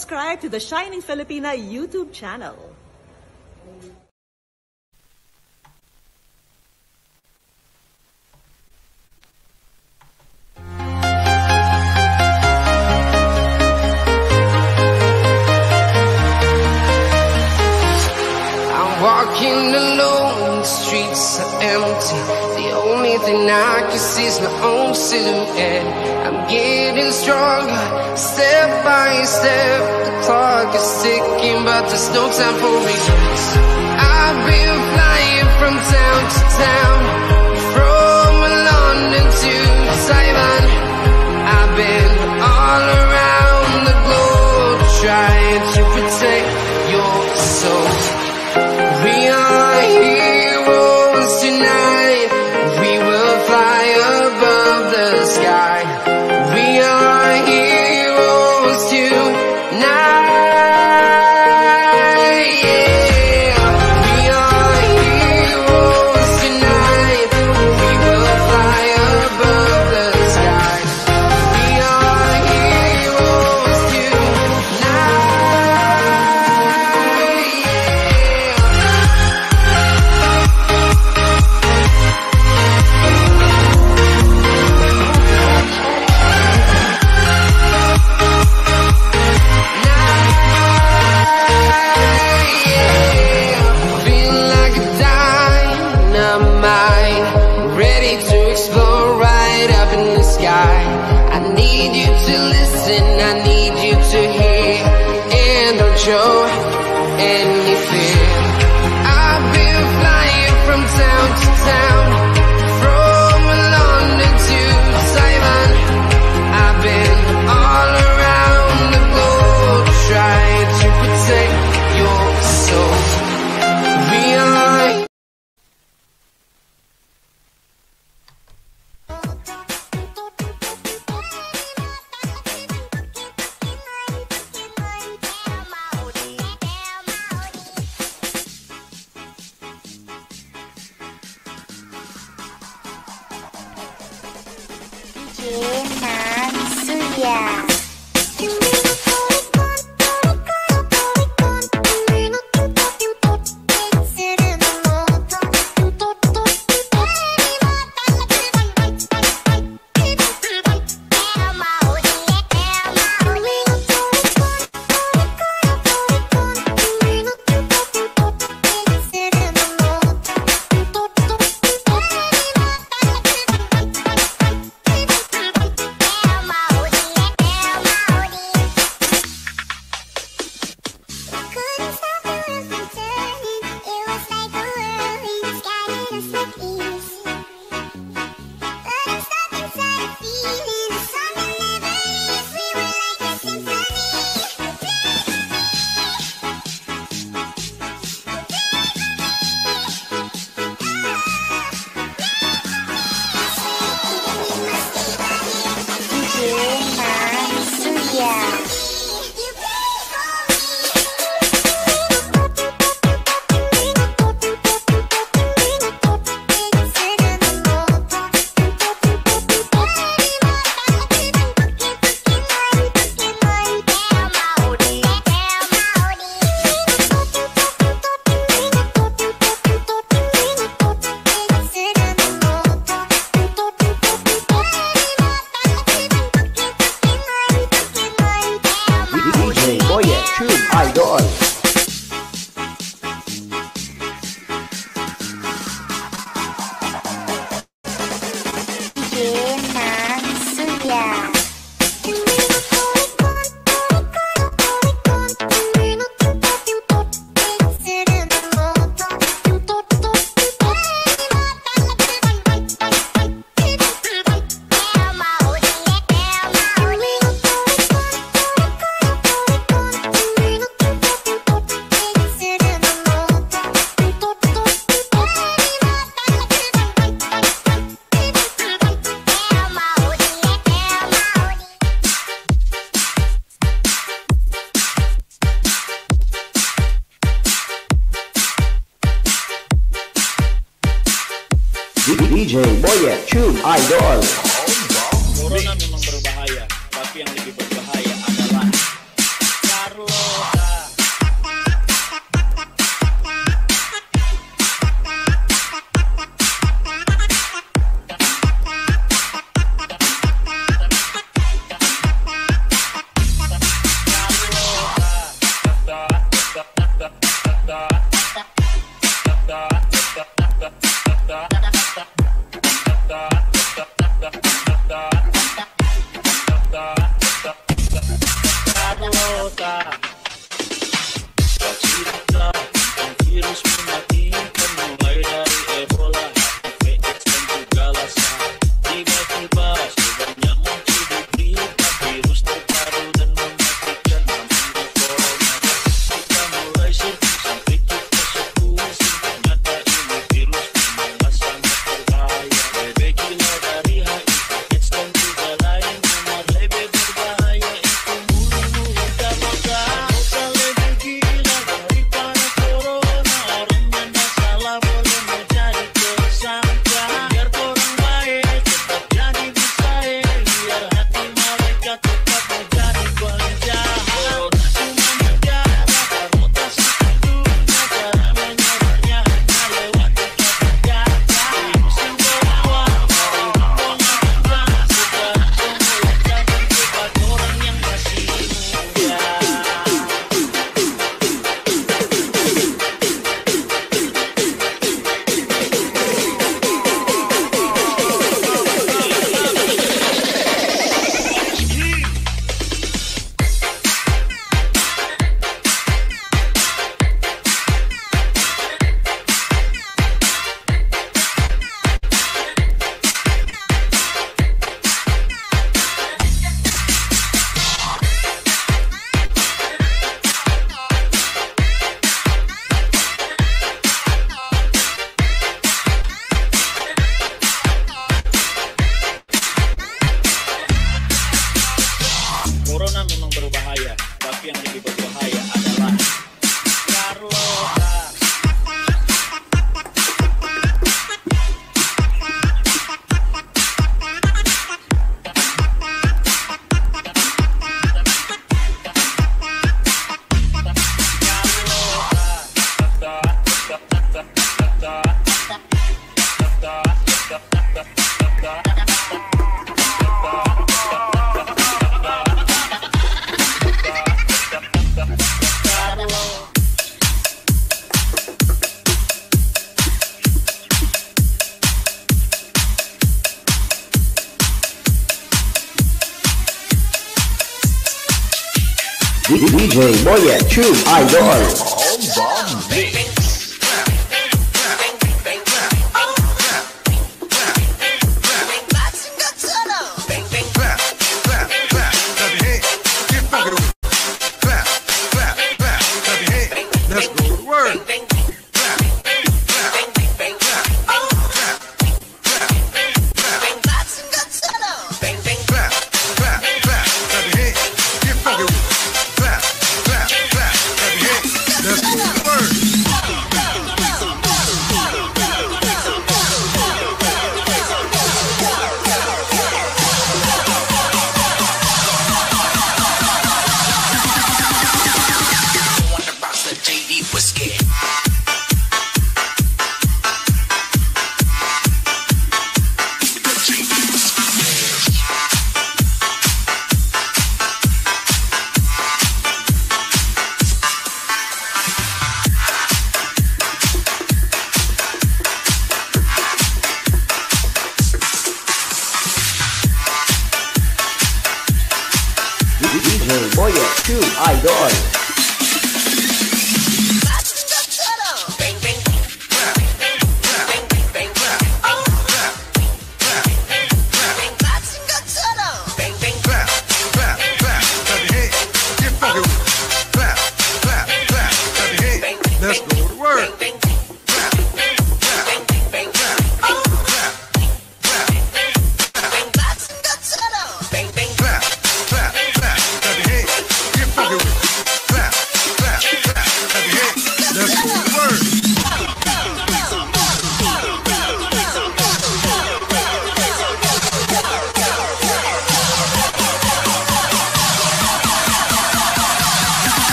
subscribe to the Shining Filipina YouTube channel.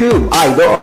true. I go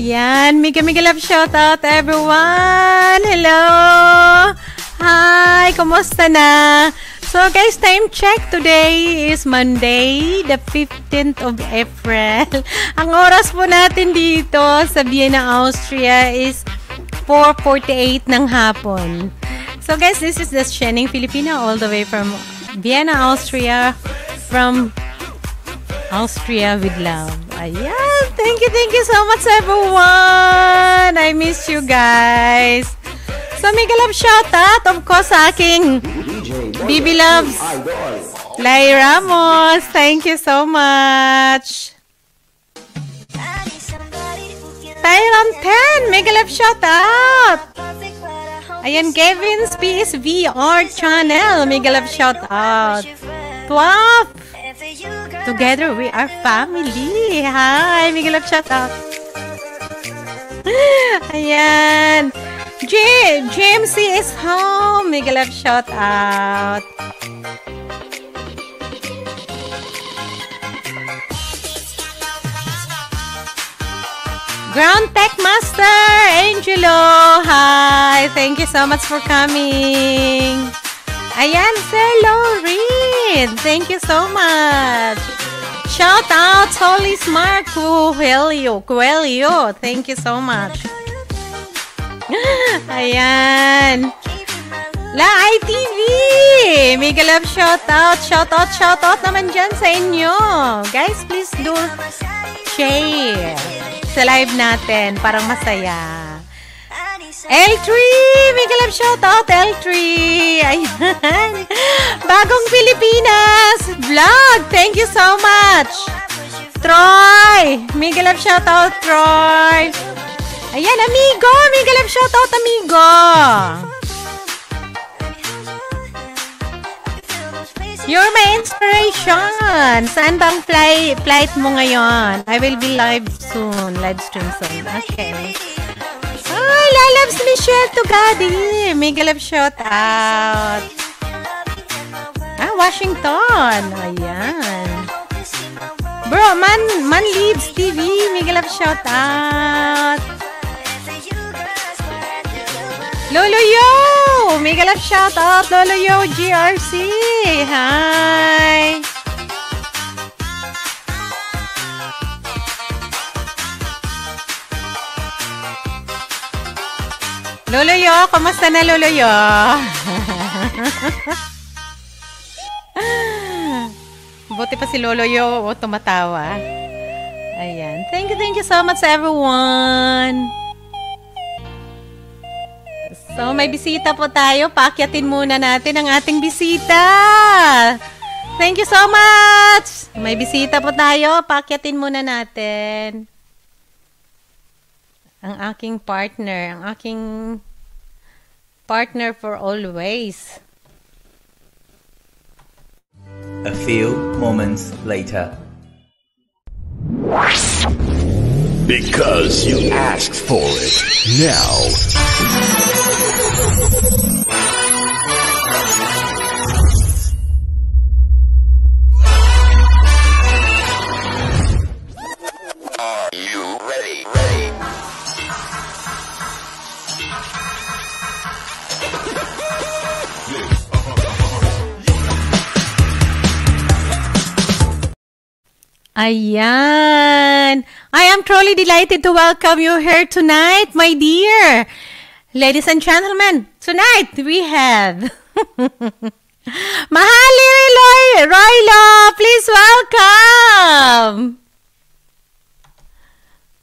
Ayan, mega mega love shoutout everyone! Hello! Hi! Kumusta na? So guys, time check. Today is Monday, the 15th of April. Ang oras po natin dito sa Vienna, Austria is 4.48 ng hapon. So guys, this is the Shining Filipina all the way from Vienna, Austria, from Austria with love. Ayan. Thank you, thank you so much, everyone. I miss you guys. So, mega love shoutout, of course, sa aking Bibi Loves. Lai Ramos. Thank you so much. Tyron 10, mega love shoutout. Ayan, Kevin's PSVR channel, mega love shoutout. 12. Together we are family. Hi, mega love shoutout. Ayan. J JMC is home. Mega love shoutout. Ground Tech Master Angelo. Hi. Thank you so much for coming. Ayan, Sir Lauren. Thank you so much. Shout out Holy Smart Coelho. Coelho. Thank you so much. Ayan. La ITV! Mega love shout out, shout out, shout out naman dyan sa inyo. Guys, please do share sa live natin. Parang masaya. L3! Mega love shout out, L3! Ayan. Bagong Pilipinas vlog. Thank you so much. Troy! Mega love shout out, Troy! Ayan, amigo! Mega love shout out, amigo! You're my inspiration. Saan bang fly, flight mo ngayon? I will be live soon. Live stream soon. Okay. Ay, lalabs Michelle Tugadi. Mega love shout out. Ah, Washington. Ayan. Bro, man, man leaves TV. Mega love shout out. Lolo Yo! Mega love shout out, Lolo Yo GRC. Hi. Lolo Yo, kamusta na Lolo Yo? Buti pa si Lolo Yo oh, tumatawa. Ayan. Thank you, thank you so much everyone. So, may bisita po tayo. Paakyatin muna natin ang ating bisita. Thank you so much. May bisita po tayo. Paakyatin muna natin. Ang aking partner. Ang aking partner for always. A few moments later. Because you asked for it. Now. Ayan. I am truly delighted to welcome you here tonight, my dear. Ladies and gentlemen, tonight we have Mahali Roy, Roylo. Please welcome.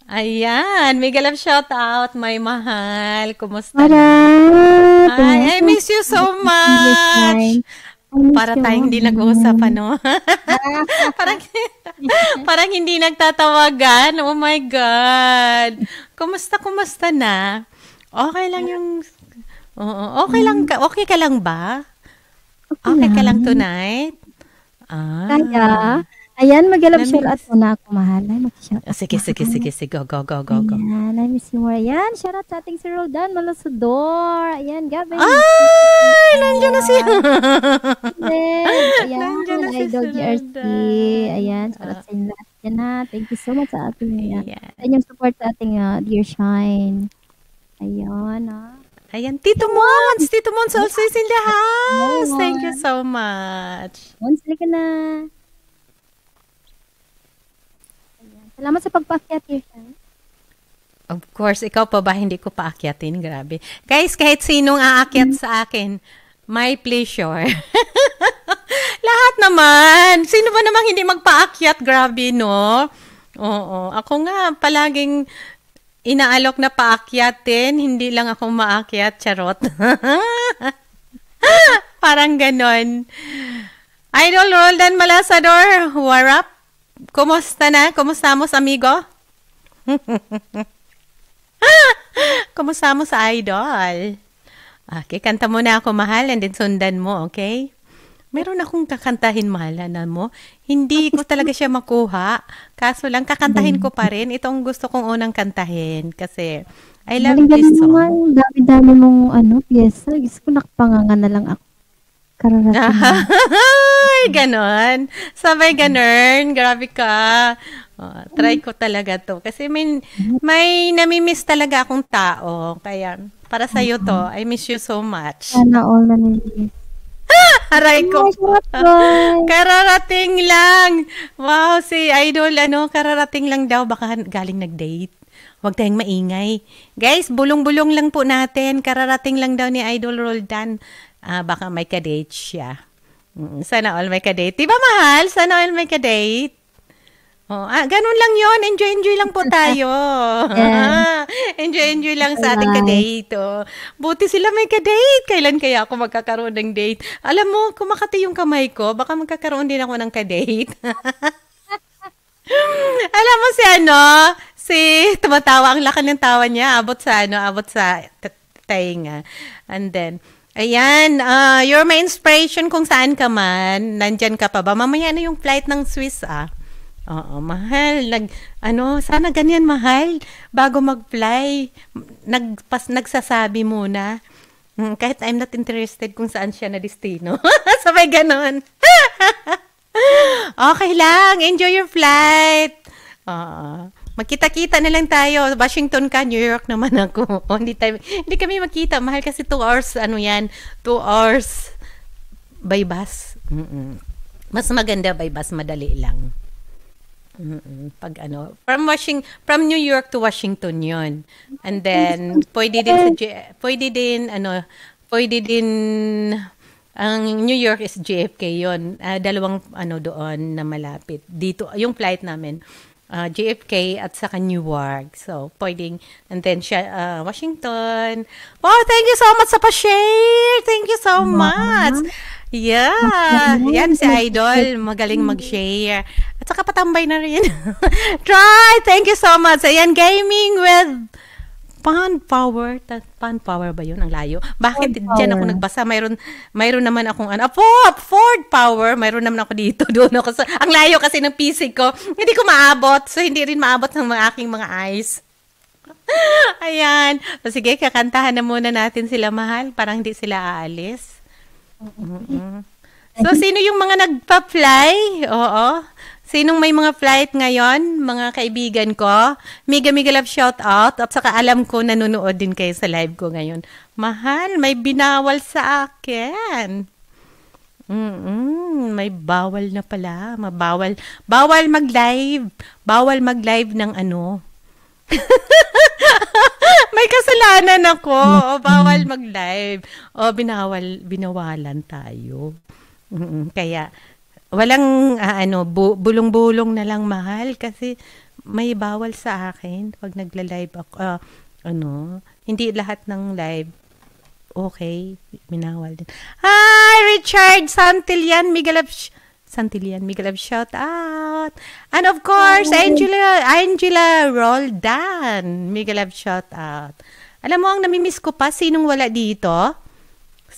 Ayan, mega love shout out, my mahal. Kumusta? Hi, I miss you so much. Para tayong hindi nag-uusap, ano? parang, parang hindi nagtatawagan. Oh my God. Kumusta, kumusta na? Okay lang yung... Oo, okay lang ka. Okay ka lang ba? Okay ka lang tonight? Ah. Kaya, ayan, mag-love Namiss. shout out muna ako, mahal. Ay, mag-shout out. Sige, sige, sige, sige. Go, go, go, go, go. Ayan, I miss you more. Ayan, shout out sa ating si Roldan Malasudor. Ayan, Gabi. Ay, nandiyan na siya. Ayan, Nandiyan na si Idol GRC. Ayan, shout out sa inyo lahat yan ha. Thank you so much sa ating, uh, Ayan. sa inyong support sa ating uh, Dear Shine. Ayan, ha. Ayan, Tito Mons. Tito Mons also is in the house. Thank you so much. Once, ka na. Ayan. Salamat sa pagpakyat, Dear Shine. Of course, ikaw pa ba hindi ko paakyatin? Grabe. Guys, kahit sinong aakyat sa akin, my pleasure. Lahat naman. Sino ba namang hindi magpaakyat? Grabe, no? Oo. Ako nga, palaging inaalok na paakyatin. Hindi lang ako maakyat. Charot. Parang ganon. Idol Roldan Malasador, what up? Kumusta na? Kumusta mo, amigo? Kumusta mo sa idol? Okay, kanta mo na ako, mahal, and then sundan mo, okay? Meron akong kakantahin, mahal, na mo. Hindi ko talaga siya makuha. Kaso lang, kakantahin ko pa rin. Ito ang gusto kong unang kantahin. Kasi, I love Galing this song. naman. Dami-dami mong ano, pyesa. Gusto ko nakapanganga na lang ako. Kararating. Ay, ganon. Sabay ganon. Grabe ka. Oh, try ko talaga to. Kasi may, may namimiss talaga akong tao. Kaya, para sa'yo to, I miss you so much. Sana all na nililis. Aray ko. Kararating lang. Wow, si Idol, ano, kararating lang daw. Baka galing nag-date. Huwag tayong maingay. Guys, bulong-bulong lang po natin. Kararating lang daw ni Idol Roldan. Ah, baka may ka-date siya. Mm, Sana all may ka-date. Di ba, mahal? Sana all may ka-date. Oh, ah, ganun lang yon Enjoy, enjoy lang po tayo. enjoy, enjoy lang sa ating ka-date. Oh. Buti sila may ka-date. Kailan kaya ako magkakaroon ng date? Alam mo, kumakati yung kamay ko, baka magkakaroon din ako ng ka-date. Alam mo si ano, si tumatawa, ang laki ng tawa niya, abot sa ano, abot sa tainga. And then, ayan, ah, you're my inspiration kung saan ka man. Nandyan ka pa ba? Mamaya na yung flight ng Swiss, ah. Oo, mahal. Nag, ano, sana ganyan, mahal. Bago mag-fly, nagpas, nagsasabi muna. Mm, kahit I'm not interested kung saan siya na destino. Sabay ganon. okay lang. Enjoy your flight. Oo. Magkita-kita na lang tayo. Washington ka, New York naman ako. O, hindi, tayo, hindi kami magkita. Mahal kasi 2 hours, ano yan, 2 hours by bus. Mm-mm. Mas maganda by bus, madali lang. Mm-mm. Pag ano, from Washing from New York to Washington 'yon. And then pwede din sa pwede din ano, pwede din Ang New York is JFK yon. Ah, dalawang ano doon na malapit. Dito, yung flight namin, ah, JFK at saka Newark. So, pwedeng, and then siya, ah, Washington. Wow, thank you so much sa pa-share. Thank you so much. Yeah. Yan si Idol. Magaling mag-share. At saka patambay na rin. Try. Thank you so much. Ayan, gaming with Pan Power. Pan Power ba yun? Ang layo. Bakit Ford dyan ako nagbasa? Mayroon, mayroon naman akong ano. Po, Ford Power. Mayroon naman ako dito. Doon ako sa, ang layo kasi ng PC ko. Hindi ko maabot. So, hindi rin maabot ng mga aking mga eyes. Ayan. So, sige, kakantahan na muna natin sila mahal. Parang hindi sila aalis. Mm-mm. So, sino yung mga nagpa-fly? Oo. Sinong may mga flight ngayon? Mga kaibigan ko. Mega mega love shout out. At saka alam ko nanonood din kayo sa live ko ngayon. Mahal, may binawal sa akin. Mm may bawal na pala. Mabawal. Bawal mag-live. Bawal mag-live ng ano. may kasalanan ako. O, bawal mag-live. O, binawal, binawalan tayo. Mm, Kaya, walang, ah, ano, bu- bulong-bulong na lang mahal kasi may bawal sa akin pag nagla-live ako. ah, ano, hindi lahat ng live okay, minawal din. Hi, Richard Santillan, Miguel of Santillan, Miguel of shout out. And of course, Angela, Angela Roldan, Miguel of shout out. Alam mo, ang namimiss ko pa, sinong wala dito?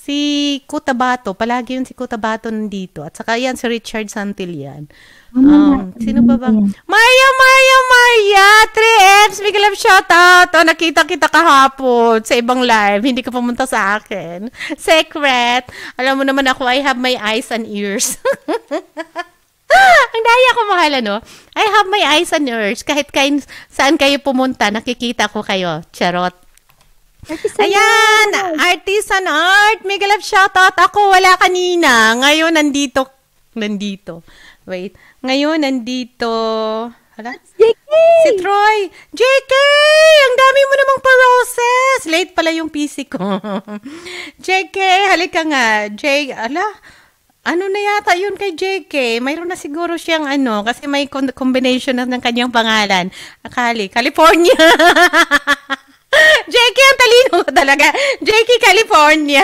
Si Kutabato, palagi yun si Kutabato nandito. At saka yan si Richard Santillan. Um, sino ba ba? Maria, Maria, Maria! 3M's, Miguel of shoutout! O, nakita kita kahapon sa ibang live. Hindi ka pumunta sa akin. Secret. Alam mo naman ako, I have my eyes and ears. Ang daya ko mahal, ano? I have my eyes and ears. Kahit kain, saan kayo pumunta, nakikita ko kayo. Charot. Ayan! Artisan Art! Miguel of shoutout! Ako wala kanina. Ngayon, nandito. Nandito. Wait. Ngayon, nandito. Hala? Si Troy! JK! Ang dami mo namang pa-roses! Late pala yung PC ko. JK, halika nga. J, ala? Ano na yata yun kay JK? Mayroon na siguro siyang ano, kasi may combination na ng kanyang pangalan. Akali, California! JK, ang talino ko talaga. JK, California.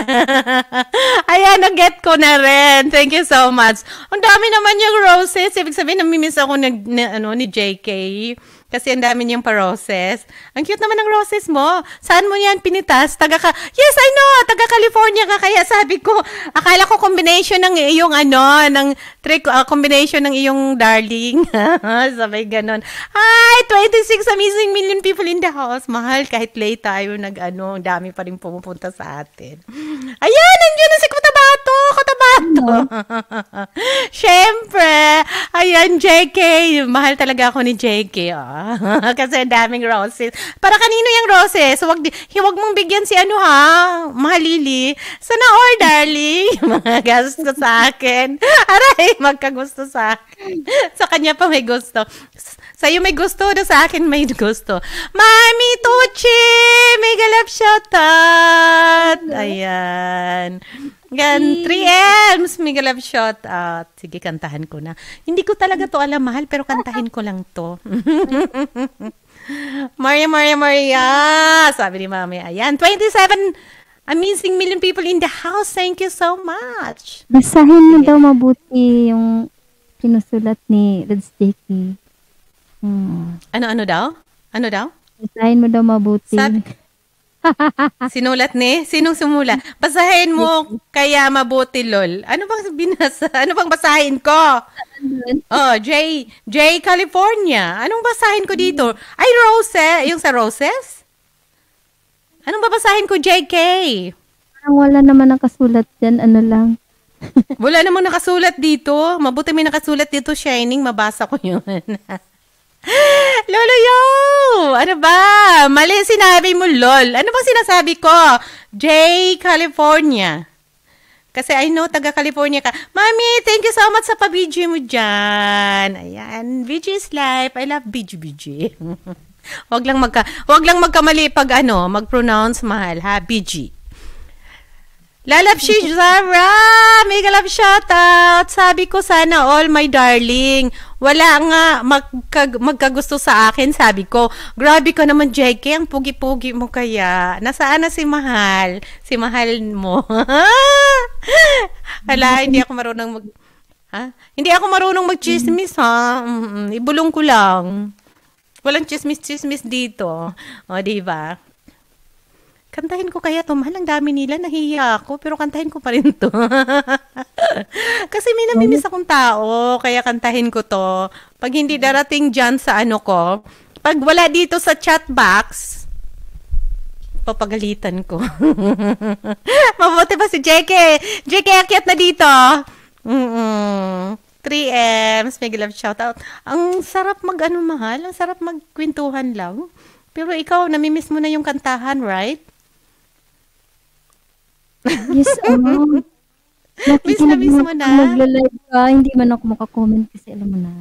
Ayan, nag-get ko na rin. Thank you so much. Ang dami naman yung roses. Ibig sabihin, namimiss ako ni, ni, ano, ni JK. Kasi ang dami niyang pa-roses. Ang cute naman ng roses mo. Saan mo yan pinitas? Taga ka, yes, I know, taga California ka. Kaya sabi ko, akala ko combination ng iyong ano, ng trick, ah, combination ng iyong darling. Sabay ganon. Hi, 26 amazing million people in the house. Mahal, kahit late tayo nag ano, ang dami pa rin pumupunta sa atin. Ayan, nandiyan na si Cotabato. Cotabato. Siyempre. Ayan, JK. Mahal talaga ako ni JK. Kasi daming roses. Para kanino yung roses? Huwag, huwag mong bigyan si ano ha, mahalili. Sana all, darling. Mga gusto sa akin. Aray, magkagusto sa akin. Sa kanya pa may gusto. Sa'yo may gusto, na sa akin may gusto. Mami Tucci! May galap shoutout! Ayan. Gan, 3M's, may galap shoutout. Sige, kantahan ko na. Hindi ko talaga to alam, mahal, pero kantahin ko lang to. Maria, Maria, Maria! Sabi ni Mami. Ayan, 27 amazing million people in the house. Thank you so much. Basahin mo daw mabuti yung sinusulat ni Reds Jakey. Hmm. Ano, ano daw? Ano daw? Basahin mo daw mabuti. Sabi, Sinulat ni? Sinong sumula? Basahin mo kaya mabuti lol. Ano bang binasa? Ano bang basahin ko? Oh, J J California. Anong basahin ko dito? Ay Rose, yung sa Roses? Anong babasahin ko JK? Parang wala naman nakasulat dyan. Ano lang. Wala namang nakasulat dito. Mabuti may nakasulat dito, Shining. Mabasa ko yun. Lolo yo! Ano ba? Mali sinabi mo, lol. Ano bang sinasabi ko? J. California. Kasi I know, taga California ka. Mami, thank you so much sa pa-BG mo dyan. Ayan, BG is life. I love BG, BG. wag lang magka, wag lang magkamali pag ano, mag-pronounce mahal, ha? BG. Lalab si Zara! Mega love shoutout! Sabi ko sana all my darling. Wala nga magkag magkagusto sa akin, sabi ko. Grabe ka naman, JK. Ang pugi-pugi mo kaya. Nasaan na si Mahal? Si Mahal mo. Hala, hindi ako marunong mag... Ha? Hindi ako marunong mag-chismis, ha? Mm-mm. Ibulong ko lang. Walang chismis-chismis dito. O, di ba? Kantahin ko kaya to. Mahal, ang dami nila. Nahiya ako. Pero kantahin ko pa rin to. Kasi may namimiss akong tao. Kaya kantahin ko to. Pag hindi darating dyan sa ano ko, pag wala dito sa chat box, papagalitan ko. Mabuti pa si JK. JK, akyat na dito. Mm-mm. 3Ms, mega love shoutout. Ang sarap mag ano mahal, ang sarap magkwentuhan lang. Pero ikaw, namimiss mo na yung kantahan, right? Yes, oo. Miss na miss mo na? Magla-live ka, hindi man ako makakomment kasi alam mo na.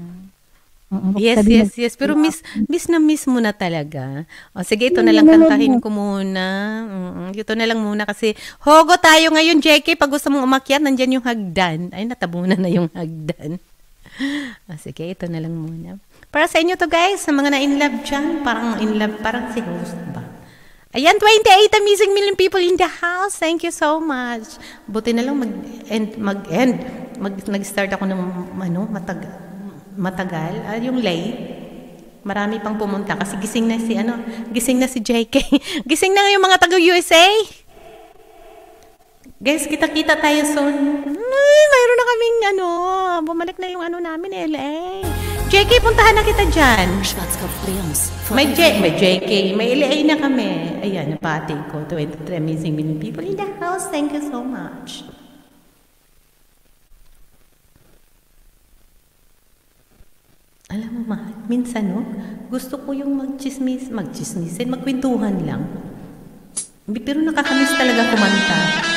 Oo, Yes, yes, yes. Pero miss, miss na miss mo na talaga. O, sige, ito na lang kantahin ko muna. Mm, ito na lang muna kasi hogo tayo ngayon, JK. Pag gusto mong umakyat, nandyan yung hagdan. Ay, natabunan na yung hagdan. O, sige, ito na lang muna. Para sa inyo to guys, sa mga na-in love dyan, parang in love, parang si host ba? Ayan, 28 amazing million people in the house. Thank you so much. Buti na lang mag-end, mag-end. Mag, nag-start ako ng ano, matag, matagal. Ah, yung late. Marami pang pumunta kasi gising na si ano, gising na si JK. gising na yung mga taga USA. Guys, kita-kita tayo soon. Ay, mayroon na kaming ano, bumalik na yung ano namin LA. JK, puntahan na kita dyan. May, J, may JK, may LA na kami. Ayan, napati ko. 23 amazing million people in the house. Thank you so much. Alam mo, mahal, minsan, no, gusto ko yung magchismis, magchismisin, magkwentuhan lang. Pero nakakamiss talaga kumanta.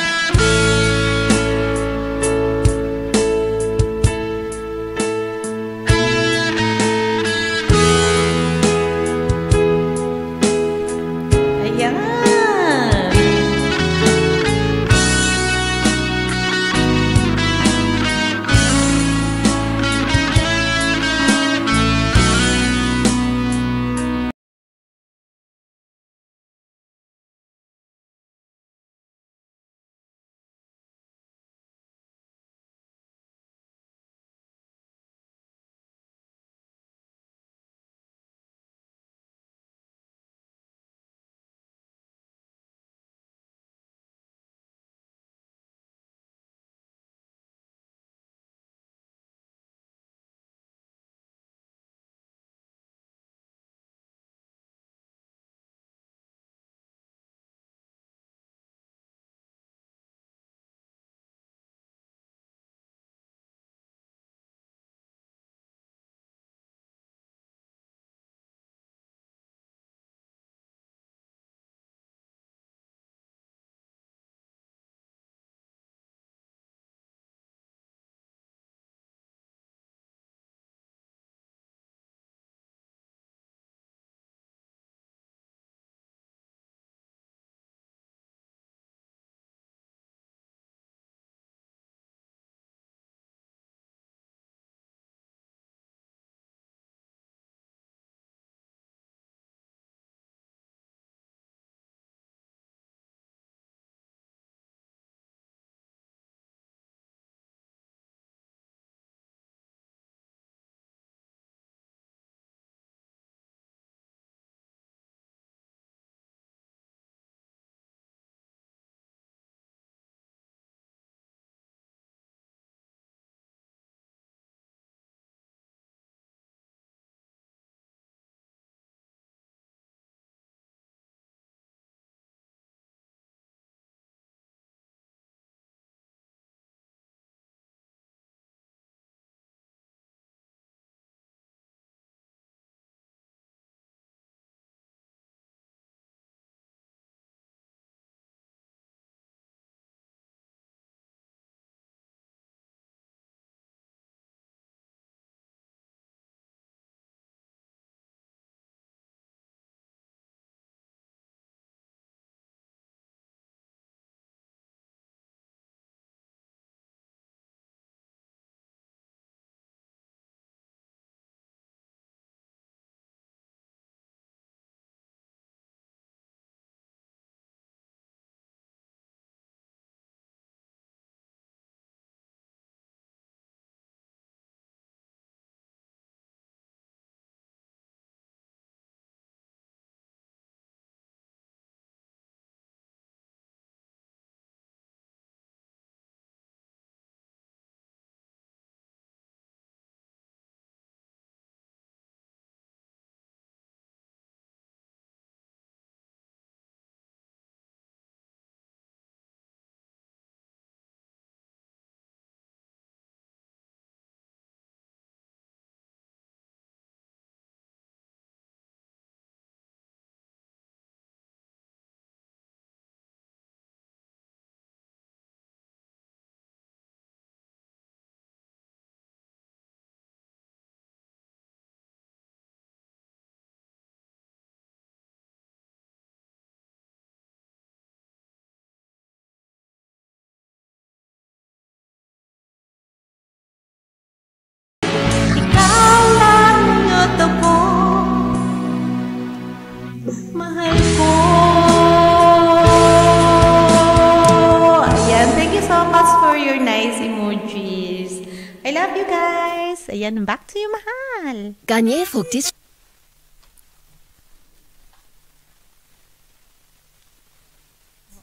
Love you guys. Ayan, back to you, mahal. Garnier Fructis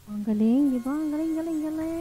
Ang galing, di ba? Ang galing, galing, galing.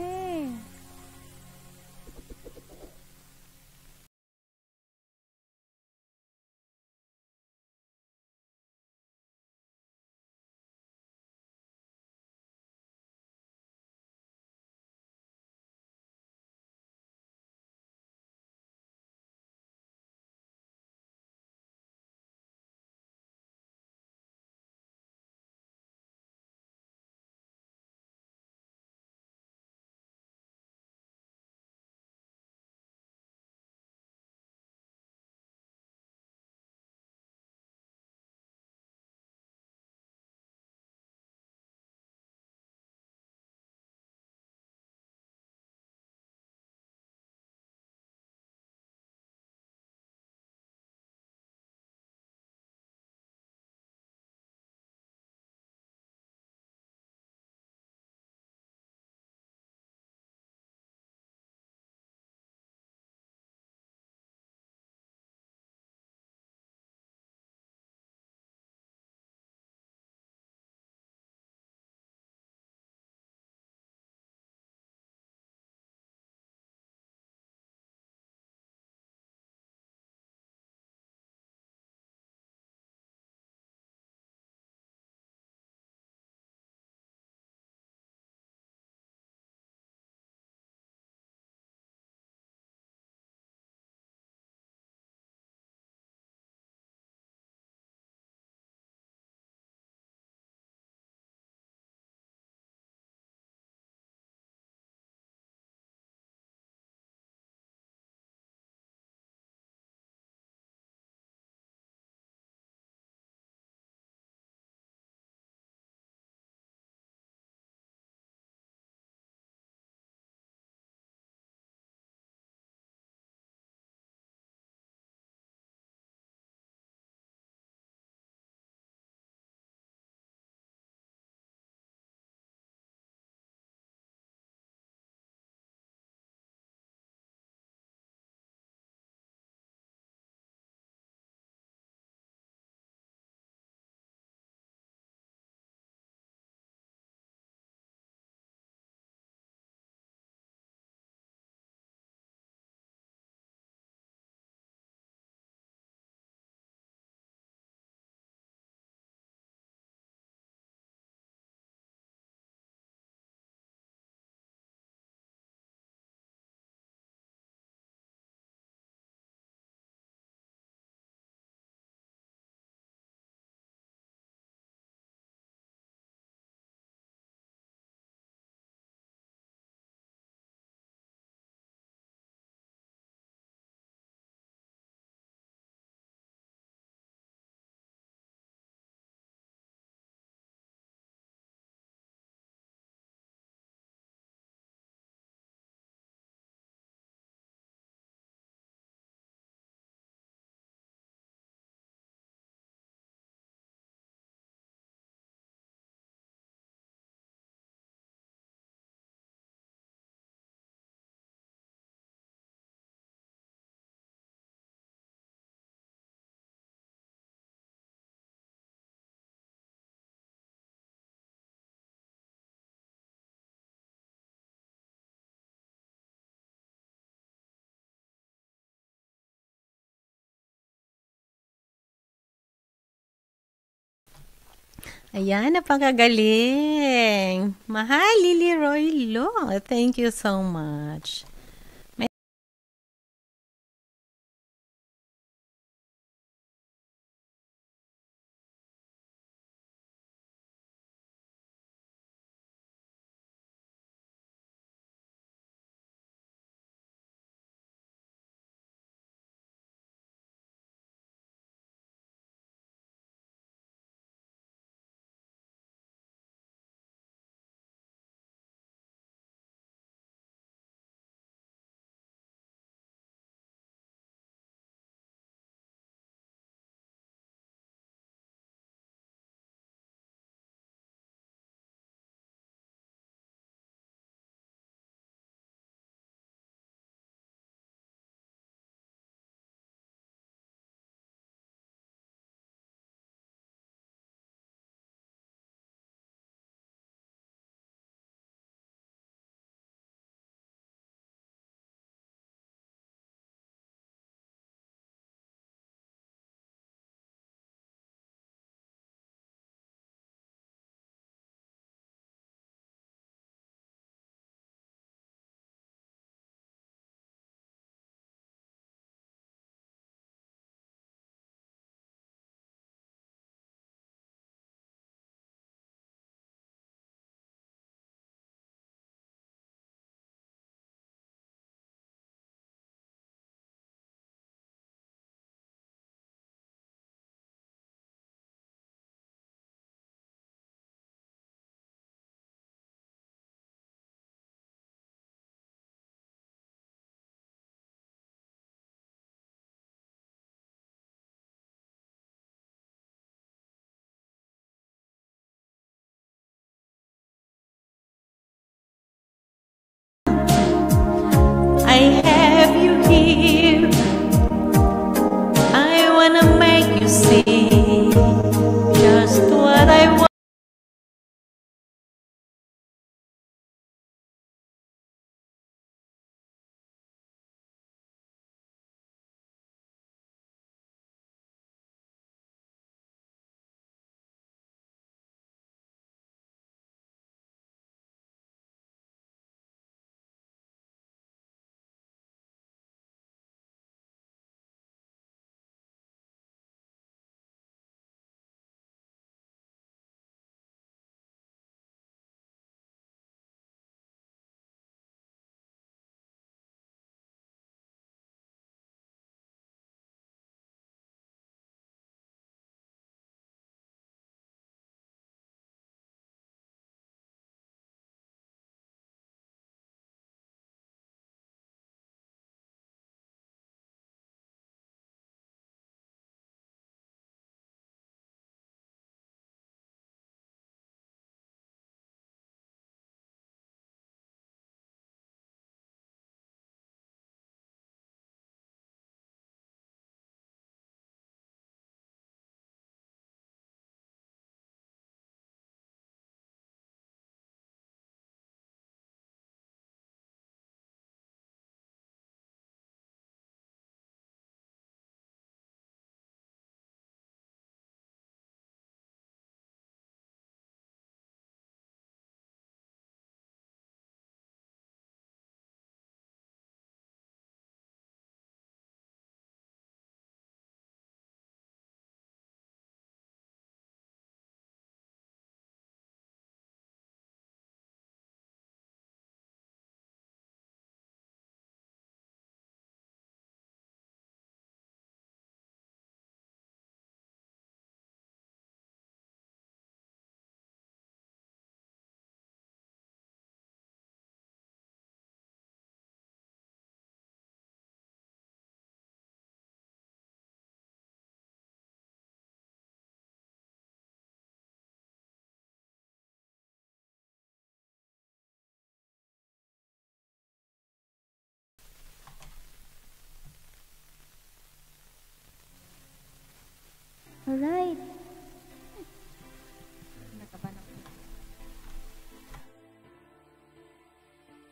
Ayan, napakagaling. Mahal, Lily Roy Lo. Thank you so much.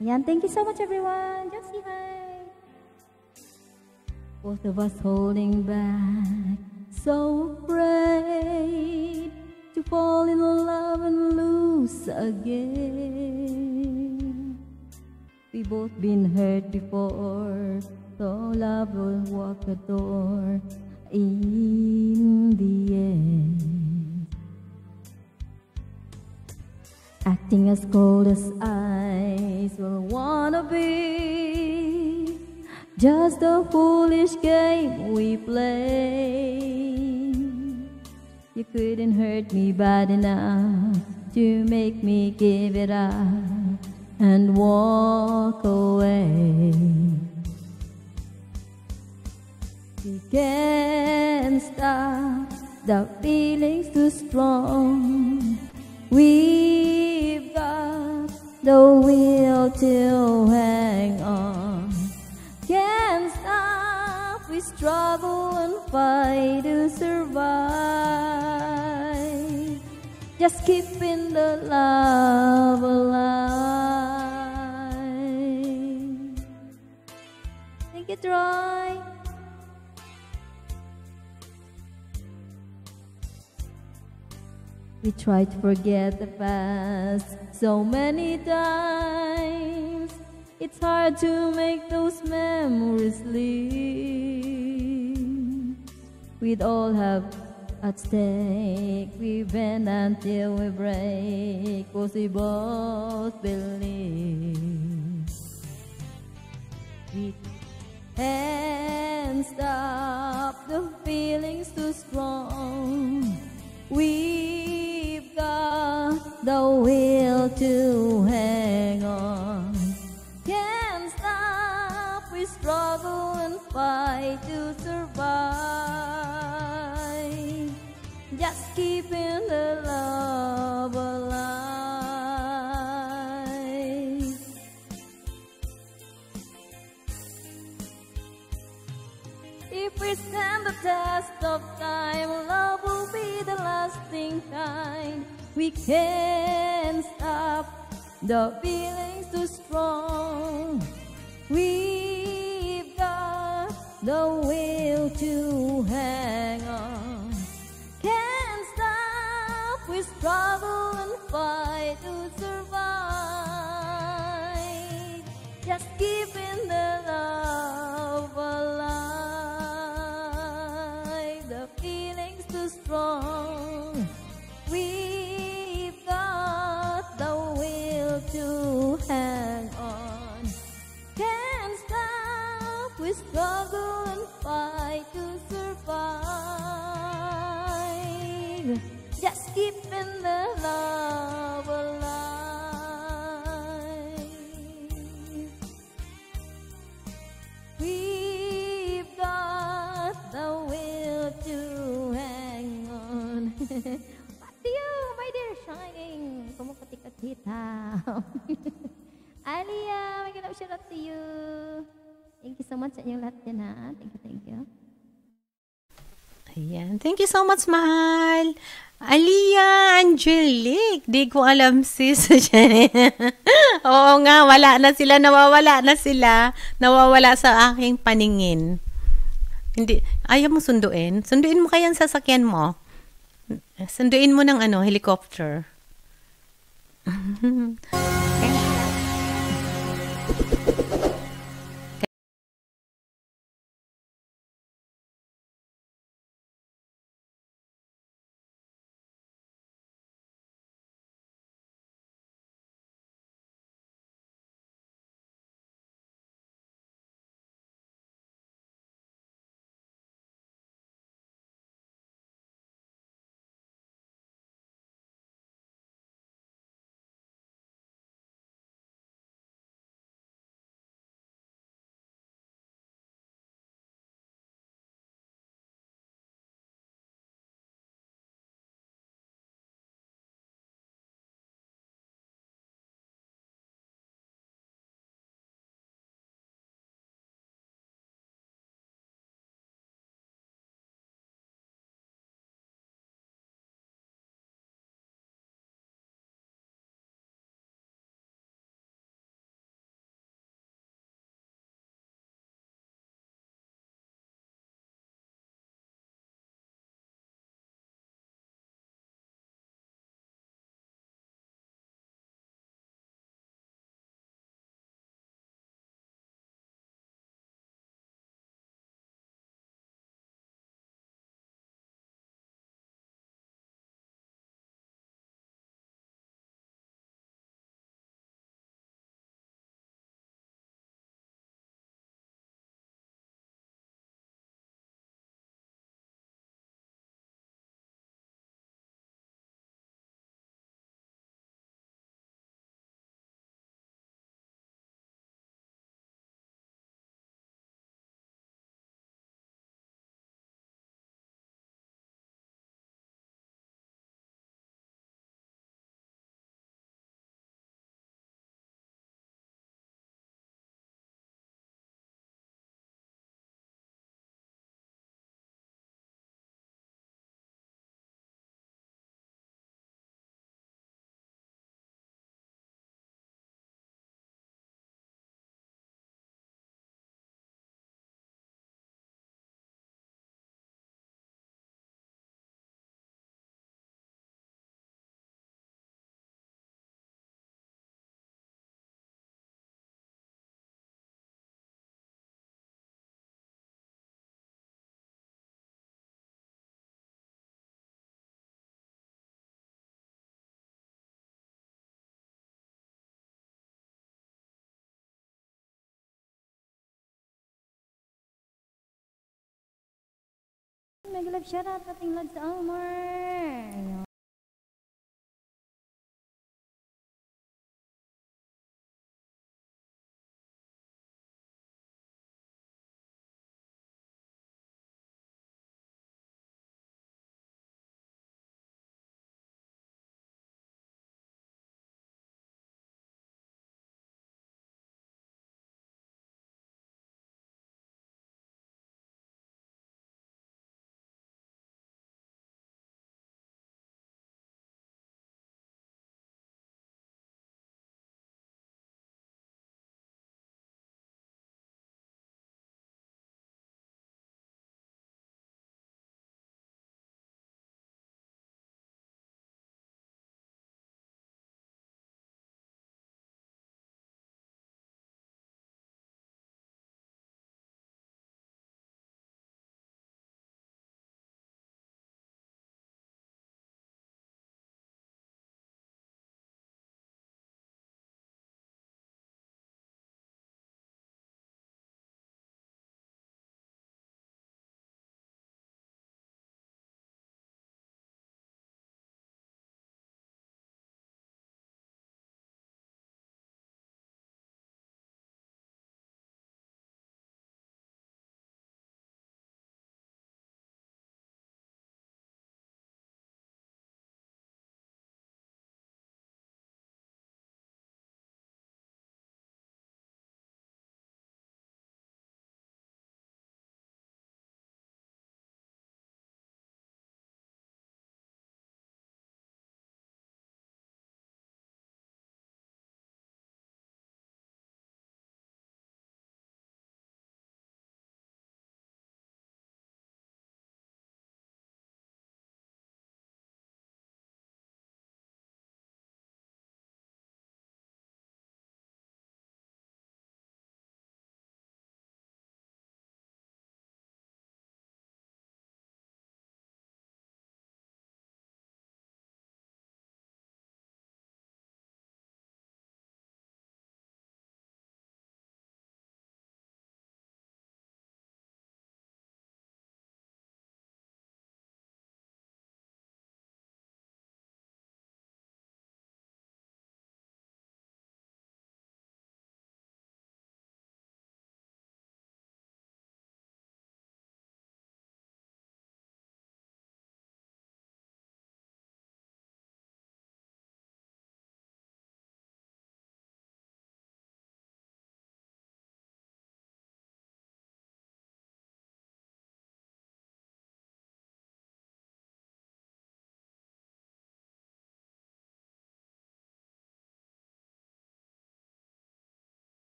Ayan, thank you so much everyone. Just say hi. Both of us holding back, so afraid to fall in love and lose again. We both been hurt before, so love will walk the door in the end. Acting as cold as will wanna be just a foolish game we play. You couldn't hurt me bad enough to make me give it up and walk away. We can't stop the feelings too strong. We've got the will to hang on. Can't stop, we struggle and fight to survive. Just keeping the love alive. Thank you, Troy. We try to forget the past so many times. It's hard to make those memories live. We'd all have at stake. We bend until we break. Cause we both believe. We can't stop the feelings too strong. We've got the will to hang on. Can't stop, we struggle and fight to survive. Just keeping the love alive. If We stand the test of time. Love will be the lasting kind. We can't stop the feelings too strong. We've got the will to hang on. Can't stop. We struggle and fight to survive. Just keeping the love alive. Just keeping the love alive. We've got the will to hang on. What do you, my dear shining? Kumukutik-kita. Alia, may ganap shout out to you. Thank you so much sa inyong lahat dyan ha. Thank you, thank you. Ayan. Thank you so much, mahal. Aliyah, Angelique. Di ko alam, sis. Oo nga, wala na sila. Nawawala na sila. Nawawala sa aking paningin. Hindi, ayaw mo sunduin? Sunduin mo kaya ang sasakyan mo. Sunduin mo ng ano, helicopter. Mega love shout out ating Lods Almar. Ayun.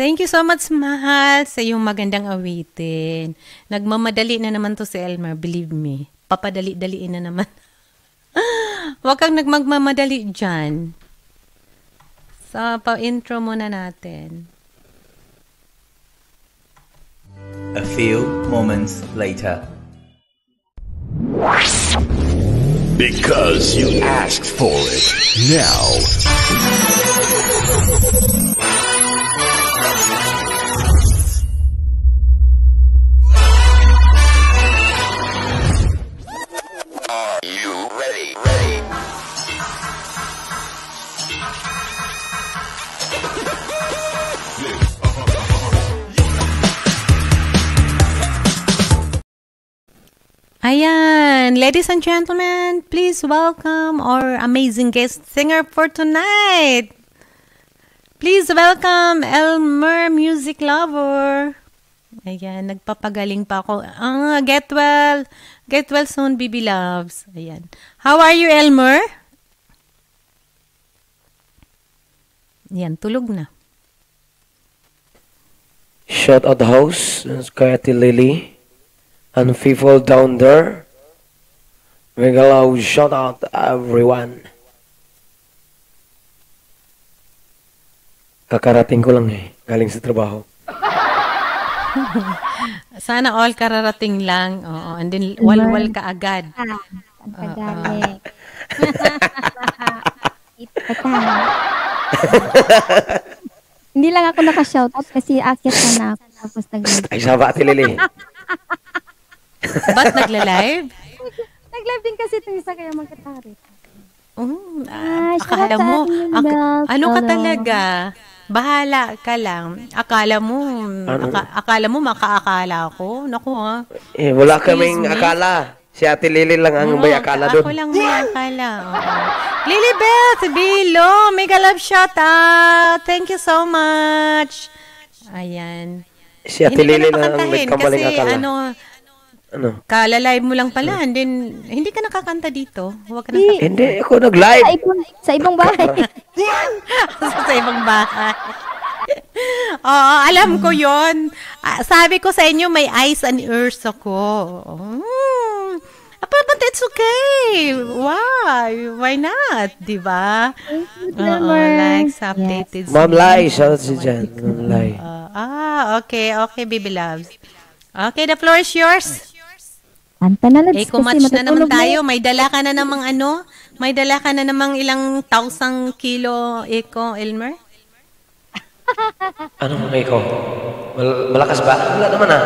Thank you so much, mahal, sa iyong magandang awitin. Nagmamadali na naman to si Elmer, believe me. Papadali-daliin na naman. Huwag kang nagmagmamadali dyan. Sa pa-intro muna natin. A few moments later. Because you asked for it. Now. Ayan, ladies and gentlemen, please welcome our amazing guest singer for tonight. Please welcome Elmer Music Lover. Ayan, nagpapagaling pa ako. Ah, get well. Get well soon, baby loves. Ayan. How are you, Elmer? Ayan, tulog na. Shout out the house, Kayati Lily, and people down there. Mega loud shout out everyone. Kakarating ko lang eh, galing sa trabaho. Sana all kararating lang. Oo, and then walwal ka agad. Pagkagaling. Hindi lang ako naka-shoutout kasi akit na ako tapos nag Ay, saba Ate Lily. Ba't nagla-live? Nag-live din kasi isa kaya magkatari. Oh, Ah, akala mo, ak- ano ka talaga? Bahala ka lang. Akala mo, Ano? aka- akala mo makaakala ko? Naku ha. Eh, wala Excuse kaming me? akala. Si Ate Lily lang ang may akala Ako doon. lang may akala. oo. Lilibet, Bilo, mega love shout out. Thank you so much. Ayan. Si Ate Lily lang ang nagkamaling kasi akala. ano, Ano? kala-live mo lang pala. And then, hindi ka nakakanta dito. Huwag ka Hindi. nakakanta. Hindi, ako nag-live. Sa ibang, sa ibang bahay. sa ibang bahay. Oo, alam ko yon. Ah, sabi ko sa inyo, may eyes and ears ako. Mm. Ah, But, but it's okay. Why? Why not? Di ba? Oo, likes updated. Ma'am Lai, shout out si Jan. Ma'am Lai. Uh, ah, okay. Okay, baby loves. Okay, the floor is yours. Anta na lang. Eh, kumatch na naman tayo. May dala ka na namang ano? May dala ka na namang ilang thousand kilo eko, Elmer? Ano mga ikaw? Mal- malakas ba? Wala naman ah.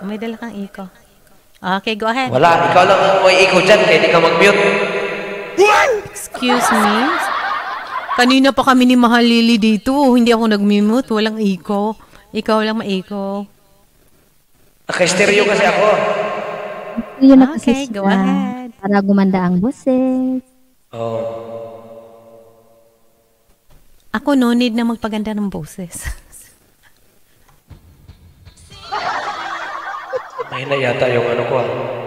May dala kang eko. Okay, go ahead. Wala, ikaw lang ang may ikaw dyan, kaya di ka mag-mute. Excuse me? Kanina pa kami ni Mahal Lily dito. Hindi ako nag-mute. Walang iko. Ikaw lang ma-iko. Naka-stereo kasi ako. Yun na Okay, kasi go ahead. Para gumanda ang boses. Oh. Ako no need na magpaganda ng boses. Mahina yata yung ano ko ah.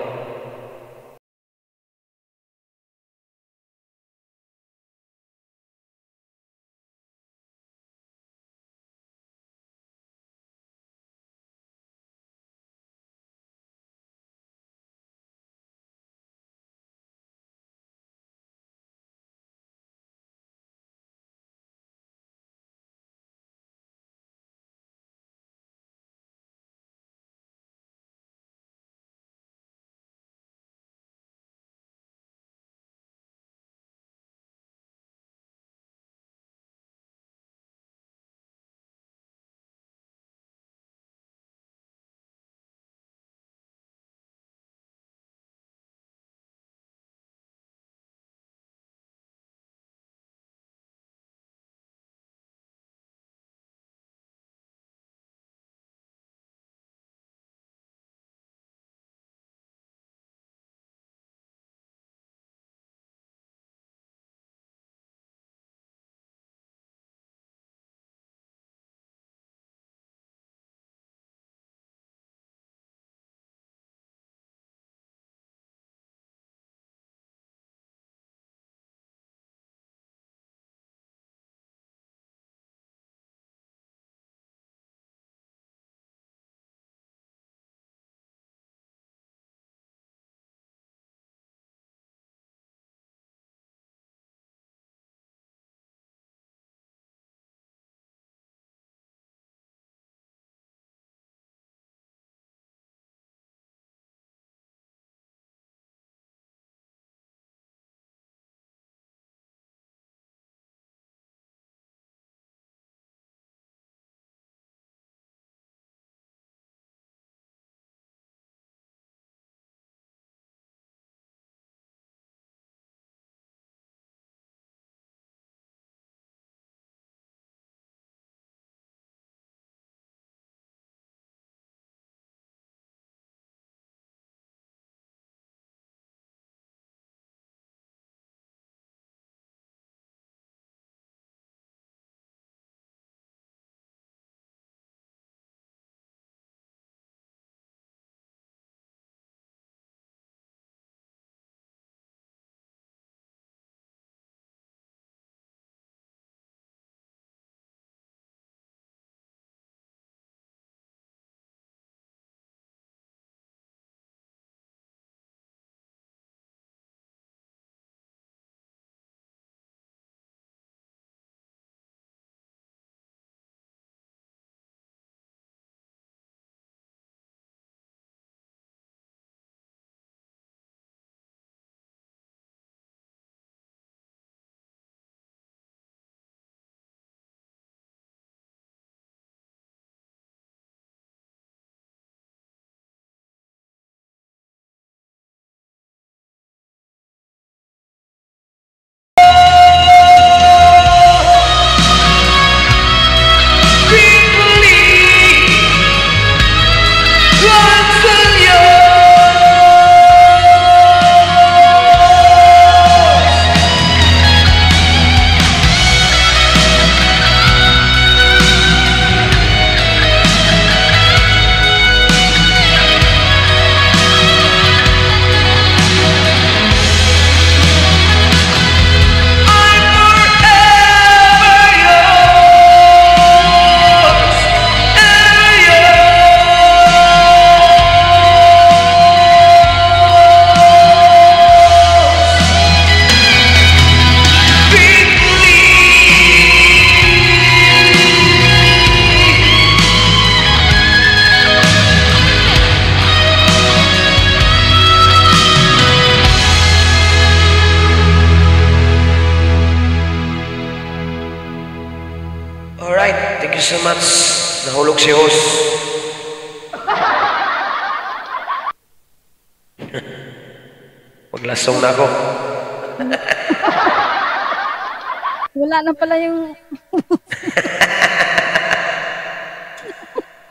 Na pala yung...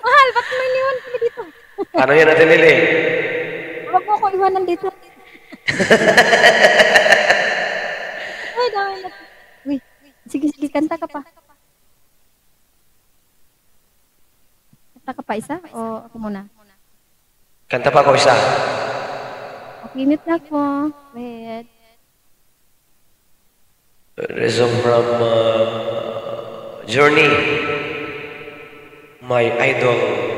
Mahal, ba't may iniwan kami dito? Paano yan natin, Lili? Huwag mo ko iwanan dito. Ay, dami na. Uy, sige, sige, kanta ka pa. Kanta ka pa isa? O ako muna? Kanta pa ako isa. Okay, mute na ako. Wait. Is from uh, Journey. My idol.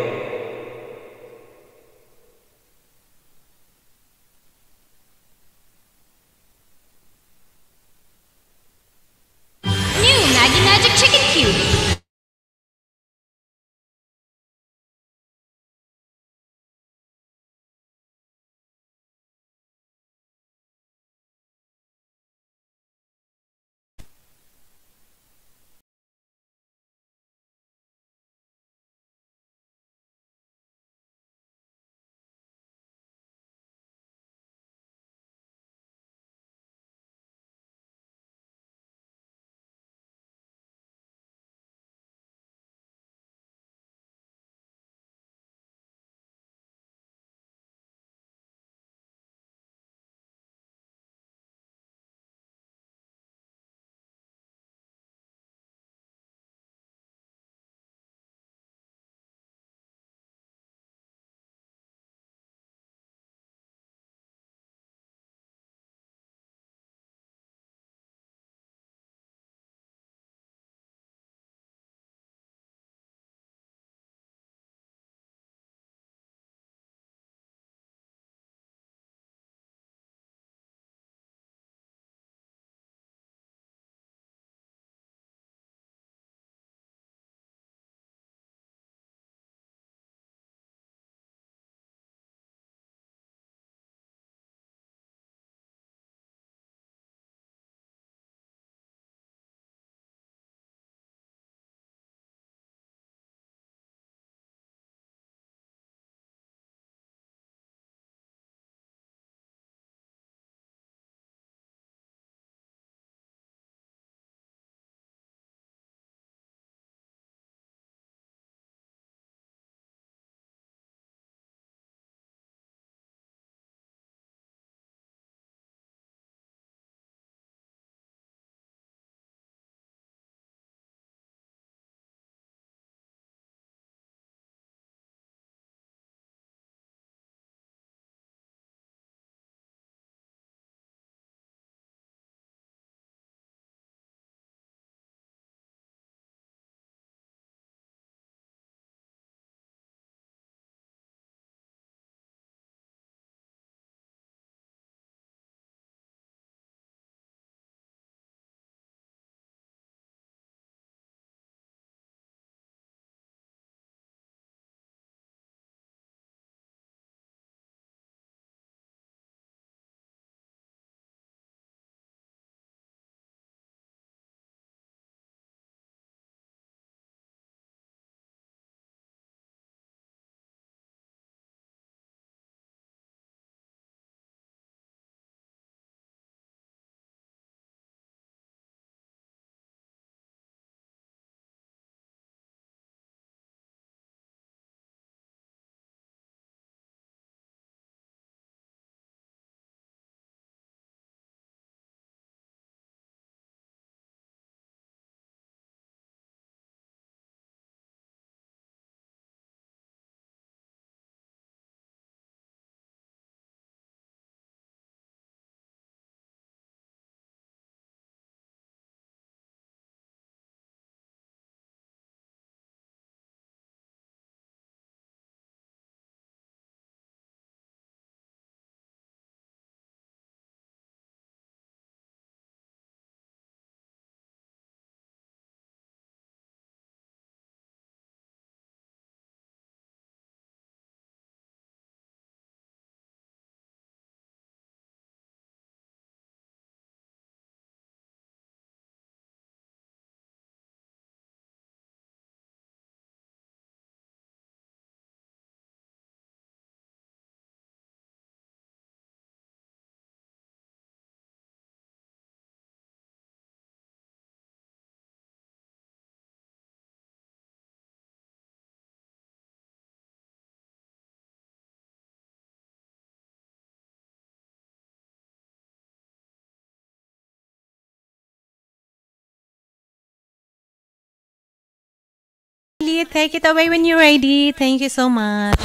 Take it away when you're ready. Thank you so much.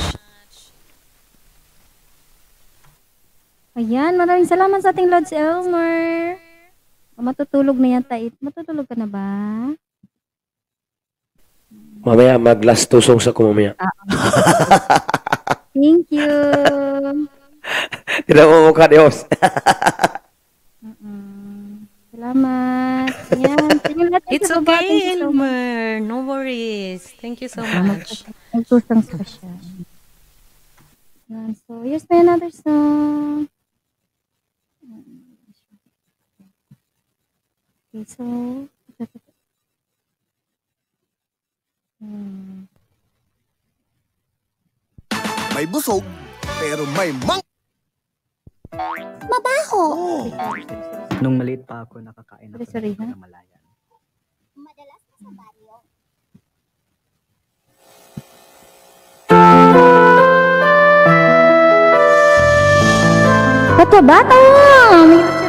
Ayan, maraming salamat sa ating Lods Elmer. Matutulog na yata. it. Matutulog ka na ba? Mamaya, mag-last tusong sa ko mamaya. Thank you. Tidak mo mukha Diyos. Salamat. Lahat. It's okay, you so much. Elmer. No worries. Thank you so much. Nagtusang sa siya. Ayan. So, here's my another song. Okay, so... Hmm. May busog, pero may mang... Mabaho! Nung maliit pa ako, nakakain ako Sorry, ng malayan. Bato bata! May nga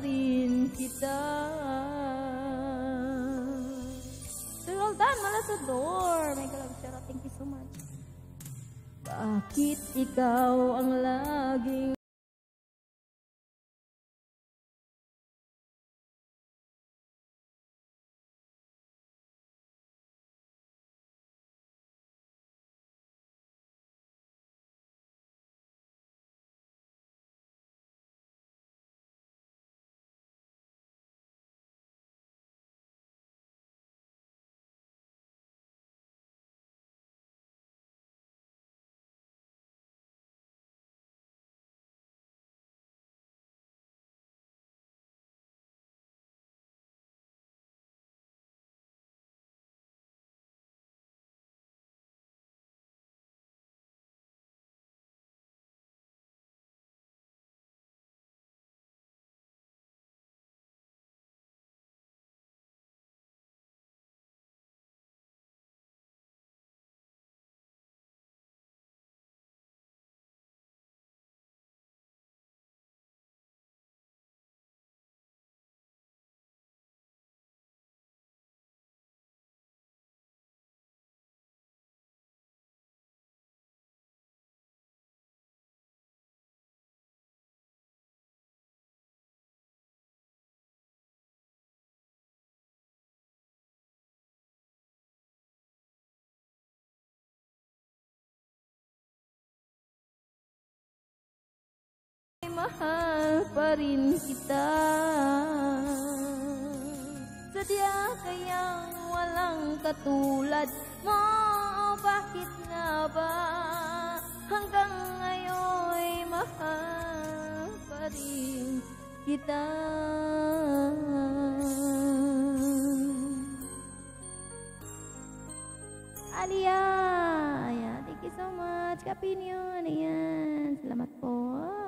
rin kita So well done, Malasador. My God, Sarah, thank you so much. Bakit ikaw ang laging mahal pa rin kita Sadya kayang walang katulad mo Bakit nga ba hanggang ngayon mahal pa rin kita Alia! Ayan, thank you so much. Kapinyon, ayan. Salamat po.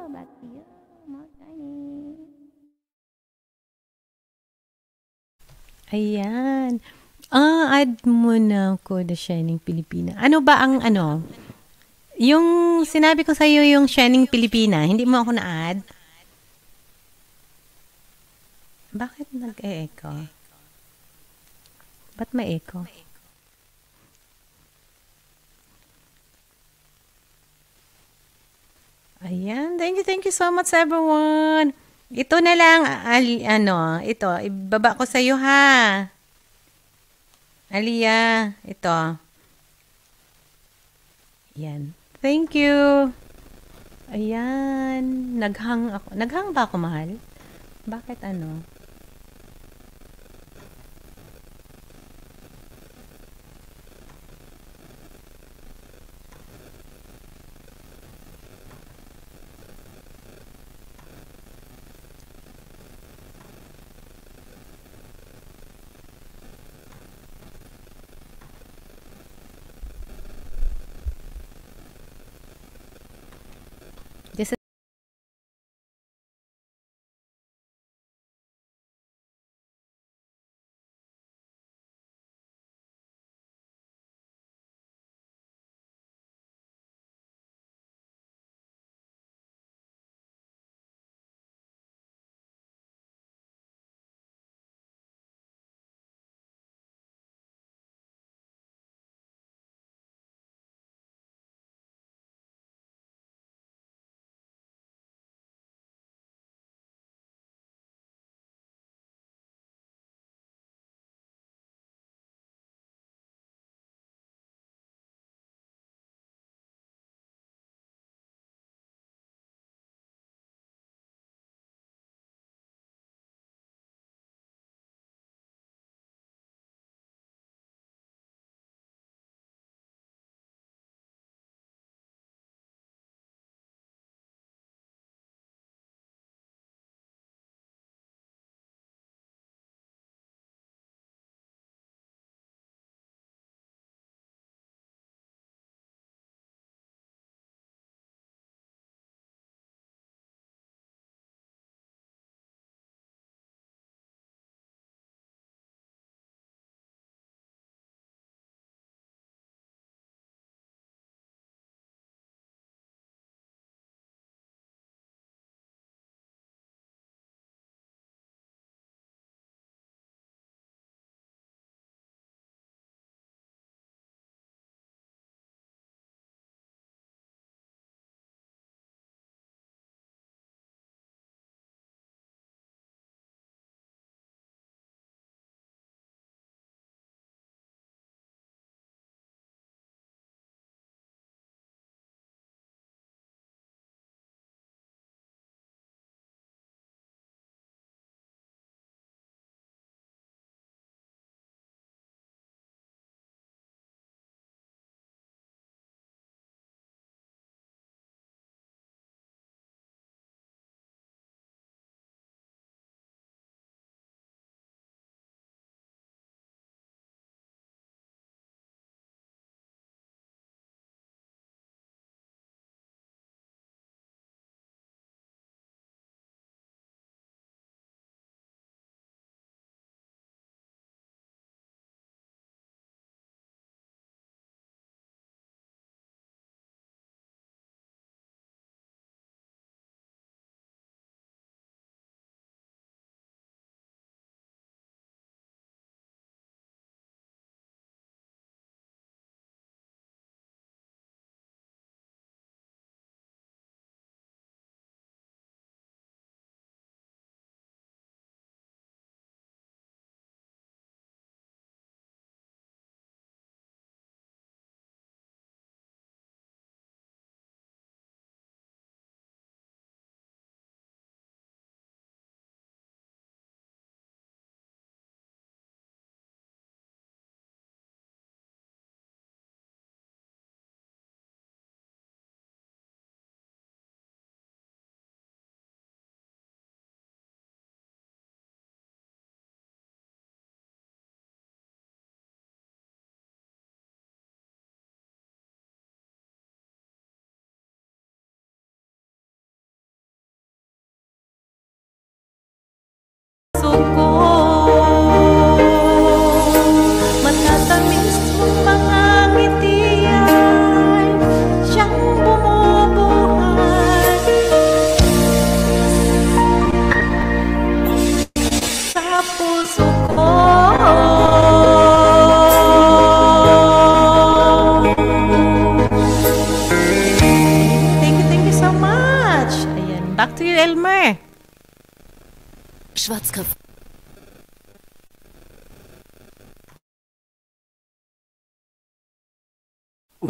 Ayan. Ah, add mo na ako The Shining Pilipina. Ano ba ang ano? Yung sinabi ko sa iyo yung Shining Pilipina, hindi mo ako na-add? Bakit nag-e-echo? Ba't may echo? Ayan. Thank you, thank you so much everyone. Ito na lang, ali, ano, ito, ibaba ko sa iyo ha. Alia, ito. Yan. Thank you. Ayan. Naghang ako. Naghang ba ako, mahal? Bakit ano?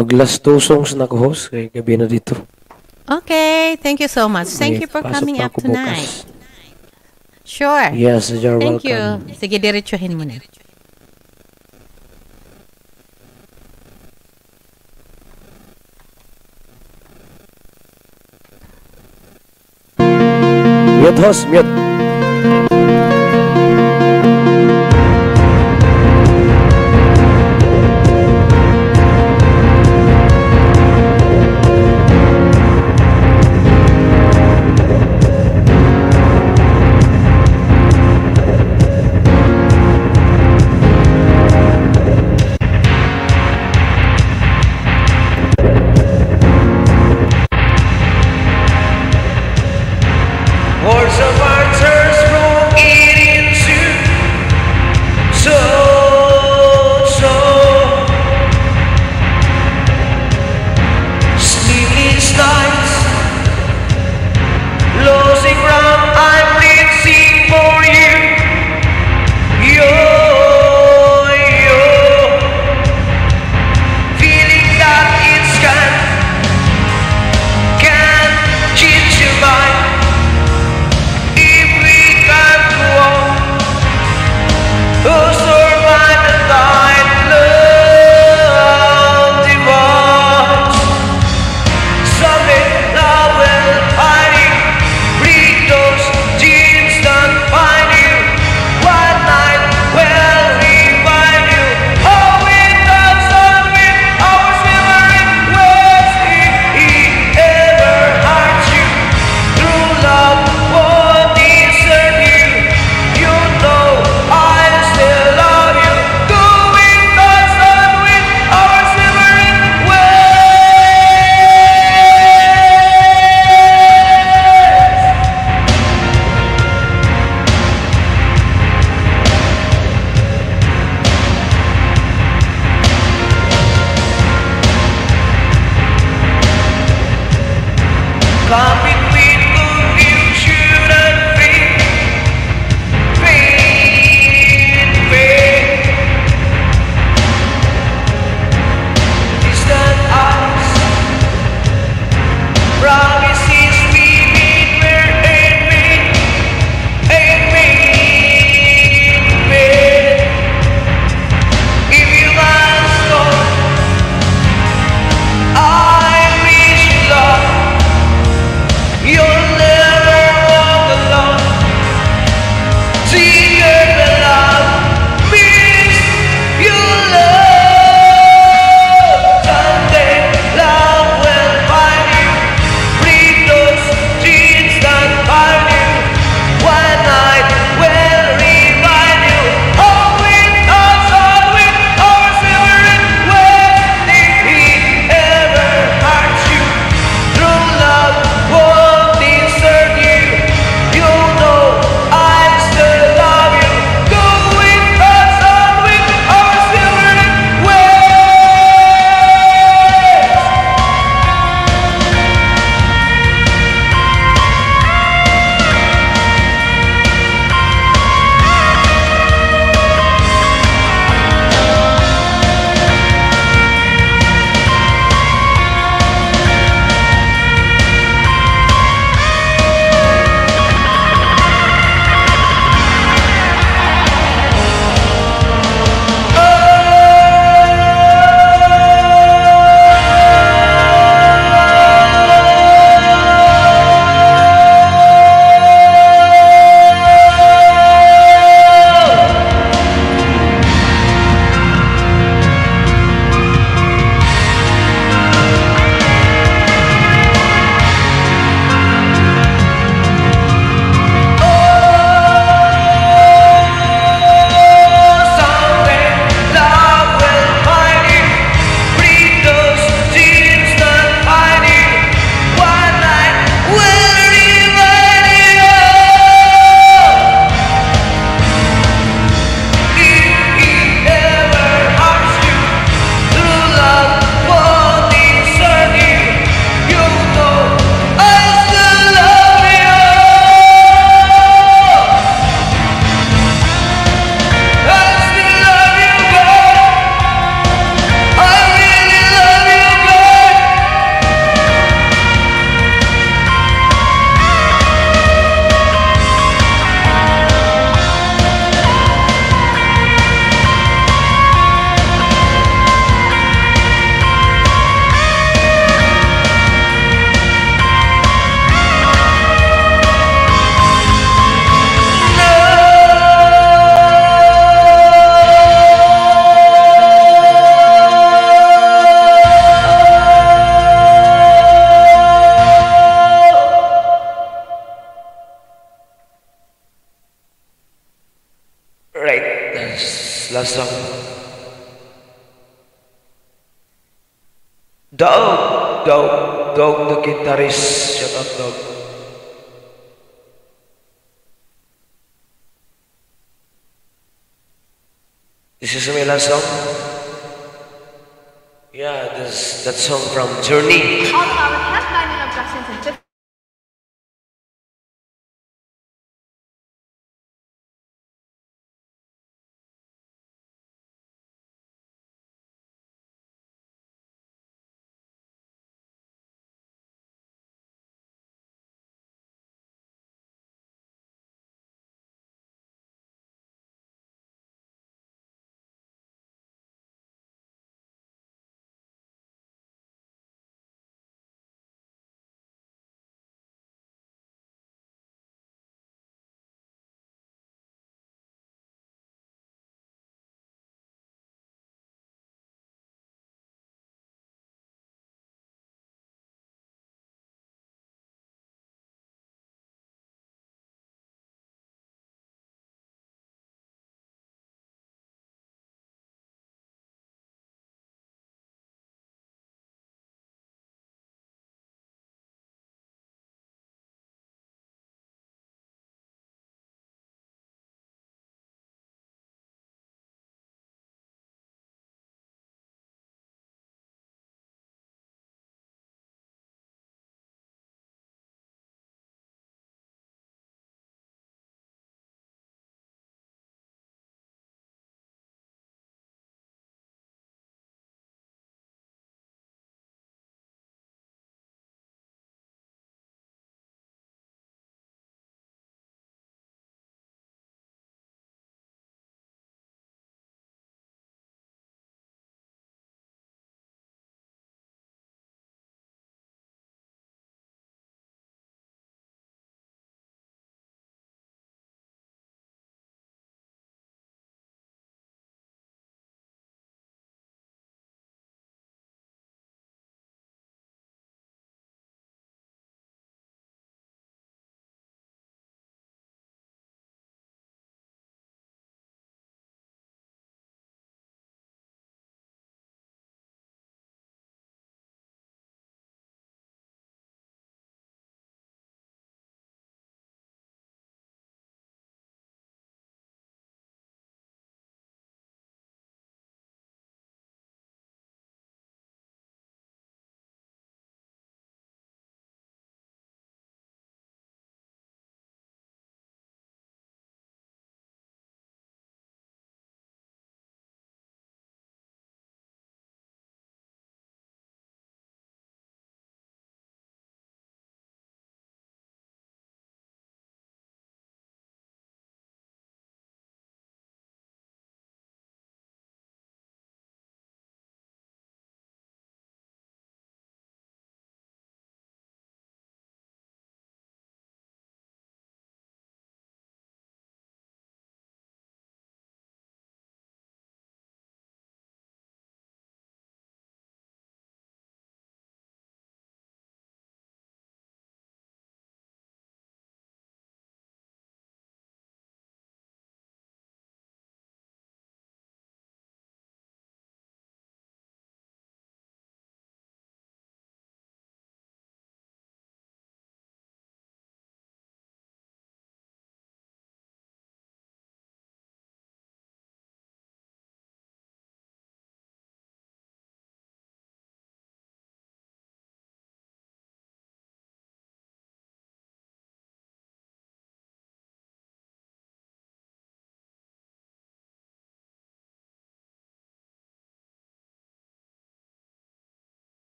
maglastosong naghos kay gabi na dito. Okay, thank you so much. Thank okay, you for coming up tonight. Bukas. Sure. Yes, you're thank welcome. Thank you. Sige, diretsuhin mo na. Mute host, mute.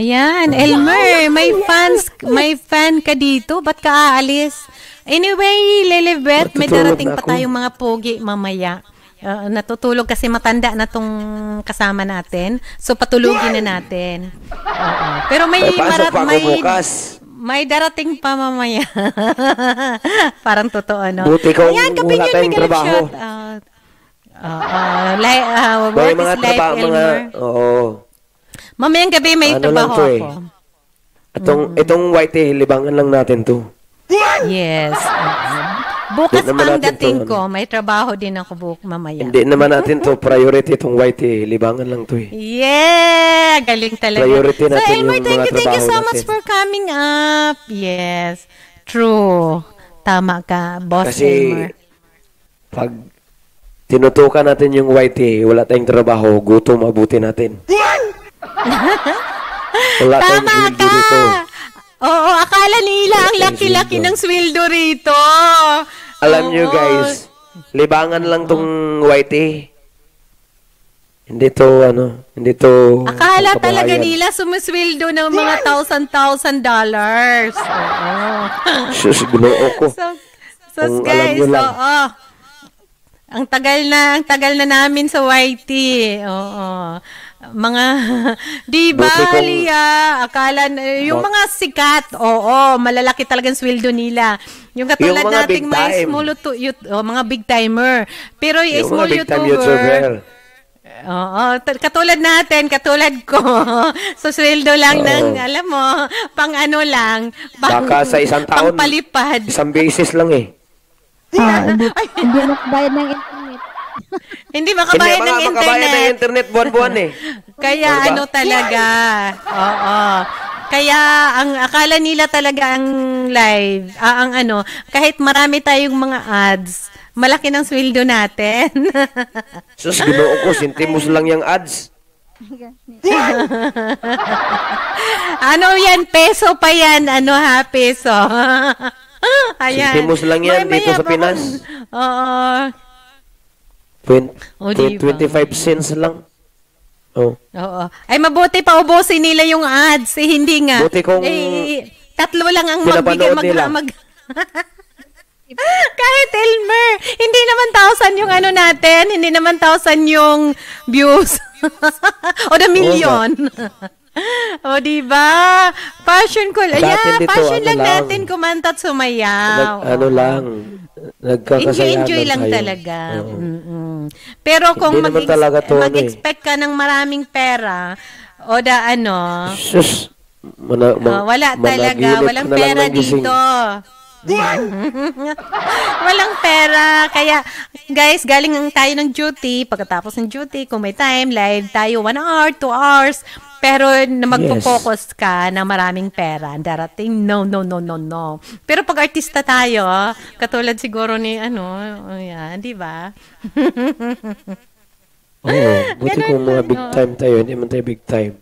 Ayan, Elmer, may fans, may fan ka dito. Ba't ka aalis? Anyway, Lilibet, may darating pa tayong mga pogi mamaya. Uh, natutulog kasi matanda na tong kasama natin. So patulugin na natin. Oo. Pero may May marat, may bukas. may darating pa mamaya. Parang totoo, no? Buti kung Ayan, wala kapingin, ng trabaho. shout out. Oo. li- ah, May work mga is life, trabaho, mga, Elmer. oo. Mamayang gabi may Ano trabaho to eh. ako. Itong, itong white eh, libangan lang natin to. Yes. Bukas pang to, dating ano. ko, may trabaho din ako buk mamaya. Hindi naman natin to priority itong white eh, libangan lang to eh. Yeah! Galing talaga. Priority so, natin Elmer, yung thank mga you, thank you so trabaho much natin. for coming up. Yes. True. Tama ka, Boss Kasi Elmer. pag tinutukan natin yung white eh, wala tayong trabaho, gutom abuti natin. Wala Tama ka! dito. Oo, akala nila ang laki-laki ng sweldo rito. Alam nyo Oo. guys, libangan lang tong white eh. Hindi to, ano, hindi to Akala talaga kabahayan. nila sumusweldo ng mga thousand-thousand dollars. Oo. Sus, ginoo ko. So, so Kung alam guys, nyo lang. oo. Ang tagal na, ang tagal na namin sa YT. Oo. Mga, di ba, Lia? Akala, na- yung mga sikat, oo, malalaki talagang sweldo nila. Yung katulad Yung nating mga small to, yut- oh, mga big timer. Pero yung, Yung small mga big time YouTuber, YouTuber. Oo, katulad natin, katulad ko. so, sweldo lang Oo. ng, alam mo, pang ano lang, pang, Baka sa isang taon, pang palipad. isang beses lang eh. Ah, hindi, hindi nakabayad ng internet. Hindi Hindi makabayad ng mga makabayad ng internet. internet buwan-buwan eh. Kaya Diba? ano talaga. Oo. Kaya ang akala nila talaga ang live, ah, ang ano, kahit marami tayong mga ads, malaki ng sweldo natin. Sus, ginoo ko, sintimos lang yung ads. ano yan? Peso pa yan. Ano ha? Peso. Ayan. Sintimos lang yan May- dito sa Pinas. Oo. Twen- O, twen- diba? 25 cents lang. Oh. Oo. Ay, mabuti pa ubusin nila yung ads. Eh, hindi nga. Buti kung eh, tatlo lang ang magbigay. nila. Mag, mag, kahit Elmer, hindi naman thousand yung ano natin, hindi naman thousand yung views. o the million. o, di ba? Passion ko. Ayan, dito, passion ano lang lang. natin kumanta at sumayaw. Nag, ano lang, nagkakasayahan Enjoy, enjoy lang tayo. talaga. Mm-mm. Pero kung Hindi mag- talaga to, ano eh. mag-expect ka ng maraming pera, o da ano, Sus, mana, ah, wala talaga, walang pera dito. walang pera. Kaya, guys, galing ang tayo ng duty. Pagkatapos ng duty, kung may time, live tayo, one hour, two hours. Pero na magpo-focus ka na maraming pera, darating, no, no, no, no, no. Pero pag artista tayo, katulad siguro ni, ano, ayan, di ba? Oo, buti Ganun kung mga big time tayo, hindi man tayo big time.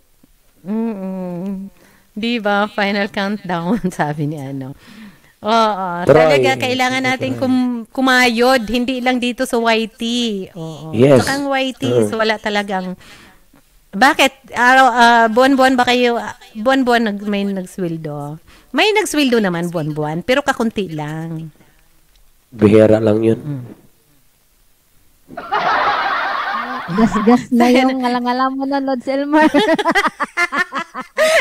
Mm-mm. Di ba? Final countdown, sabi ni ano. Oo, Try. talaga kailangan natin kum- kumayod, hindi lang dito sa YT. Oo. Yes. Saka ang YT, Mm. so wala talagang bakit araw ah, buwan-buwan ba kayo buwan-buwan nag, may nagsweldo? May nagsweldo naman buwan-buwan, pero kakunti lang. Bihira lang yun. Mm. Gas-gas na yung ngalang-ngalang mo na, Lord Elmer.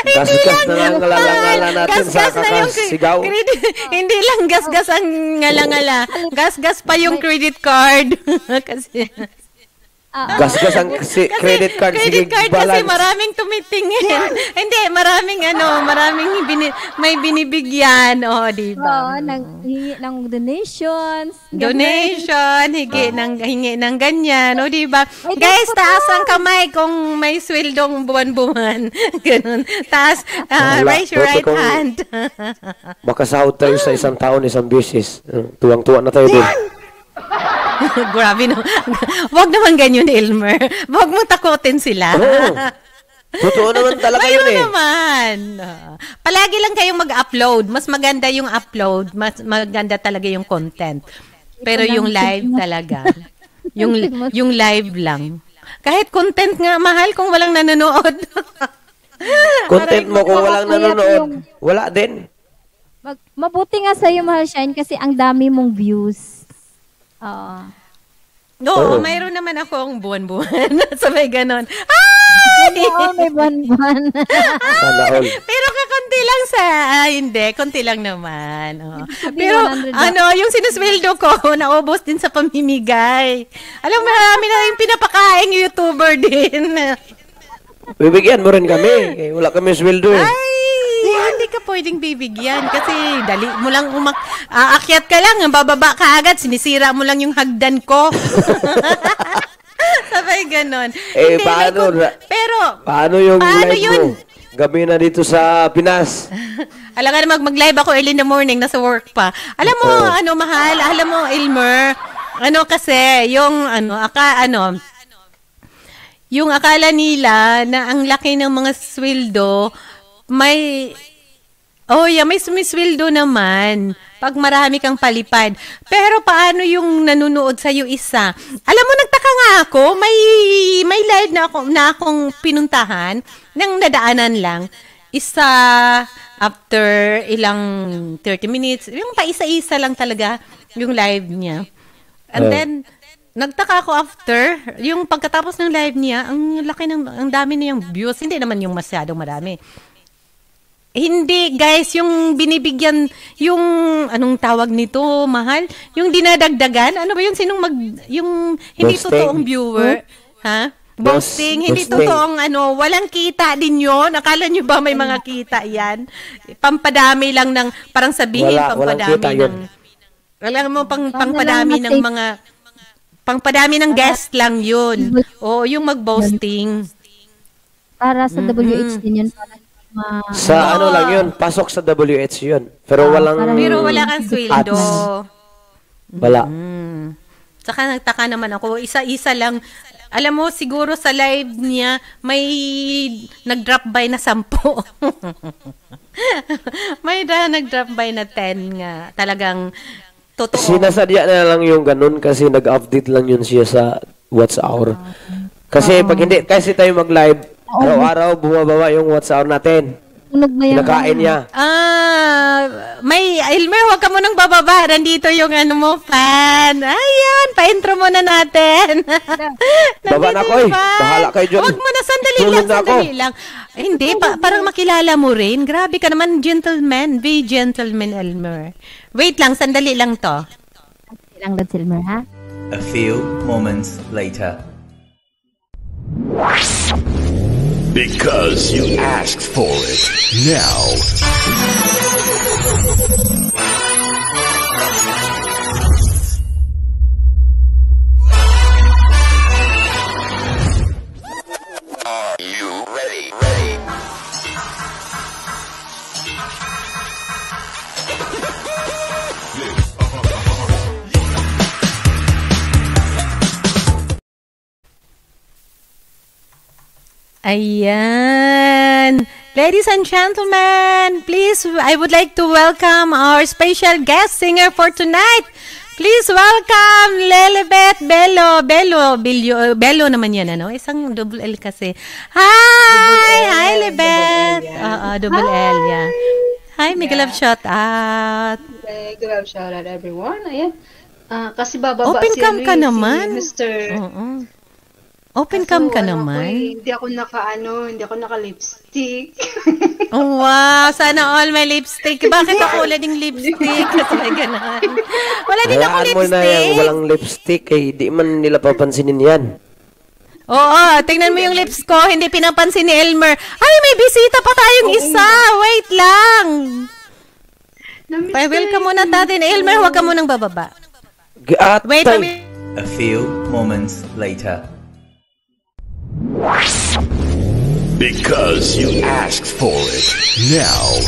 Gasgas na lang ngalala natin sa Gasgas na yung cre- kakasigaw. credit, hindi lang gasgas ang ngala-ngala. Gasgas pa yung credit card. kasi Gasgas ang si, credit card, credit sige, card kasi balance. maraming tumitingin. hindi, maraming ano, maraming bini, may binibigyan. O, oh, di Oo, ba? nang, hingi ng donations. Donation, higi ng hingi ng ganyan, o di ba? Guys, taas ang kamay kung may sweldong buwan-buwan. Ganun. Taas, ah, Wala. raise your right kung- hand. Makasahod tayo sa isang taon, isang. Uh, Tuwang-tuwa na tayo doon. Grabe no. Wag naman ganyan, Elmer. Wag mo takutin sila. Oo. Totoo naman talaga yun Mayroon eh. naman. Palagi lang kayong mag-upload. Mas maganda yung upload. Mas maganda talaga yung content. Pero yung live talaga. yung yung live lang. Kahit content nga mahal kung walang nanonood. Content mo kung walang nanonood, wala din. Mag, mabuti nga sa'yo, Mahal Shine, kasi ang dami mong views. Oo. Oo, Oo. mayroon naman akong buwan-buwan. Sabay ganon. Ay! Oo, may buwan-buwan. Pero kakunti lang sa, ah, hindi, konti lang naman. sabihin Pero 100 na. ano, yung sinusweldo ko, naubos din sa pamimigay. Alam mo, marami na yung pinapakaing YouTuber din. Bibigyan mo rin kami. Eh, wala kami sweldo eh. Ay, hindi ka pwedeng bibigyan kasi dali mo lang umak aakyat ka lang, bababa ka agad, sinisira mo lang yung hagdan ko. Sabay ganon. Eh, Hindi, paano? like, pero, paano yung paano live yun? mo? Gabi na dito sa Pinas. Alam nga na mag mag-live ako early in the morning, nasa work pa. Alam mo, Oo. ano, mahal, alam mo, Elmer, ano kasi, yung, ano, aka, ano, yung akala nila na ang laki ng mga sweldo, may, oh yeah, may sumisweldo naman pag marami kang palipad. Pero paano yung nanonood sa isa? Alam mo, nagtaka nga ako, may, may live na, ako, na akong pinuntahan nang nadaanan lang. Isa after ilang 30 minutes, yung paisa-isa lang talaga yung live niya. And Oh. then, nagtaka ako after, yung pagkatapos ng live niya, ang laki ng, ang dami na yung views. Hindi naman yung masyadong marami. Hindi, guys, yung binibigyan, yung, anong tawag nito, mahal? Yung dinadagdagan, ano ba yun? Sinong mag, yung hindi Boosting. totoong viewer? Ha? Boosting, hindi totoong ano, walang kita din yon. Akala nyo ba may mga kita yan? Pampadami lang ng, parang sabihin, Wala, walang pampadami kita yun. ng, alam mo, pang, pangpadami ng mga, pangpadami ng guest lang yun. O, yung mag-boasting. Para sa WH din yun. Para ma... Sa ano lang yun, pasok sa WH yun. Pero walang Ah, Pero wala kang sweldo. ads. Wala. Mm. Tsaka nagtaka naman ako, isa-isa lang. Alam mo, siguro sa live niya, may nag-drop by na sampo. may na nag-drop by na 10 nga. Talagang totoo. Sinasadya na lang yung ganun kasi nag-update lang yun siya sa What's Hour. Kasi pag hindi, kasi tayo mag-live, araw-araw bumababa yung What's Hour natin. Tunog na yan. Niya. Ah, may Elmer, wag ka mo nang bababa. Nandito yung ano mo, fan. Ayan, pa-intro muna natin. Baba na ako eh. Bahala kayo dyan. Wag mo na, sandali Tulog lang, na ako. sandali lang. Eh, hindi, pa- parang makilala mo rin. Grabe ka naman, gentleman. Be gentleman, Elmer. Wait lang, sandali lang to. Lang Dad Silmer, ha? A few moments later. Because you asked for it. Now. Ayan. Ladies and gentlemen, please, I would like to welcome our special guest singer for tonight. Please welcome Lelibet Bello. Bello, Bello, Bello naman yan, ano? Isang double L kasi. Hi! Hi, Libet! Oo, double L, yeah. Hi, Miguel Love Shout out. Good shout out everyone. Ayan. Ah, kasi bababa Open si, cam ano ka eh, naman. si Mr. Oo. Open cam ka ano, naman. ako eh, hindi ako naka ano, hindi ako naka lipstick. Oh, wow. Sana all my lipstick. Bakit ako wala ding lipstick? Kasi may ganon. Wala din ako Hayaan mo na lipstick. yung walang lipstick eh. Di man nila papansinin yan. Oo, tingnan mo yung lips ko. Hindi pinapansin ni Elmer. Ay, may bisita pa tayong isa. Wait lang. Pa-welcome muna natin. Elmer, huwag ka munang bababa. Wait a minute. A few moments later. Because you asked for it. Now.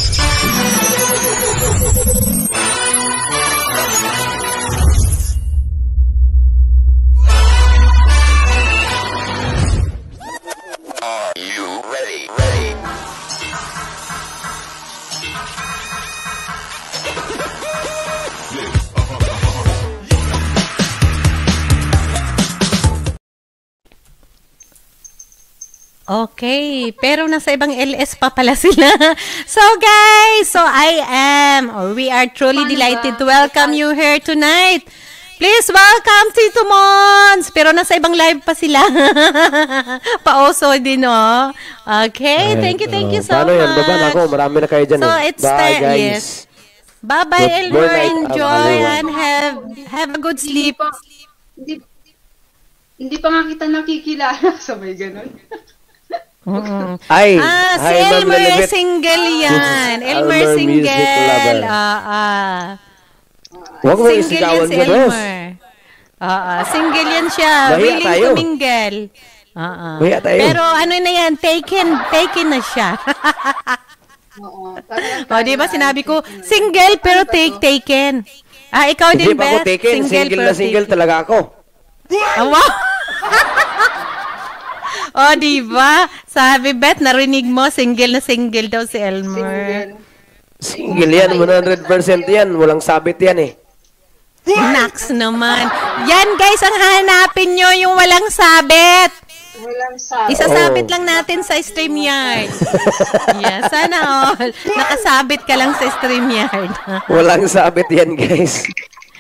Okay, pero nasa ibang LS pa pala sila. So guys, so I am, or we are truly delighted to welcome you here tonight. Please welcome Tito Mons! Pero nasa ibang live pa sila. Paoso din, no? Okay, thank you, thank you so Paano yan? Baba na much. ako. Marami na kayo dyan. So eh. it's Bye, time, guys. yes. Bye-bye, Good Elmer. night, Enjoy everyone. and have have a good sleep. Hindi, hindi pa nga kita nakikilala. Sabay ganun. Mm-mm. Ay, ah, si hi, Ma'am Elmer single yan. Elmer Elmer single. Ah, ah. Huwag mo Single yan isigawan Rose. Elmer. Ah, ah. Single yan siya. Mahiya Willing tayo. to mingle. Ah, ah. Mahiya tayo. Pero ano na yan, taken, taken na siya. Oo. o, di ba sinabi ko, single pero take, taken. Ah, ikaw Hindi din, pa ako Beth? taken. Single, pero na single taken. talaga ako. Ah, wow! o, di ba? Sabi, Beth, narinig mo, single na single daw si Elmer. Single yan. 100% yan. Walang sabit yan eh. Nax naman. Yan, guys, ang hanapin nyo, yung walang sabit. Walang sabi. Isasabit Oh. lang natin sa StreamYard. yeah, sana all. Nakasabit ka lang sa StreamYard. Walang sabit yan, guys.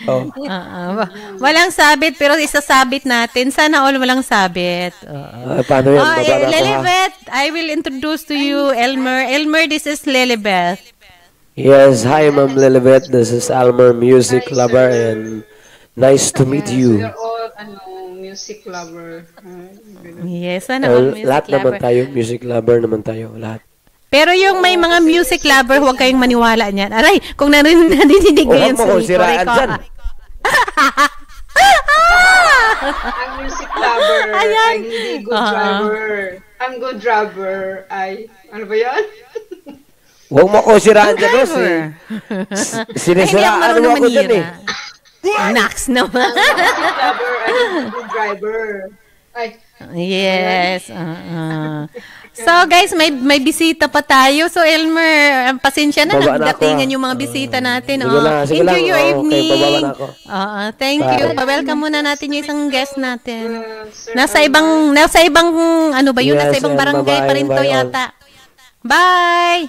Oh. Ah, ah. walang sabit, pero isasabit natin. Sana all walang sabit. Oo. Ah, paano yan? Oh, eh? Lilibet, I will introduce to you Elmer. Elmer, this is Lilibet. Yes, hi, Ma'am Lilibet. This is Almer Music Lover and nice to meet you. We're all, ano, music lover. Yes, sana all Uh, music lahat naman lover. tayo, music lover naman tayo, lahat. Pero yung may mga music lover, huwag kayong maniwala niyan. Aray, kung narin Oh, ngayon mo kung Rico, siraan dyan. Ang music lover Ayan. ay hindi good Ah. driver. Ang good driver ay, ano ba yan? Huwag mo ko siraan dyan. Driver. eh. Sinisiraan mo ako dyan eh. Nax naman. music lover hindi good driver. Ay, yes. uh-uh. So guys, may may bisita pa tayo. So Elmer, ang pasensya na Baba na ako, nagdatingan ah. yung mga bisita natin. Sige oh. lang, sige Enjoy lang. your Oh, okay, evening. bababa na ako. Oo, thank Bye. you. Pa-welcome muna natin yung isang guest natin. Nasa ibang nasa ibang ano ba yun? nasa Yes, ibang and barangay pa rin to bye all. yata. Bye.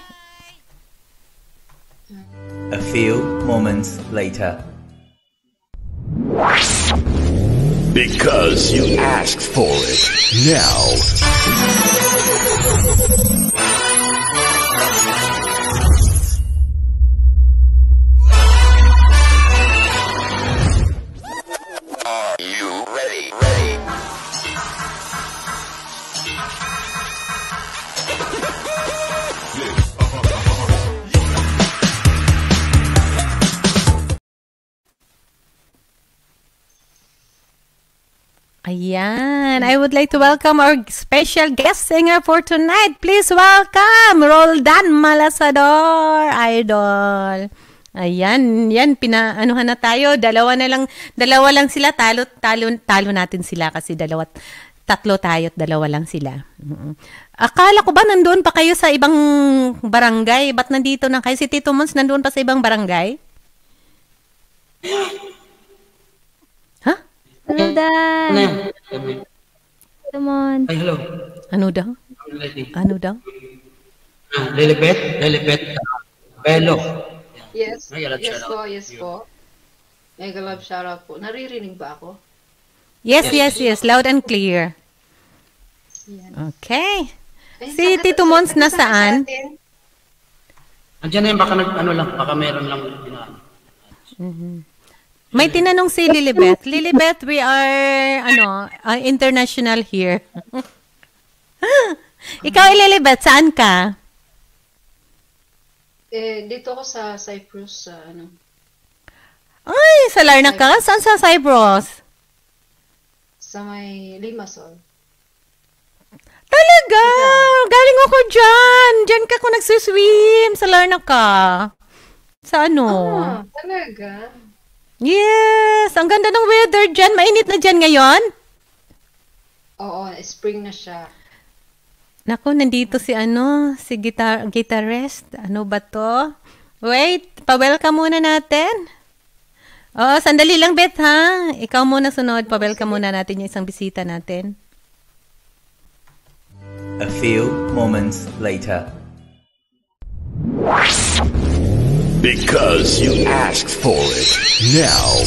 A few moments later. Because you asked for it. Now. Ayan. I would like to welcome our special guest singer for tonight. Please welcome Roldan Malasador, idol. Ayan, yan pinaanuhan na tayo. Dalawa na lang, dalawa lang sila talo talo talo natin sila kasi dalawa tatlo tayo at dalawa lang sila. Mm. Akala ko ba nandoon pa kayo sa ibang barangay? Ba't nandito na kayo? Si Tito Mons nandoon pa sa ibang barangay? Hello, Dad. Come on. Ay, hello. Ano daw? Ano daw? Ah, Lilibet, Lilibet, Belo. yes. Ay, Yes shout po, yes po. Mega love shoutout po. Naririnig ba ako? Yes, yes, yes. Loud and clear. Okay. Si Tito Mons nasaan? Andiyan na yun, baka nag, ano lang, baka meron lang pinaan. May tinanong si Lilibet. Lilibet, we are, ano, uh, international here. Ikaw, Lilibet, saan ka? Eh, dito ako sa Cyprus, sa ano. Ay, sa Larnaca ka? Saan sa Cyprus? Sa may Limassol. Talaga! Galing ako dyan! Dyan ka kung nagsuswim sa Larnaca. Sa ano? Ah, talaga? Yes! Ang ganda ng weather dyan. Mainit na dyan ngayon? Oo, spring na siya. Naku, nandito si ano, si guitar guitarist. Ano ba to? Wait, pa-welcome muna natin. Oo, sandali lang, Beth, ha? Ikaw muna sunod. Pa-welcome muna natin yung isang bisita natin. A few moments later. Because you asked for it. Now.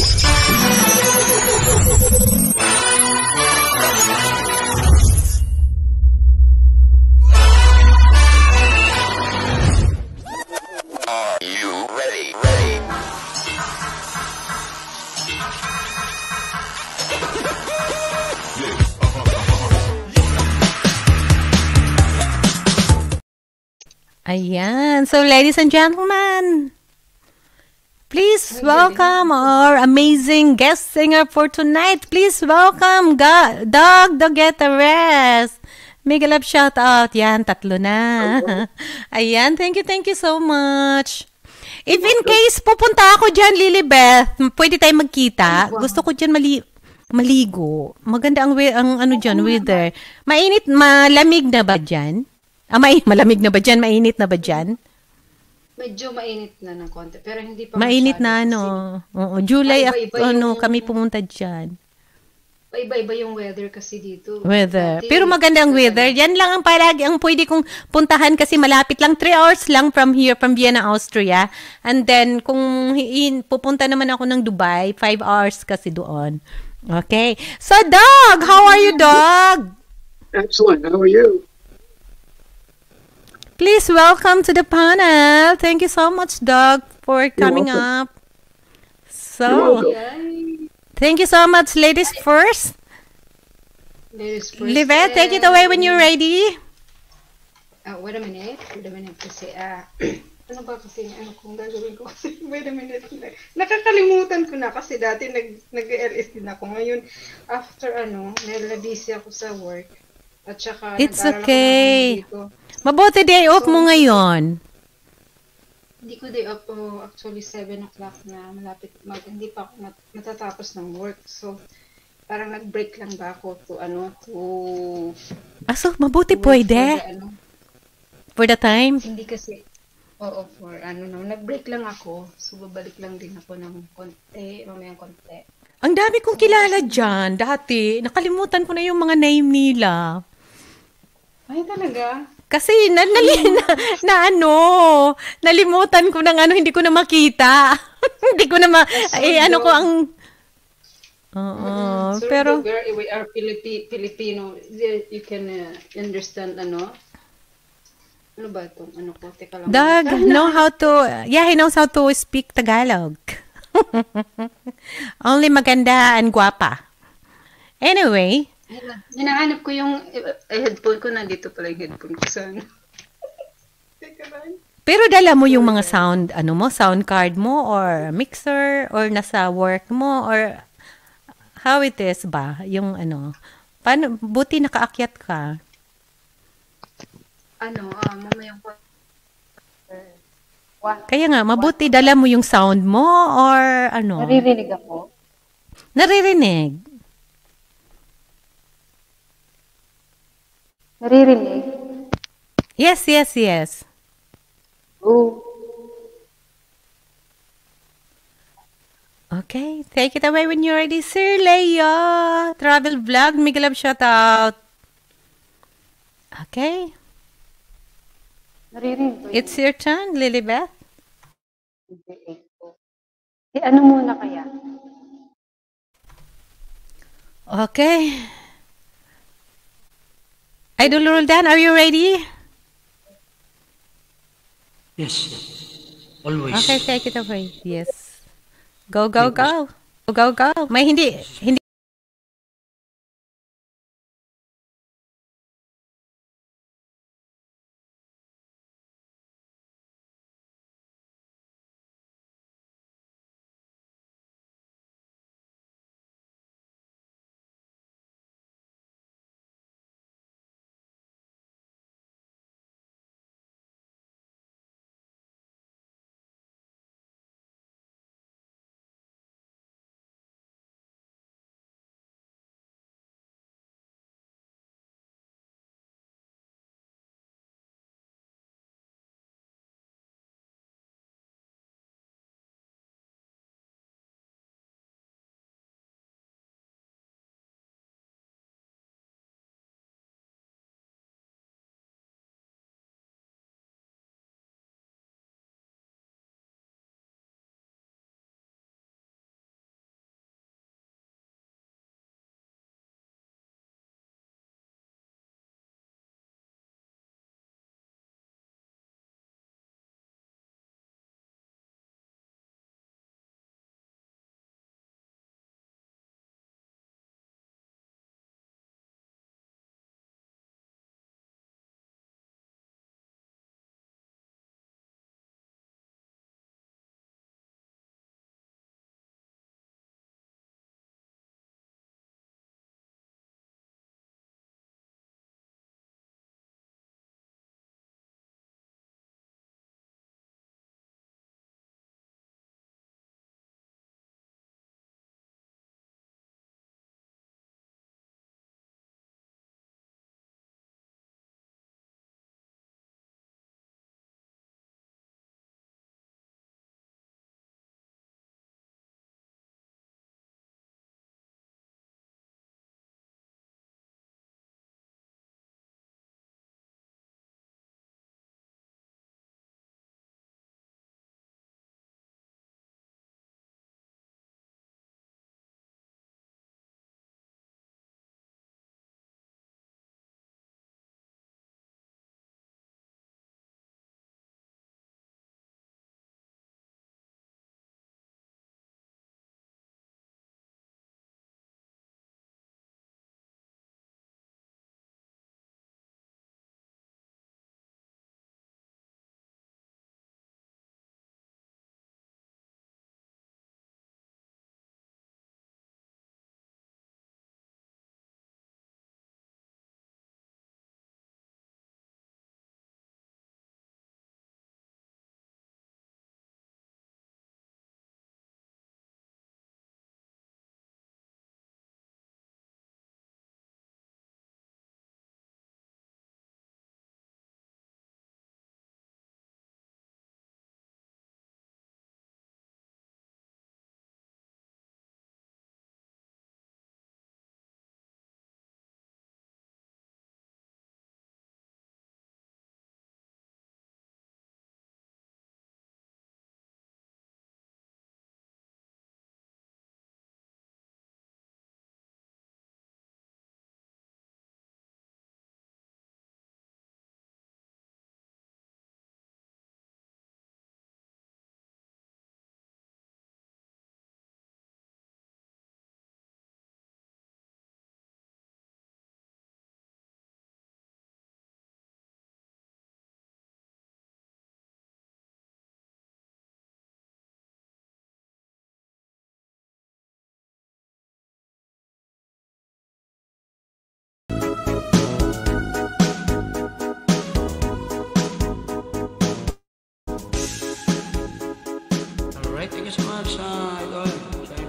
Are you ready? Ready? Ayan. So, ladies and gentlemen, please welcome our amazing guest singer for tonight. Please welcome Ga- Doug the Guitarist. Mega love shout out. Yan, tatlo na. Ayan, thank you, thank you so much. If in case pupunta ako dyan, Lilibeth, pwede tayo magkita. Gusto ko dyan mali maligo. Maganda ang, we- ang ano dyan, weather. Mainit, malamig na ba dyan? Ah, mai- malamig na ba dyan? Mainit na ba dyan? Medyo mainit na ng konti, pero hindi pa Mainit masyado na ano. Oo, July, Paiba-iba ak- ano, yung- kami pumunta dyan. Paiba-iba yung weather kasi dito. Weather. Dati, Pero maganda ang weather. Yan lang ang palagi ang pwede kong puntahan kasi malapit lang. 3 hours lang from here, from Vienna, Austria. And then, kung in, pupunta naman ako ng Dubai, 5 hours kasi doon. Okay. So, Dog, how are you, Dog? Excellent. How are you? Please welcome to the panel. Thank you so much, Doug, for coming up. So, thank you so much, ladies first. Ladies first. Livet, take it away when you're ready. Ah, wait a minute. Wait a minute kasi, ah, ano ba kasi, ano kung gagawin ko kasi, wait a minute. Nakakalimutan ko na kasi dati nag, nag-LS din ako. Ngayon, after ano, nalabisi ako sa work. At saka, It's ako okay. Mabuti day off mo ngayon. Hindi ko day off po. Actually, 7 o'clock na. Malapit. Mag, hindi pa ako mat- matatapos ng work. So, parang nag-break lang ba ako to, ano, to... Aso, mabuti pwede. For the, ano, For the time. hindi kasi, oo, for ano no, nag-break lang ako. So, babalik lang din ako ng konti, mamayang konti. Ang dami kong kilala dyan dati. Nakalimutan ko na yung mga name nila. Ay, talaga? Kasi na, nali, na, na ano, nalimutan ko ng ano, hindi ko na makita. hindi ko na ma, eh, ano ko ang, oo, So, pero, where we are Filipi- Filipino, you can uh, understand, ano? Ano ba itong, ano ko? Teka lang. Doug know how to, yeah, he knows how to speak Tagalog. Only maganda and guwapa. Anyway, Hinahanap ko yung eh, headphone ko, nandito pala yung headphone ko sa. Teka lang. pero dala mo yung mga sound, ano mo, sound card mo, or mixer, or nasa work mo, or how it is ba, yung ano, paano, buti nakaakyat ka. Ano, ah, mamayang ko. Kaya nga, mabuti dala mo yung sound mo, or ano, Naririnig ako. naririnig. Naririnig? Yes, yes, yes. Oo. Okay, take it away when you're ready, Sir Leia. Travel vlog, Love shout out. Okay, Naririnig it's your turn, Lilibeth. Eh, ano muna kaya? Okay. Idol Roldan, are you ready? Yes. Always. Okay, take it away. Yes. Go, go, go. Go, go, go. May hindi, hindi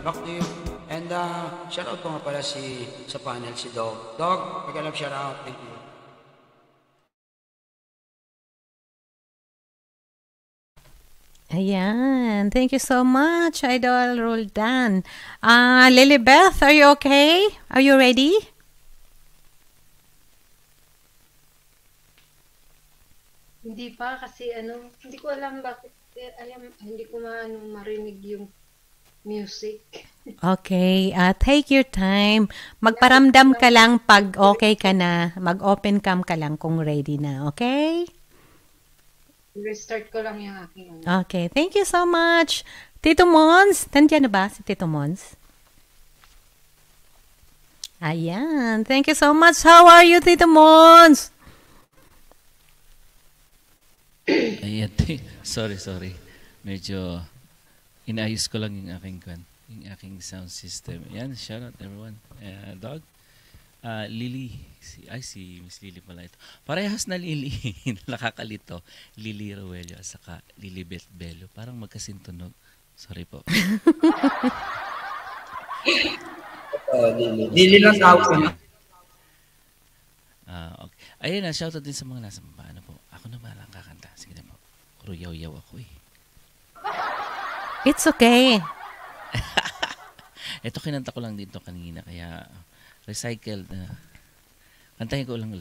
back to you. And uh, shout out ko nga pala si, sa panel, si Dog. Dog, pagkalap shout out. Thank you. Ayan. Thank you so much, Idol Roldan. Uh, Lilibeth, are you okay? Are you ready? Hindi pa kasi ano, hindi ko alam bakit eh, alam, hindi ko maano marinig yung music. Okay. Uh, take your time. Magparamdam ka lang pag okay ka na. Mag-open cam ka lang kung ready na. Okay? Restart ko lang yung aking ano. Okay. Thank you so much. Tito Mons. Nandiyan na ba si Tito Mons? Ayan. Thank you so much. How are you, Tito Mons? Ayan. sorry, sorry. Medyo inayos ko lang yung aking kwan, yung aking sound system. Ayan, shout out everyone. Uh, dog. Uh, Lily. Si, ay, si Miss Lily pala ito. Parehas na Lily. Nakakalito. Lily Roelio at saka Lilibet Bello. Parang magkasintunog. Sorry po. Uh, Lili. Lili lang ko na. Ah, okay. Ayun na, shoutout din sa mga nasa baba. Ano po? Ako na balang kakanta. Sige na po. Ruyaw-yaw ako eh. It's okay. Ito kinanta ko lang dito kanina kaya recycled na. Kantahin ko lang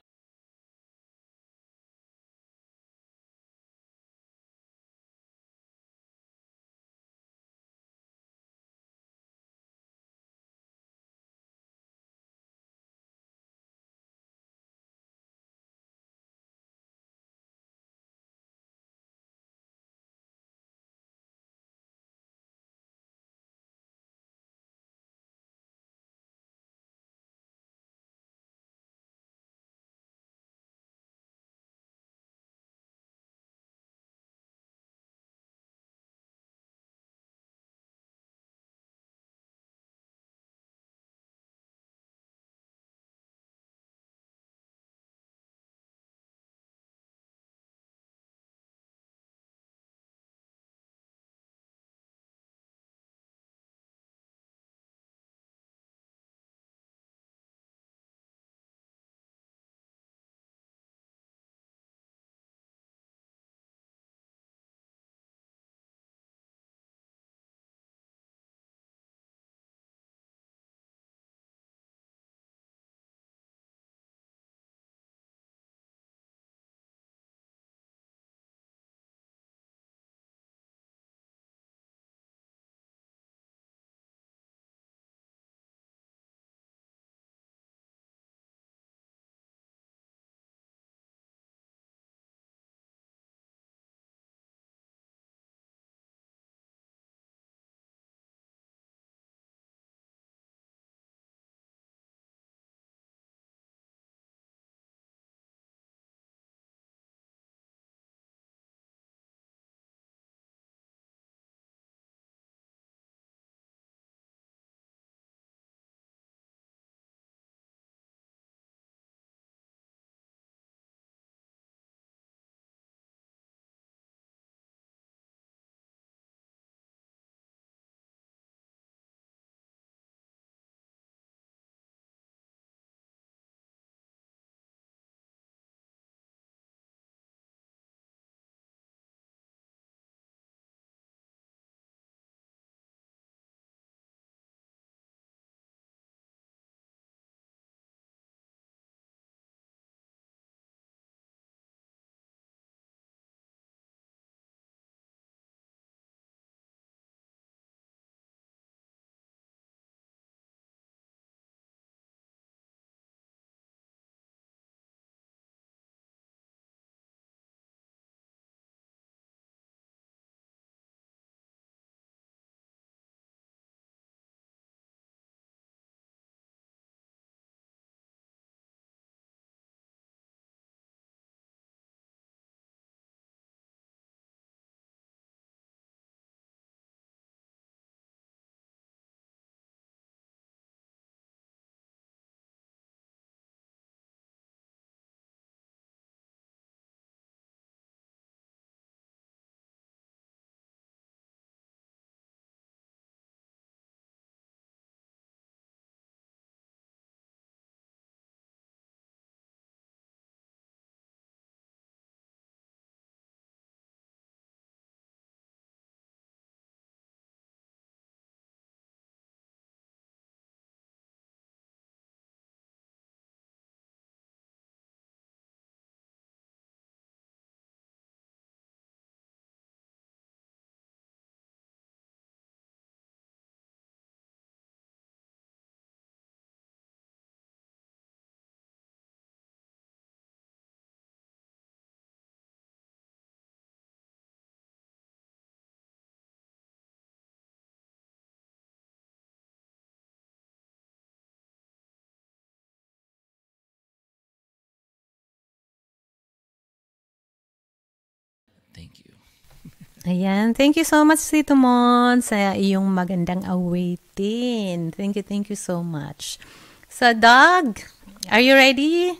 Ayan. Thank you so much, Tito Mon, sa iyong magandang awaitin. Thank you, thank you so much. So, dog, are you ready?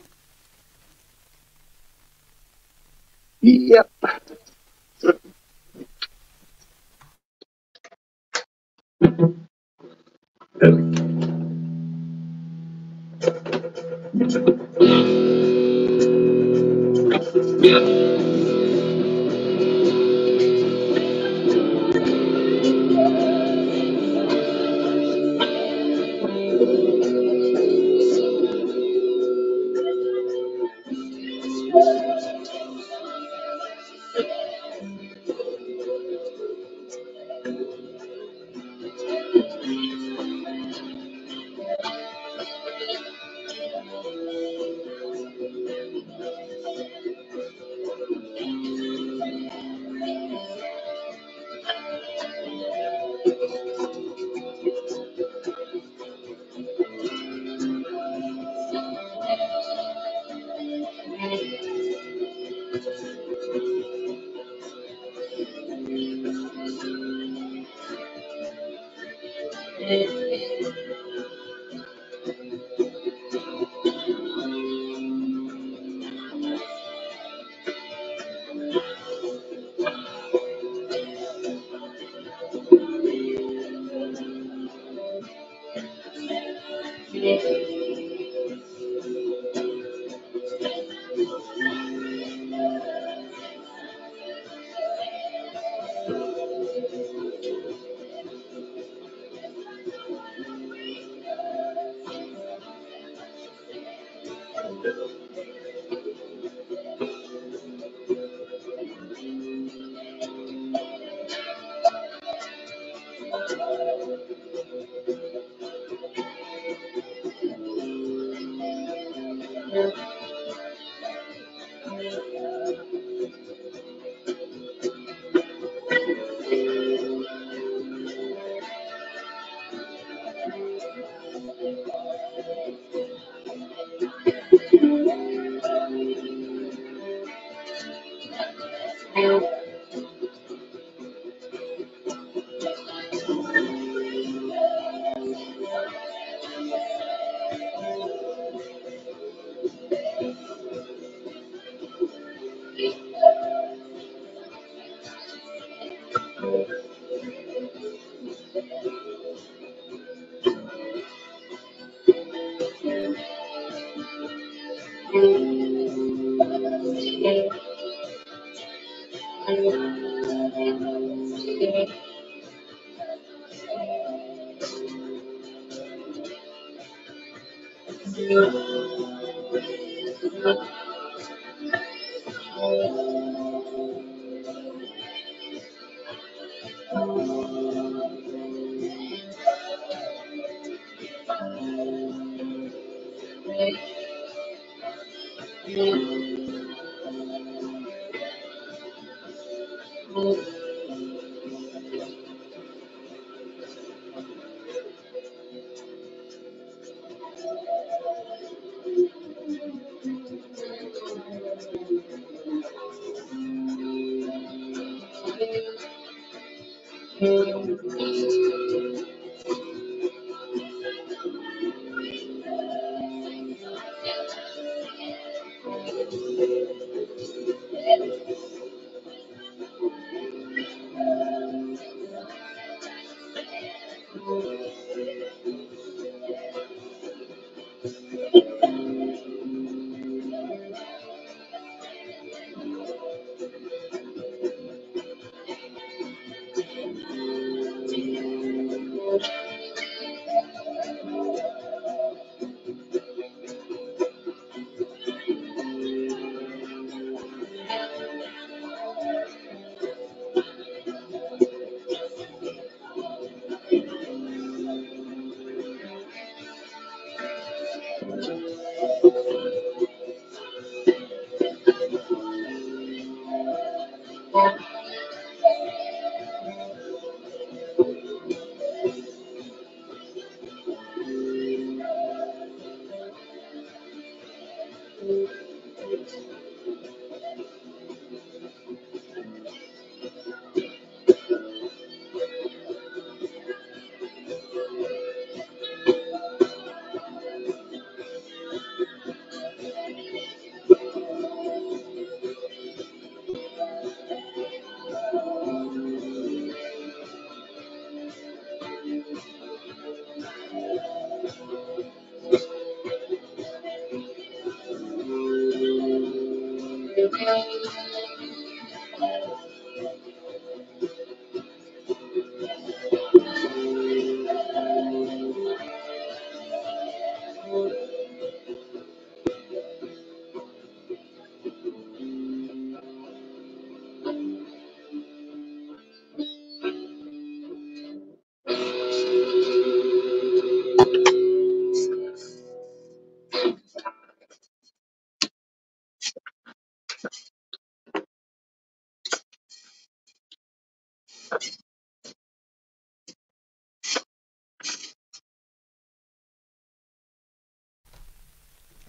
Yep. Yeah.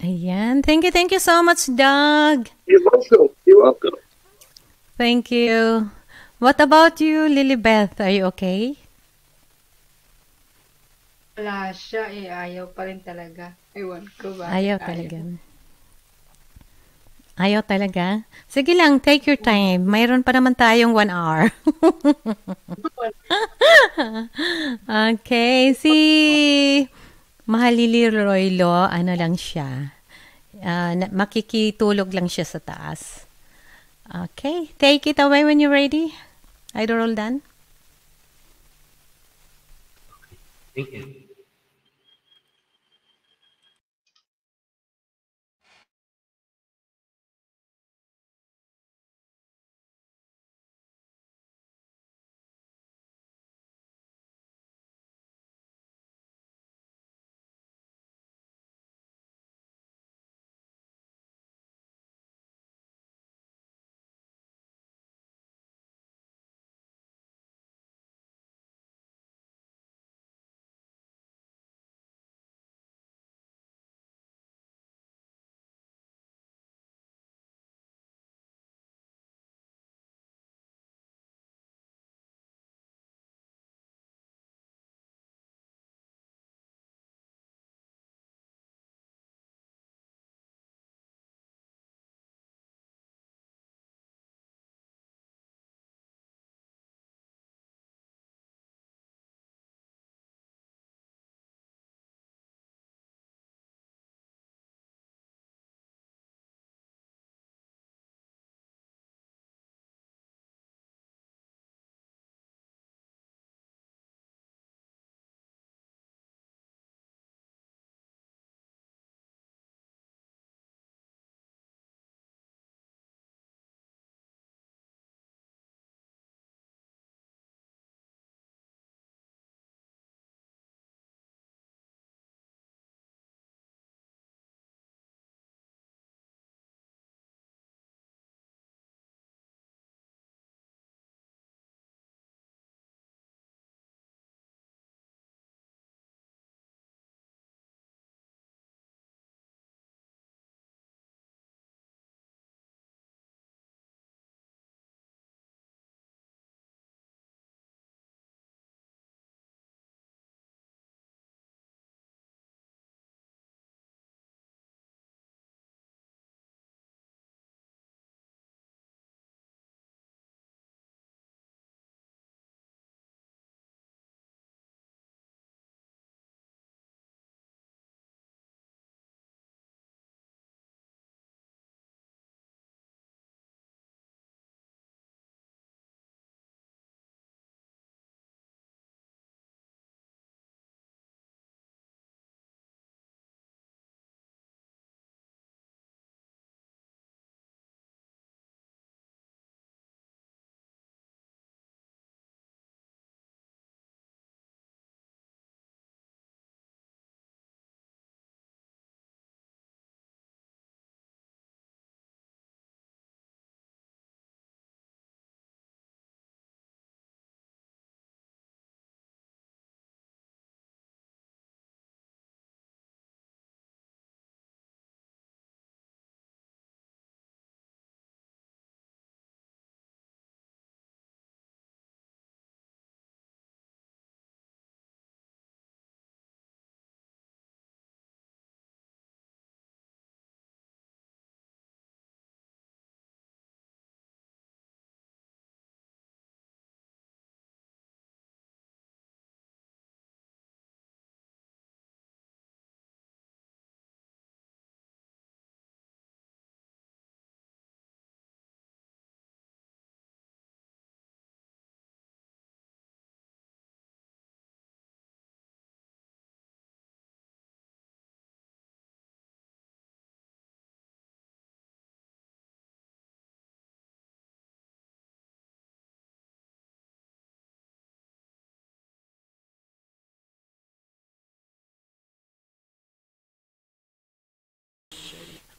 Ayan. Thank you, thank you so much, Doug. You're welcome. You're welcome. Thank you. What about you, Lilibeth? Are you okay? Wala siya eh, ayaw pa rin talaga. Ewan ko ba? Ayaw talaga. Ayaw talaga? Sige lang, take your time. Mayroon pa naman tayong one hour. okay, si Mahalili Roylo, ano lang siya. Na- makikitulog lang siya sa taas. Okay, take it away when you're ready. Idol Roldan. Thank you.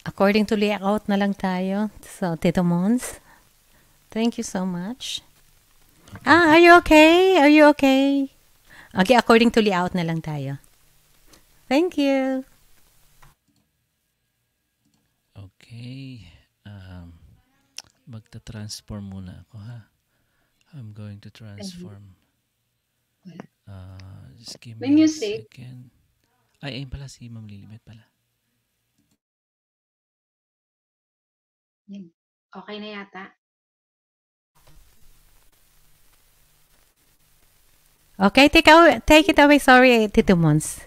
According to layout na lang tayo. So, Tito Mons, thank you so much. Ah, are you okay? Are you okay? Okay, according to layout na lang tayo. Thank you. Okay. Um, magta-transform muna ako ha. I'm going to transform. Uh, just give me May a music? second. Ay, ayun pala si Ma'am Lilibet pala. Yan. Okay na yata. Okay, take, away, take it away. Sorry, Tito Mons.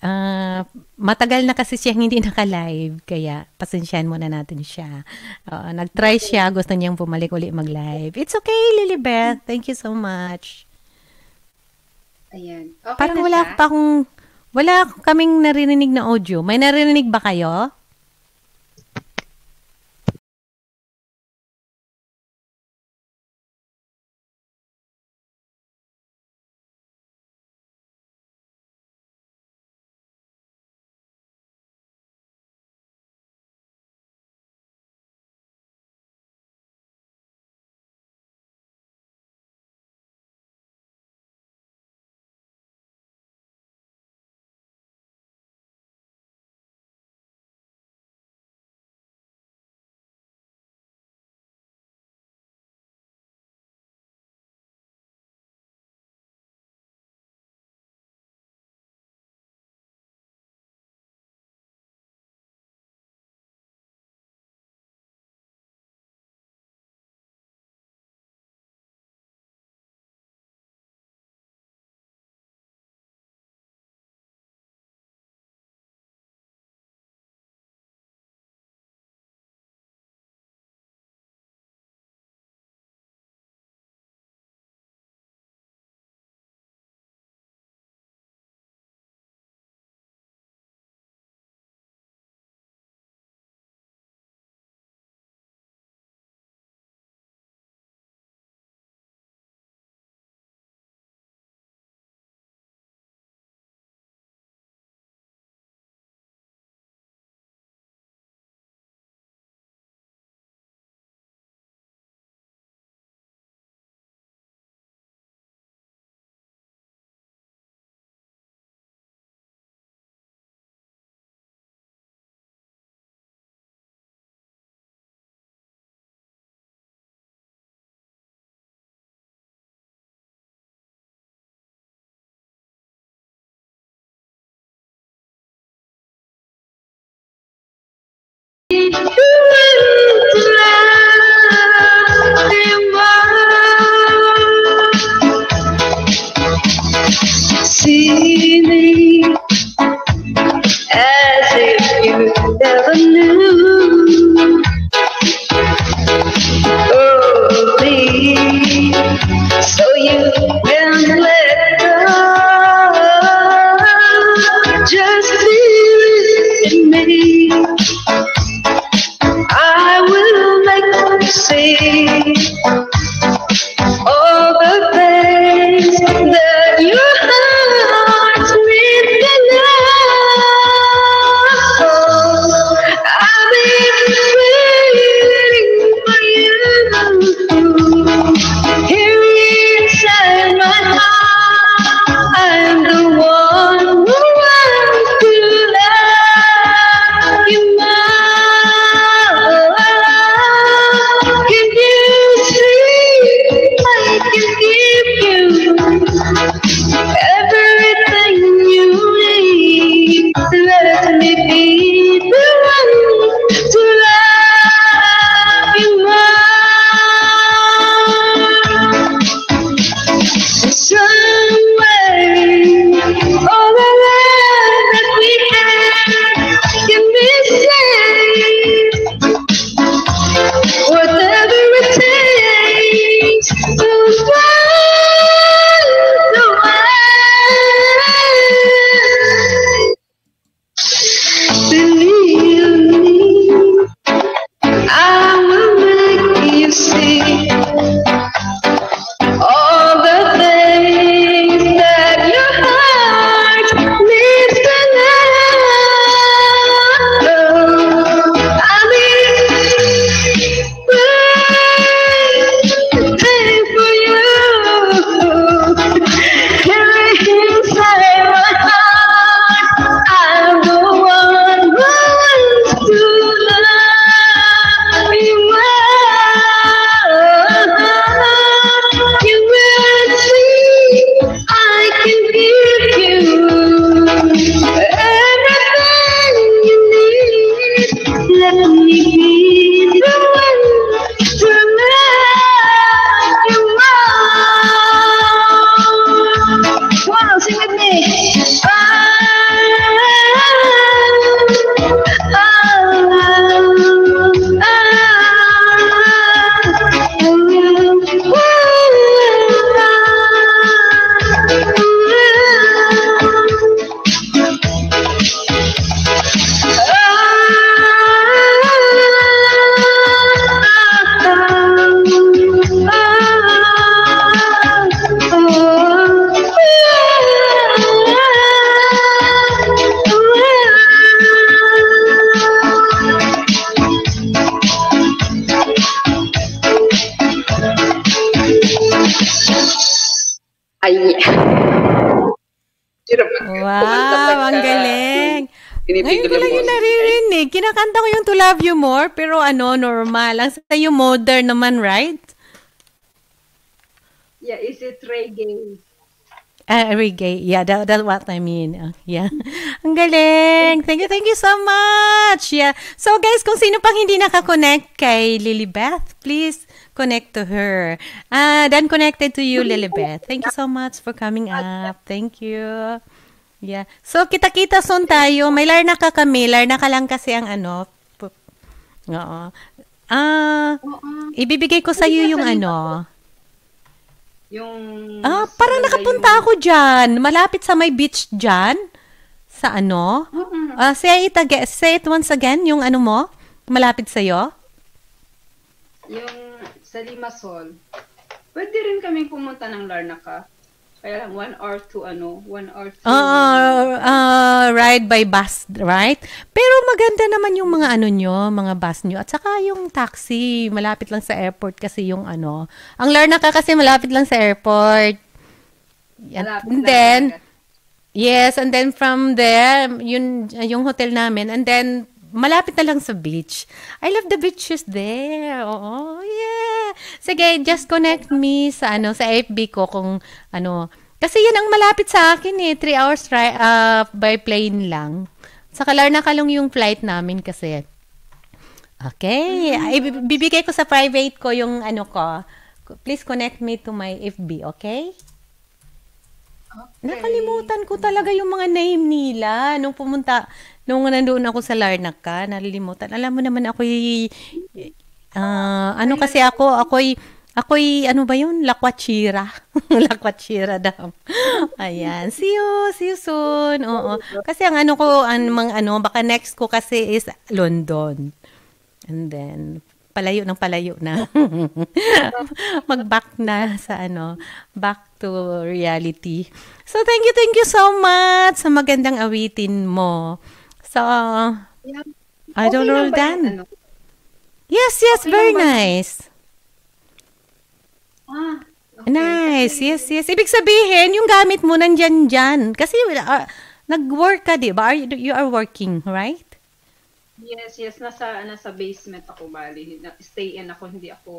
Ah, matagal na kasi siya hindi naka-live, kaya pasensyahan muna natin siya. Oo, nag-try siya, gusto niyang bumalik uli mag-live. It's okay, Lilibet. Thank you so much. Ayan. Okay Parang wala siya? pa akong, wala kaming naririnig na audio. May naririnig ba kayo? See me as if you never knew. Oh, me, so you modern naman, right? Yeah, is it reggae? Ah, reggae. Yeah, that, that's what I mean. Uh, yeah. Ang galing. Thank you, thank you so much. Yeah. So guys, kung sino pang hindi nakakonect kay Lilibeth, please connect to her. Ah, then connected to you, Lilibeth. Thank you so much for coming up. Thank you. Yeah. So, kita-kita soon tayo. May Larna ka kami. Larna ka lang kasi ang ano. Oo. Ah, ibibigay ko sa iyo yung ano. Yung... Ah, parang nakapunta ako dyan. Malapit sa may beach dyan. Sa ano? Ah, say it again. Say it once again, yung ano mo. Malapit sa'yo. Yung sa Limassol. Pwede rin kami pumunta ng Larnaca. Kaya lang, one hour to ano, one hour to... Ah, ah, ride by bus, right? Pero maganda naman yung mga ano nyo, mga bus nyo. At saka yung taxi, malapit lang sa airport kasi yung ano. Ang Larnaca kasi malapit lang sa airport. Yan. Malapit And then, yes, and then from there, yun, yung hotel namin. And then, malapit na lang sa beach. I love the beaches there. Oo, yeah. Sige, just connect me sa ano sa FB ko kung ano. Kasi yan ang malapit sa akin eh. Three hours ri- uh, by plane lang. Sa Larnaca lang yung flight namin kasi. Okay. Ay, bibigay ko sa private ko yung ano ko. Please connect me to my FB, okay? Nakalimutan ko talaga yung mga name nila nung pumunta, nung nandoon ako sa Larnaca, nalilimutan. Alam mo naman ako'y, ah, ano kasi ako, ako'y, ako'y, ano ba yun? Lakwachira. Lakwachira daw. Ayan. See you, see you soon. Oo. Kasi ang ano ko, ang mga ano, baka next ko kasi is London. And then, palayo ng palayo na. Mag-back na sa ano, back to reality. So, thank you, thank you so much sa magandang awitin mo. So, I don't know Dan. Yes, yes, very nice. Ah, Nice, yes, yes. Ibig sabihin, yung gamit mo nandyan dyan. Kasi uh, nag-work ka, di ba? Are you, you are working, right? Yes, yes. Nasa, nasa basement ako, bali. Stay in ako, hindi ako...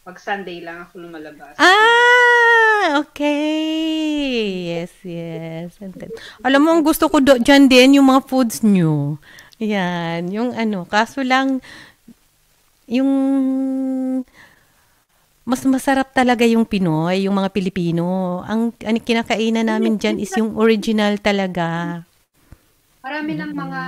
Pag Sunday lang ako lumalabas. Ah, okay. Yes, yes. Alam mo, ang gusto ko do, dyan din, yung mga foods nyo. Yan, yung ano, kaso lang, yung mas masarap talaga yung Pinoy, yung mga Pilipino. Ang, ang kinakainan namin dyan is yung original talaga. Marami ng mga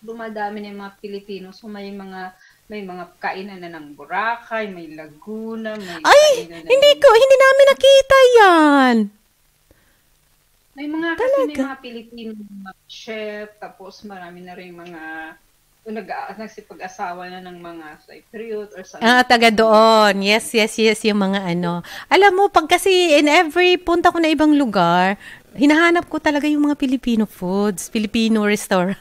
dumadami ng mga Pilipino. So may mga may mga kainan na ng Boracay, may Laguna, may Ay, na hindi ko, hindi namin nakita yan. May mga kasi may mga Pilipino mga chef, tapos marami na rin mga nag nagsipag-asawa na ng mga Cypriot or something. Ah, taga doon. Yes, yes, yes, yung mga ano. Alam mo, pag kasi in every punta ko na ibang lugar, hinahanap ko talaga yung mga Filipino foods, Filipino restaurant.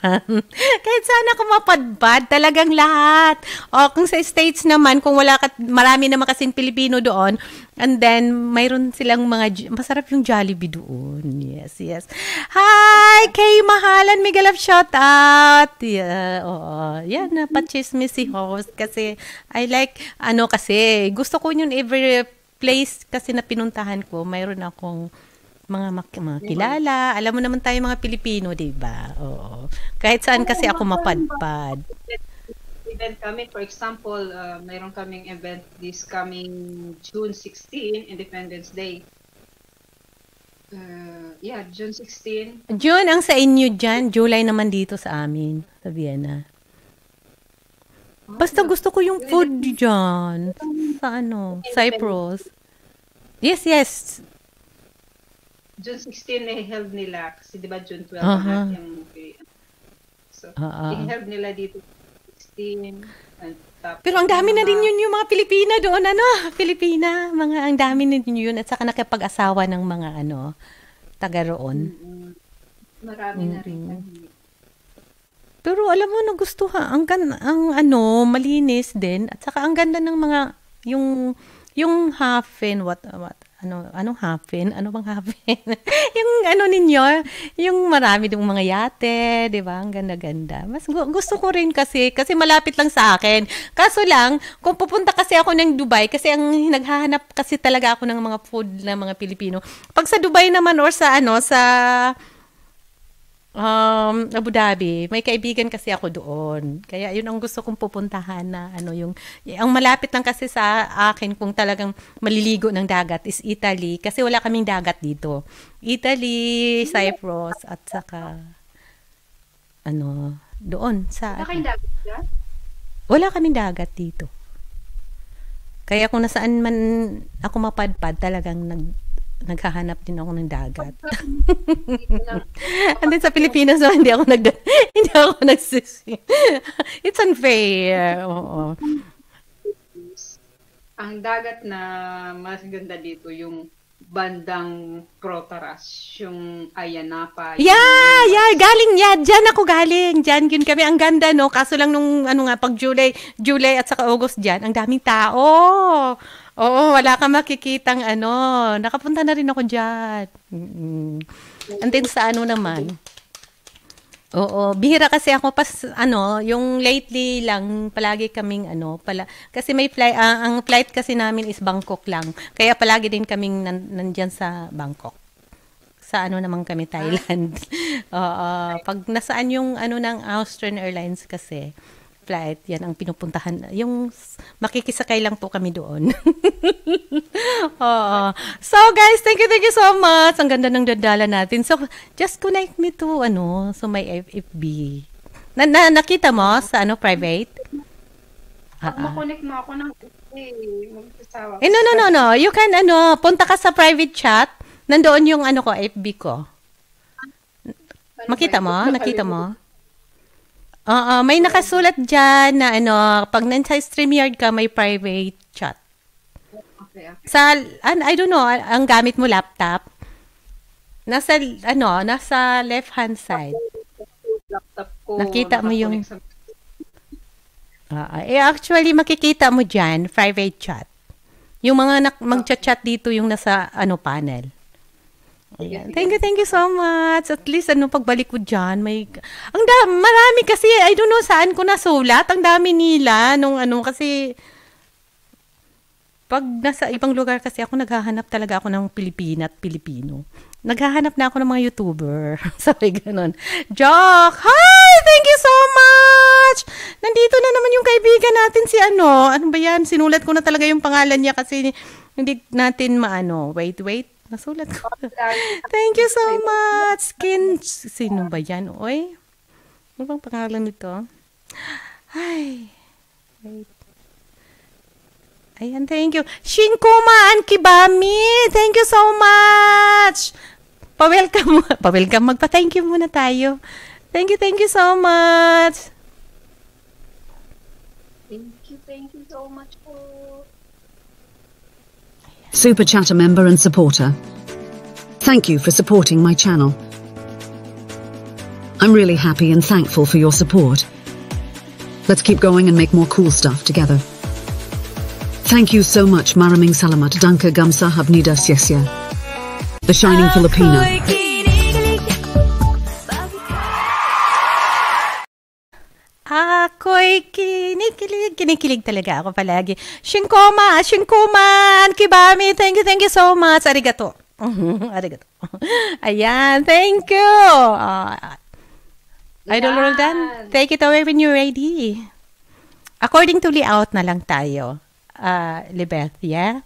Kahit saan ako mapadpad, talagang lahat. O kung sa States naman, kung wala ka, marami naman kasing Pilipino doon, and then mayroon silang mga, masarap yung Jollibee doon. Yes, yes. Hi, kay Mahalan, mega love shout out. Yeah, oo. Yan, napachismis si host kasi I like, ano kasi, gusto ko yun every place kasi na pinuntahan ko, mayroon akong mga mak- mga kilala. Alam mo naman tayo mga Pilipino, 'di ba? Oo. Kahit saan kasi ako mapadpad. mag-attend kami. For example, uh, mayroon kaming event this coming June 16, Independence Day. Uh, yeah, June 16. June, ang sa inyo dyan, July naman dito sa amin, sa Vienna. Basta gusto ko yung food dyan. Sa ano, Cyprus. Yes, yes. June 16 na held nila kasi 'di ba June 12 Aha. uh yung So, Ah, ah. i-held nila dito 16 and tapos Pero ang dami na din yun yung mga Pilipina doon, ano, Pilipina, mga ang dami na din yun at saka nakapag-asawa ng mga ano, taga roon. marami na rin. Mm-mm. Pero alam mo, nagustuhan, ang, gan, ang ano, malinis din at saka ang ganda ng mga, yung, yung halfin, what, what, ano, anong halfin? Ano bang halfin? yung ano ninyo, yung marami dong mga yate, di ba? Ang ganda-ganda. Mas gu- gusto ko rin kasi, kasi malapit lang sa akin. Kaso lang, kung pupunta kasi ako ng Dubai, kasi ang naghahanap kasi talaga ako ng mga food ng mga Pilipino. Pag sa Dubai naman or sa ano, sa um, Abu Dhabi, may kaibigan kasi ako doon. Kaya yun ang gusto kong pupuntahan na ano yung ang malapit lang kasi sa akin kung talagang maliligo ng dagat is Italy kasi wala kaming dagat dito. Italy, Cyprus at saka ano doon sa Wala kayong dagat dyan? wala kaming dagat dito. Kaya kung nasaan man ako mapadpad, talagang nag naghahanap din ako ng dagat. And then sa Pilipinas naman, hindi ako nag hindi ako nagsisi. It's unfair. Oo. Ang dagat na mas ganda dito yung bandang Protaras, yung Ayanapa. Yeah, yeah, galing yeah, diyan ako galing. Diyan yun kami ang ganda no. Kaso lang nung ano nga pag July, July at saka August diyan, ang daming tao. Oo, wala kang makikitang ano. Nakapunta na rin ako diyan. Mm-mm. And then sa ano naman, Oo, bihira kasi ako pas ano, yung lately lang palagi kaming ano, pala kasi may flight ah, ang flight kasi namin is Bangkok lang. Kaya palagi din kaming nan, nandyan sa Bangkok. Sa ano naman kami Thailand. Oo, pag nasaan yung ano ng Austrian Airlines kasi flight, yan ang pinupuntahan. Yung makikisakay lang po kami doon. Oo. So guys, thank you, thank you so much. Ang ganda ng dadala natin. So, just connect me to, ano, so my FB. Na, na, nakita mo sa, ano, private? Pag makonect mo ako ng eh, magsasawa. Eh, no, no, no, no. You can, ano, punta ka sa private chat. Nandoon yung, ano ko, FB ko. Makita mo? Nakita mo? Oo, may nakasulat dyan na, ano, pag nasa StreamYard ka, may private chat. Okay, okay. Sa, an, I don't know, ang gamit mo laptop, nasa, ano, nasa left-hand side. Laptop ko. Nakita mo yung- sa- Ah, eh, actually, makikita mo dyan, private chat. Yung mga nak- mag-chat dito yung nasa, ano, panel. Ayan. Thank you, thank you so much. At least, ano, pagbalik ko dyan, may, ang da, marami kasi, I don't know saan ko nasulat. Ang dami nila, nung ano, kasi, pag nasa ibang lugar kasi ako, naghahanap talaga ako ng Pilipina at Pilipino. Naghahanap na ako ng mga YouTuber. Sabi ganun. Joke! Hi! Thank you so much! Nandito na naman yung kaibigan natin si ano. Ano ba yan? Sinulat ko na talaga yung pangalan niya kasi hindi natin maano. Wait, wait. Nasulat ko. Thank you so much. Skin. Sino ba yan? Oy. Ano bang pangalan nito? Ay. Wait. Ayan, thank you. Shinkuma Ankibami, thank you so much. Pa-welcome, pa-welcome, magpa-thank you muna tayo. Thank you, thank you so much. Thank you, thank you so much. Super Chatter member and supporter. Thank you for supporting my channel. I'm really happy and thankful for your support. Let's keep going and make more cool stuff together. Thank you so much Maraming Salamat Danke Gamsa Habnida Siesia. The Shining Filipino. Ako'y kinikilig, kinikilig talaga ako palagi. Shinkoma, Shinkoma, Ankibami, thank you, thank you so much. Arigato. Arigato. Ayan, thank you. Uh, Idol Roldan, take it away when you're ready. according to layout na lang tayo. Uh, Libeth, yeah?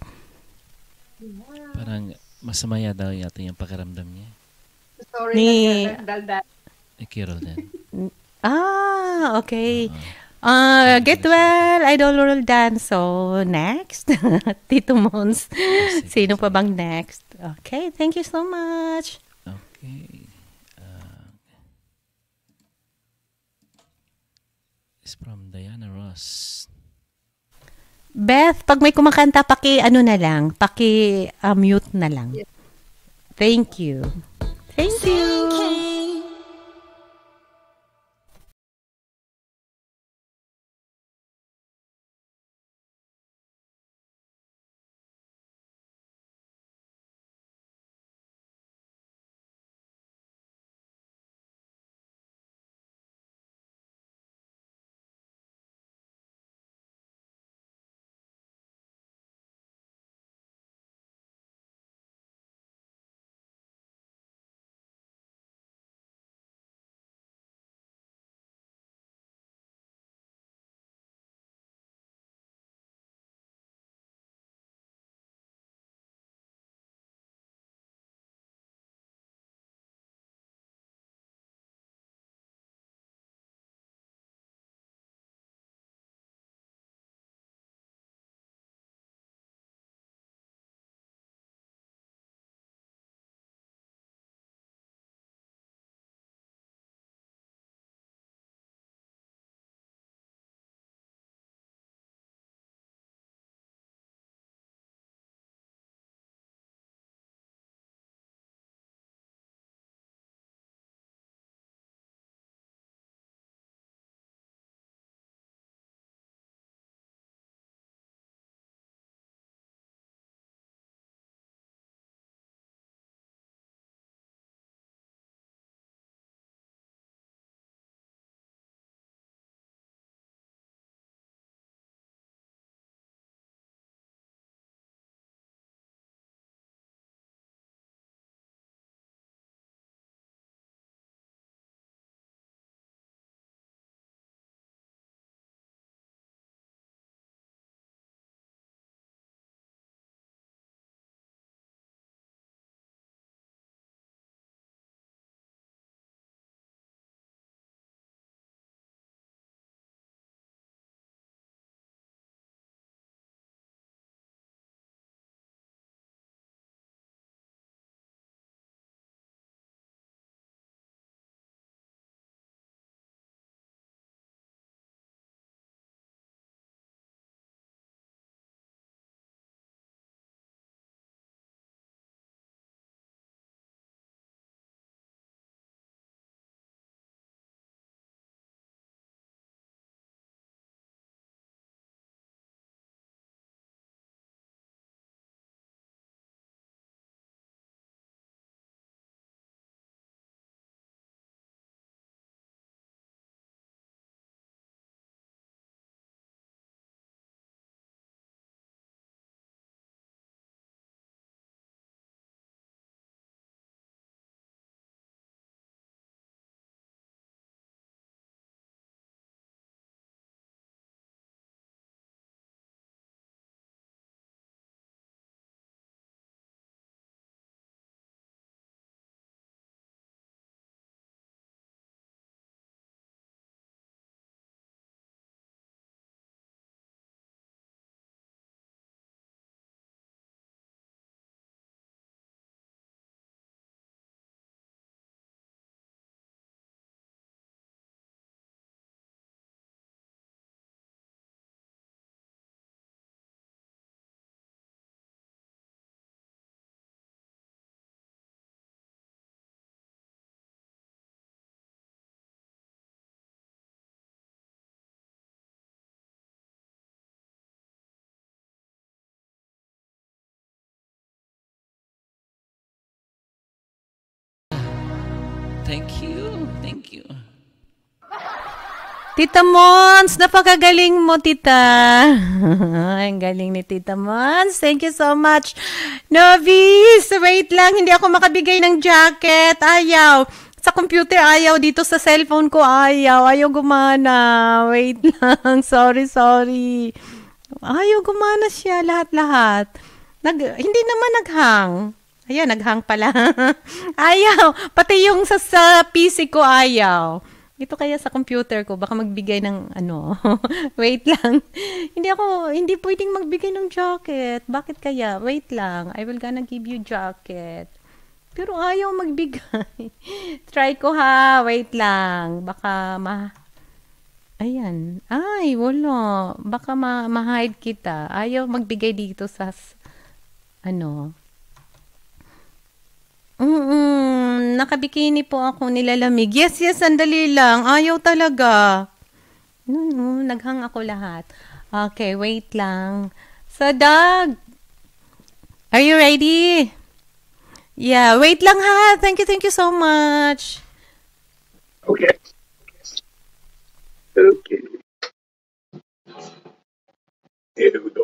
Parang masama ya daw yata yung pakiramdam niya. Sorry, Ni- daldal. Carol din. Ah, okay. Uh, get well, Idol Rural Dan. So, next, Tito Mons. Sino pa bang next? Okay, thank you so much. Okay. Uh, it's from Diana Ross. Beth, pag may kumakanta, paki ano na lang, paki uh, mute na lang. Thank you. Thank you. Thank you. Thank you. Tita Mons, napakagaling mo, tita. Ang galing ni Tita Mons. Thank you so much. Novice, wait lang, hindi ako makabigay ng jacket. Ayaw. Sa computer ayaw, dito sa cellphone ko ayaw. Ayaw gumana. Wait lang. Sorry, sorry. Ayaw gumana siya lahat-lahat. Nag, hindi naman naghang. Ayan, naghang pala. ayaw. Pati yung sa, sa PC ko ayaw. Ito kaya sa computer ko, baka magbigay ng ano. Wait lang. hindi ako, hindi pwedeng magbigay ng jacket. Bakit kaya? Wait lang. I will gonna give you jacket. Pero ayaw magbigay. Try ko ha. Wait lang. Baka ma... Ayan. Ay, wala. Baka ma- ma-hide kita. Ayaw magbigay dito sa ano. Mm, nakabikini po ako nilalamig. Yes, yes, sandali lang. Ayaw talaga. No, naghang ako lahat. Okay, wait lang. So, Doug, are you ready? Yeah, wait lang ha. Thank you, thank you so much. Okay. Okay. Here we go.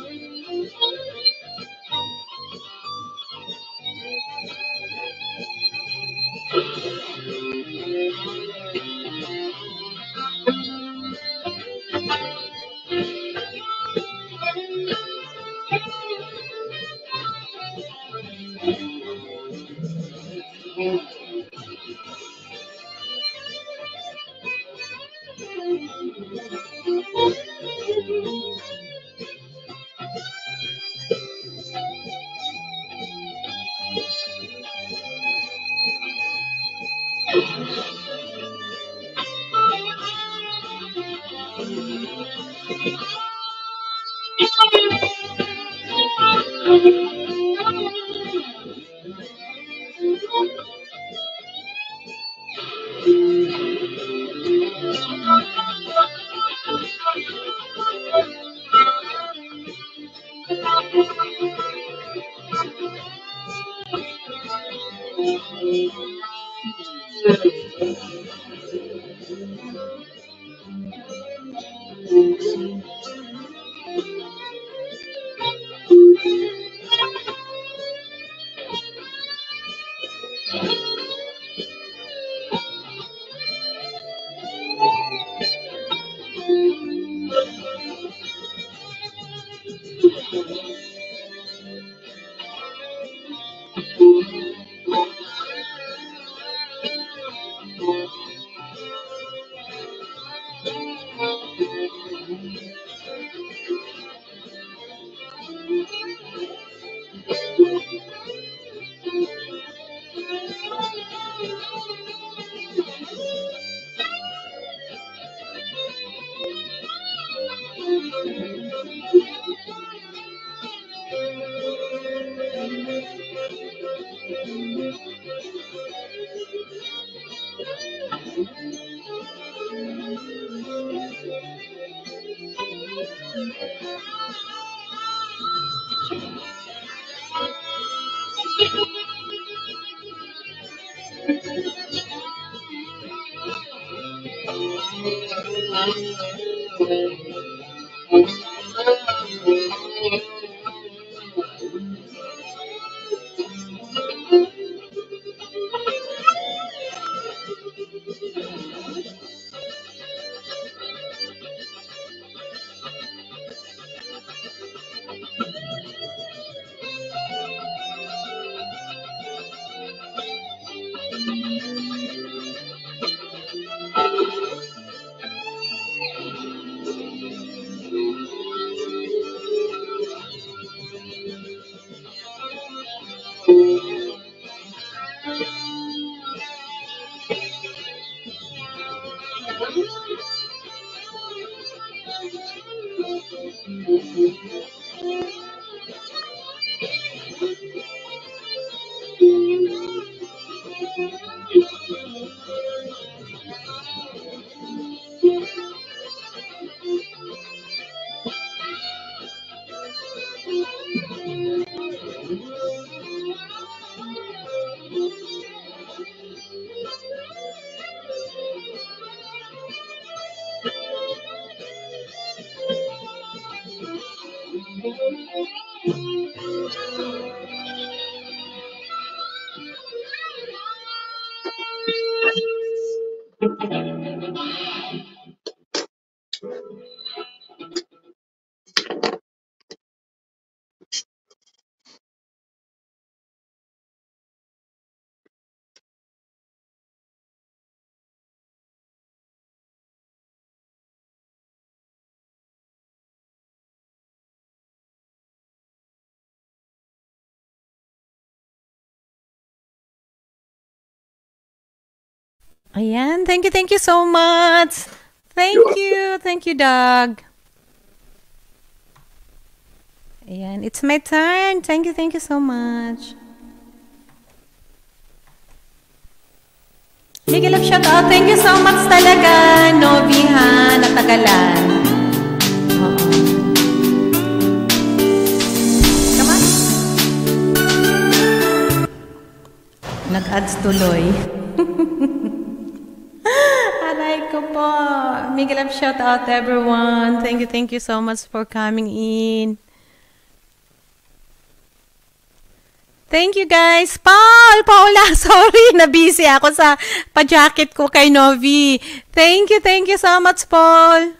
Ayan. Thank you, thank you so much. Thank you. Thank you, Doug. Ayan. It's my turn. Thank you, thank you so much. Big love shout out. Thank you so much talaga, Novihan, at Tagalan. Oo. Come on. Nag-ads tuloy. Aray ko po. Love shout out everyone. Thank you, thank you so much for coming in. Thank you guys. Paul, Paula, sorry, na-busy ako sa pa-jacket ko kay Novi. Thank you, thank you so much, Paul.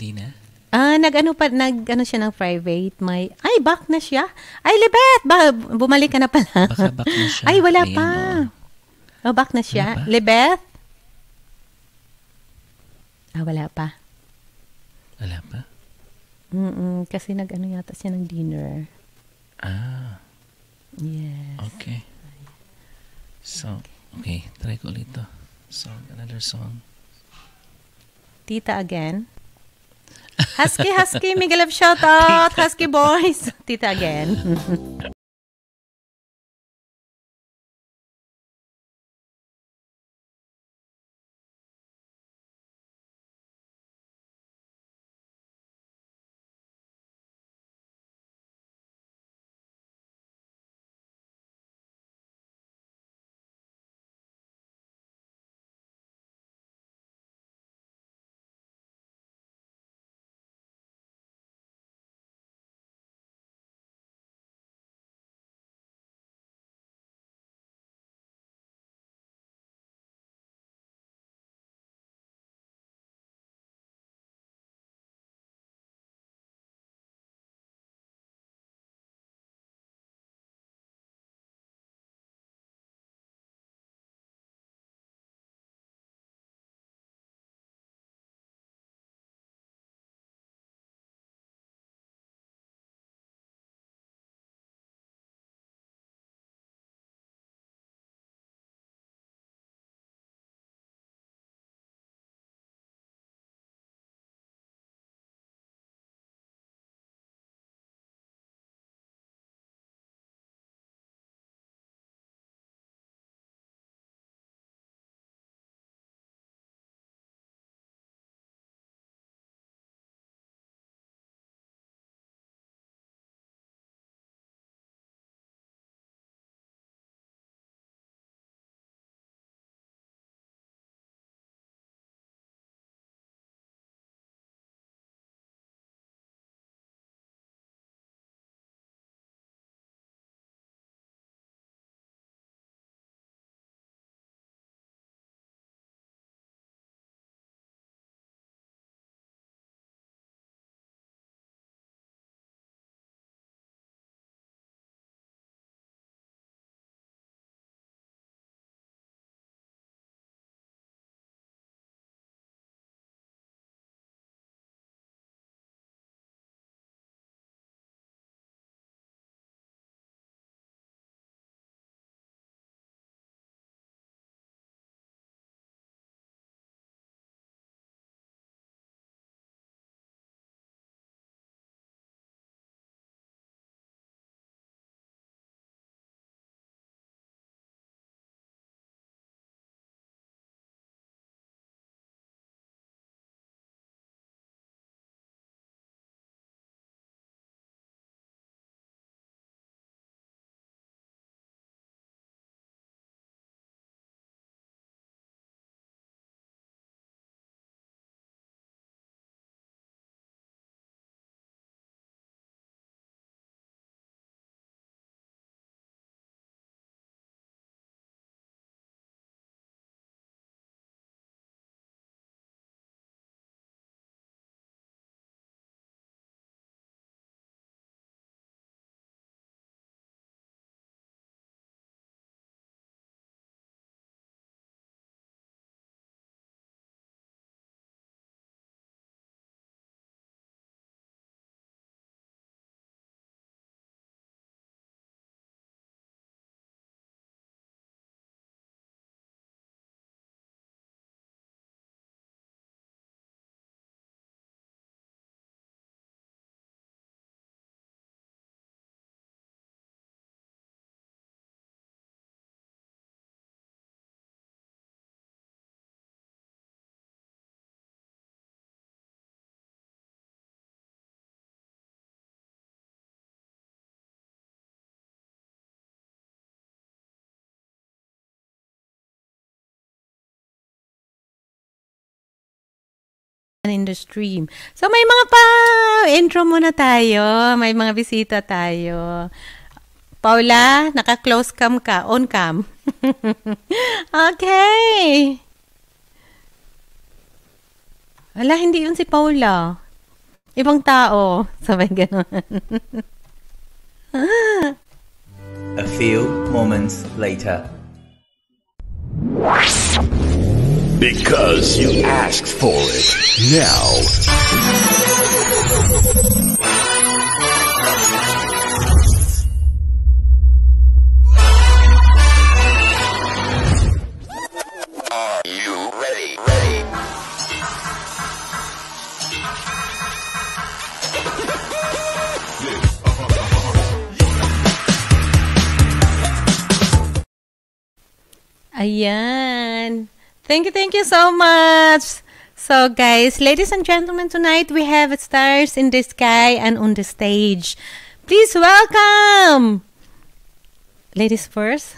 Hindi na? Ah, nag-ano pa, nag-ano siya ng private. May, ay, back na siya. Ay, Libet, ba, bumalik ka na pala. Baka back na siya. Ay, wala Ayan, pa. Oh, back na siya. Libet? Ah, wala pa. Wala pa? Mm kasi nag-ano yata siya ng dinner. Ah, Yes. okay. So, okay. Try ko ulit to. Song, another song. Tita again. Husky, Husky, Miguel shout out. Husky boys. Tita again. in the stream. So may mga pa intro muna tayo, may mga bisita tayo. Paula, naka-close cam ka, on cam. okay. Ala, hindi yun si Paula. Ibang tao. Sabay ganun. A few moments later. Because you asked for it. Now. Are you ready? Ready? Ayan. Thank you, thank you so much. So guys, ladies and gentlemen, tonight we have stars in the sky and on the stage. Please welcome. Ladies first.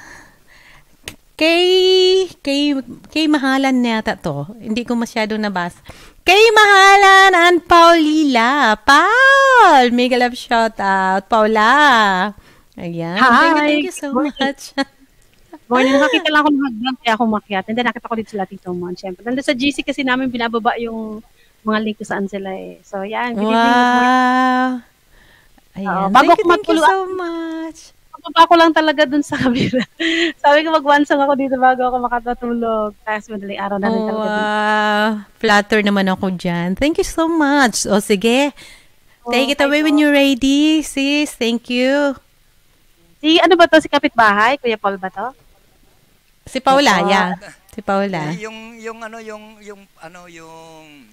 Kay, kay, kay Mahalan yata to. Hindi ko masyado nabas. Kay Mahalan and Paulila. Paul! Mega love shout out. Paula. Ayan. Thank you, thank you so much. Morning, nakakita lang ako ng hagdan, kaya ako umakyat. And then nakita ko dito sila Tito Mon, syempre. Nandun sa GC kasi namin binababa yung mga link kung saan sila eh. So, yan. Good. Wow. Ayan. bago thank you, thank you so much. Pababa ko lang talaga dun sa kabila. Sabi ko mag-one song ako dito bago ako makatutulog. Tapos madaling araw na rin Oh, talaga. dito. wow. Flatter naman ako dyan. Thank you so much. O, sige. Take it away when you're ready, sis. Thank you. Si ano ba to? Si kapitbahay? Kuya Paul ba to? Si Paula, Opo. yeah. Si Paula. Eh, yung yung ano yung yung ano yung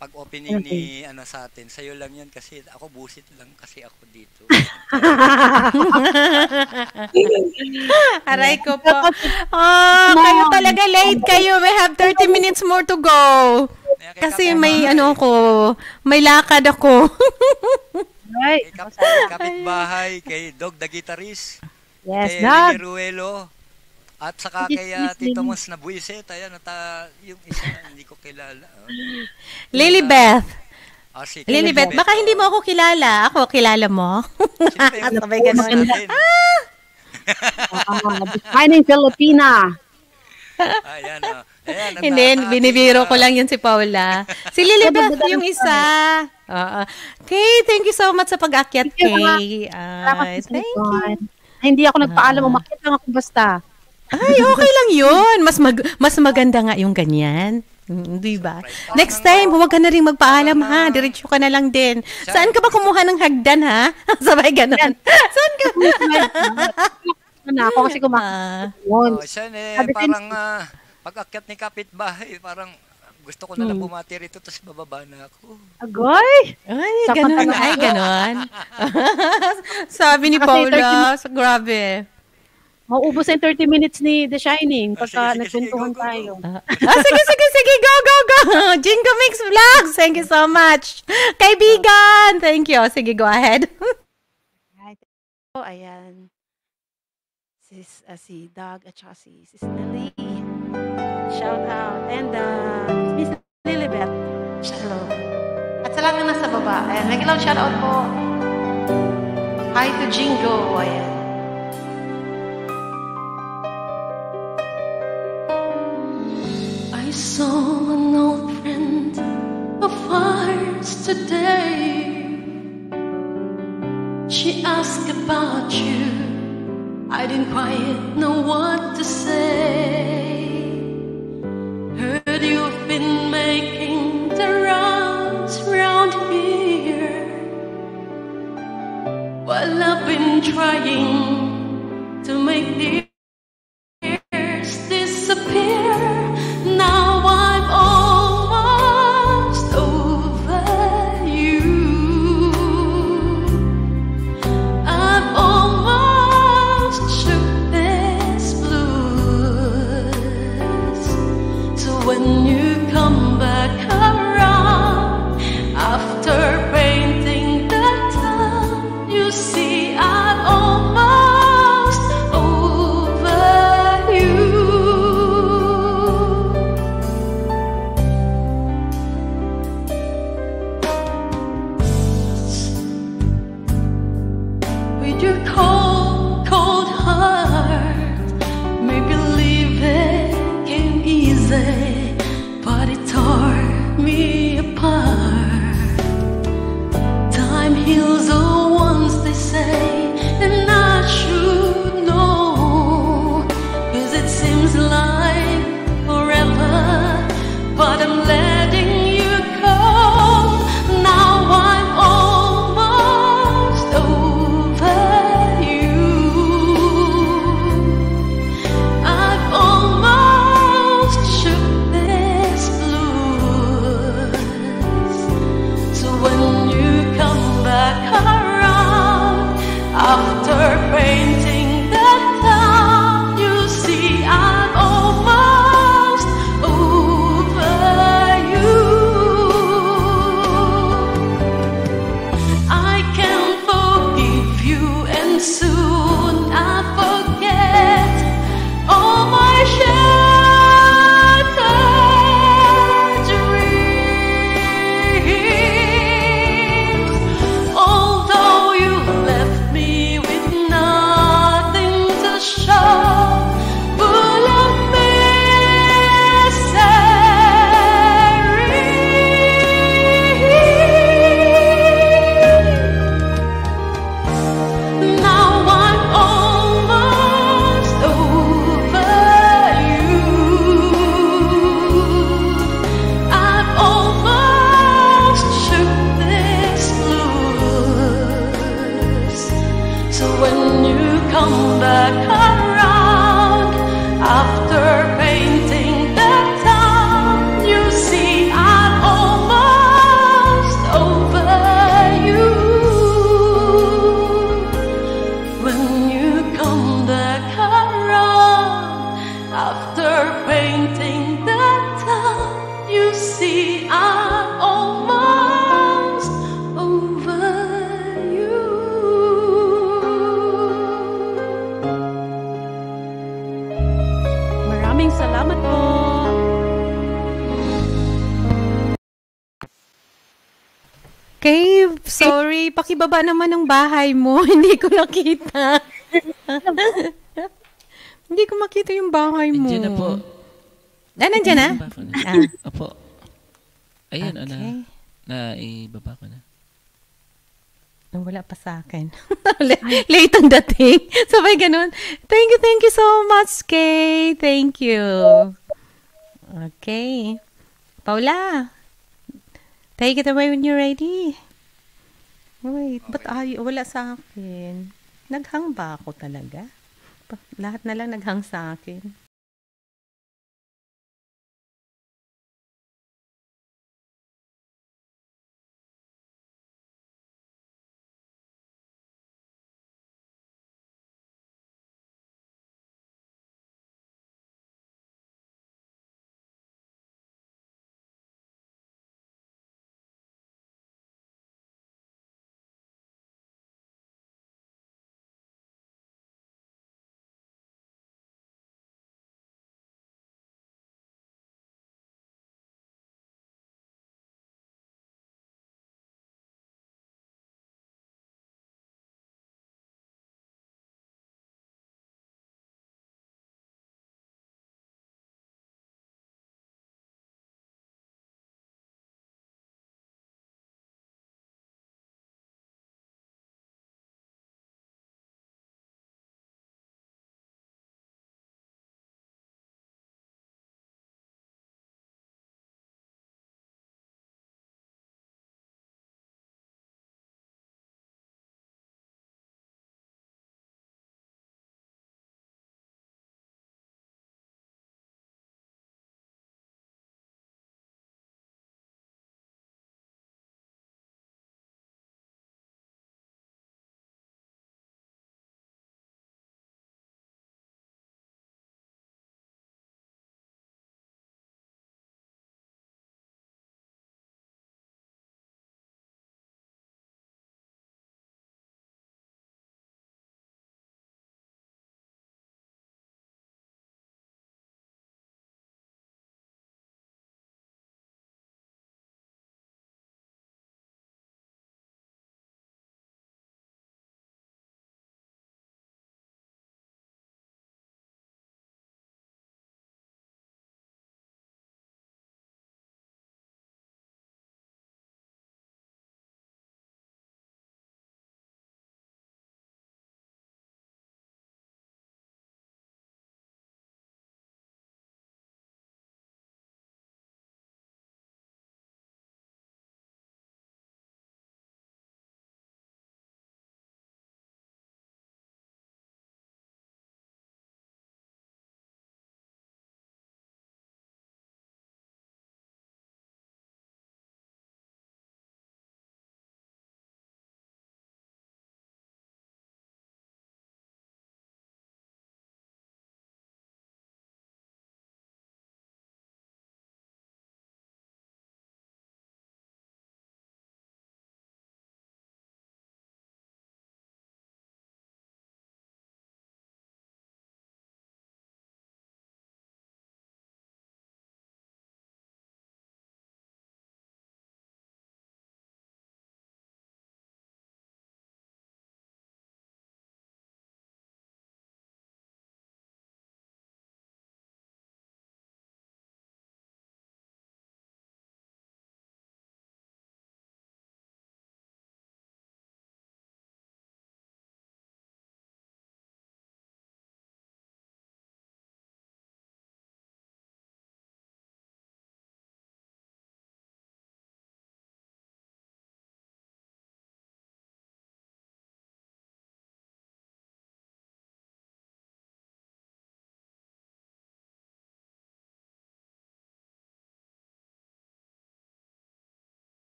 pag-opening ni ano sa atin. Sa'yo lang yan kasi ako busit lang kasi ako dito. Aray ko po. Oh, kayo talaga late kayo. We have 30 minutes more to go. Kasi may ano ko, may lakad ako. Right. Kay Kap- kapitbahay, kay Dog the Guitarist. Yes, kay Dog. Lily Ruelo. At saka kay uh, Tito. Mons na buwisit. Ayan, at uh, yung isa hindi ko kilala. Oh, Lilibeth. Ah, si Lilibeth, baka hindi mo ako kilala. Ako, kilala mo. Sabay ganun. Ah! Ah, Defining Filipina. Ayan, oh. Ayan, Hindi, binibiro ko ah, lang yun si Paula. Si Lilibeth yung isa. Oo. Kay, thank you so much sa pag-akyat, Kay. Ay, thank you. Ay, hindi ako nagpaalam. Umakit lang ako basta. Ay, okay lang yun. Mas mag mas maganda nga yung ganyan. Mm, Di ba? Next time, huwag ka na rin magpaalam ha. Diretso ka na lang din. Saan ka ba kumuha ng hagdan ha? Sabay ganun. Saan ka? na ako kasi kumakit. Oh, siya eh, parang ah, pag-akyat ni kapitbahay, parang gusto ko na lang Hmm. bumati rito tapos bababa na ako. Agoy! Ay, Sa ganun. Ay, ganun. Sabi ni Paula, 30 grabe. Mauubos yung 30 minutes ni The Shining pagka nagkwentuhan tayo. Ah, sige, sige, sige. Go, go, go. Jingo Mix Vlogs. Thank you so much. Kaibigan. Thank you. Sige, go ahead. Oh, ayan. Sis, uh, si Doug at saka si Sis Nelly. Shout out. And uh, Miss Lilibet. Hello. At sa lahat na nasa baba. Ayan, regular shout out po. Hi to Jingo. Ayan. You. I didn't quite know what to Pakibaba naman ng bahay mo. Hindi ko nakita. Hindi ko makita yung bahay mo. Nandiyan na po. Ah, nandiyan na? Ah. Opo. Ayun, Okay. ano. Na, ibaba ko na. Wala pa sa akin. Late ang dating. Sabay ganun. Thank you, thank you so much, Kay. Thank you. Okay. Paula, take it away when you're ready. Wait, ba't ay, wala sa akin? Naghang ba ako talaga? Lahat na lang naghang sa akin.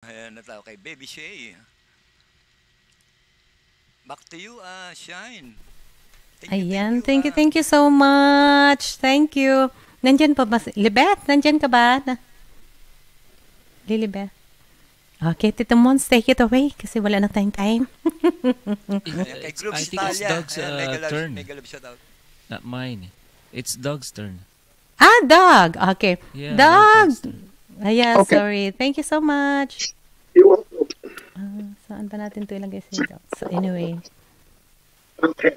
Ayan na tayo kay Baby Shay. Back to you, ah, Shine. Ayan, thank you, thank you so much. Thank you. Nandyan pa ba? Libet, nandyan ka ba? Na- Lilibet. Okay, Tito Mons, take it away kasi wala na tayong time. Ayan, kay Group I think it's. Doug's Ayan, uh, love- turn. Not mine. It's Doug's turn. ah, dog. Okay. Yeah, dog. Ayan, Okay. sorry. Thank you so much. You're welcome. Ah, saan ba natin ito ilagay dog? So, anyway. Okay.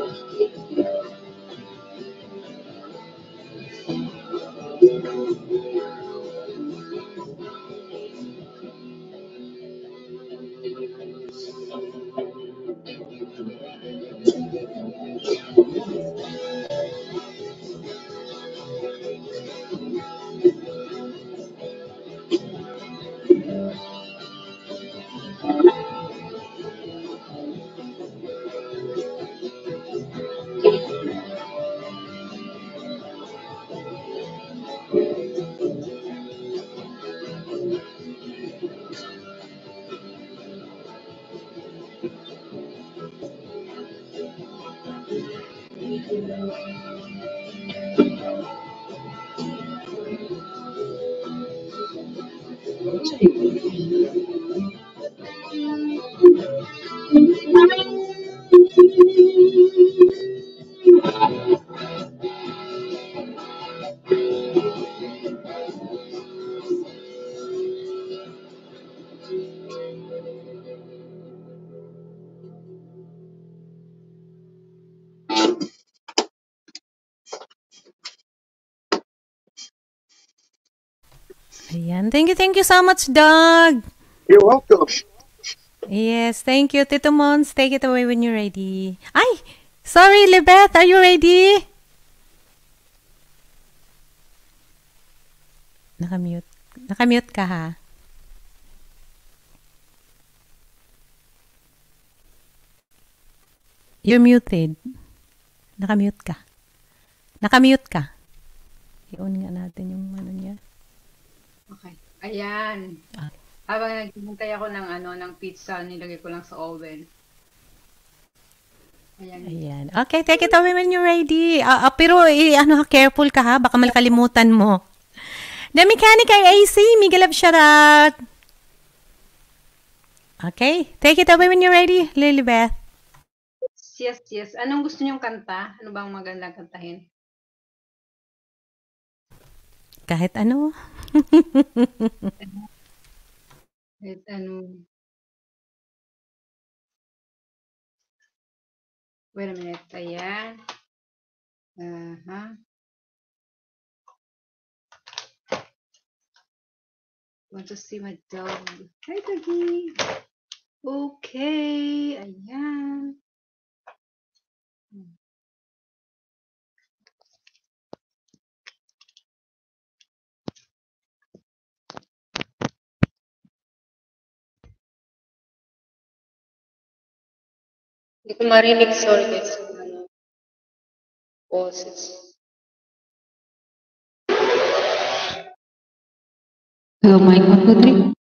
Ayan. Thank you, thank you so much, Doug. You're welcome. Yes, thank you, Tito Mons. Take it away when you're ready. Ay! Sorry, Libeth. Are you ready? Nakamute. Nakamute ka, ha? You're muted. Nakamute ka. Nakamute ka. I-on nga natin yung ano niya. Okay. Ayan. Habang naghihintay ako ng ano ng pizza, nilagay ko lang sa oven. Ayan. Ayan. Okay, take it away when you're ready. Ah, ah, pero eh, ano, careful ka ha. Baka malkalimutan mo. The Mechanic ay AC. Miguel of Sharat. Okay. Take it away when you're ready, Lilibeth. Yes, yes. Anong gusto niyong kanta? Ano bang magandang kantahin? Kahit ano. Kahit ano. Wait a minute. Ayan. Aha. Want to see my dog. Hi, doggy. Okay. Ayan. Hindi ko marinig. Sorry, guys. Boses. Hello, mic 1, 2, 3.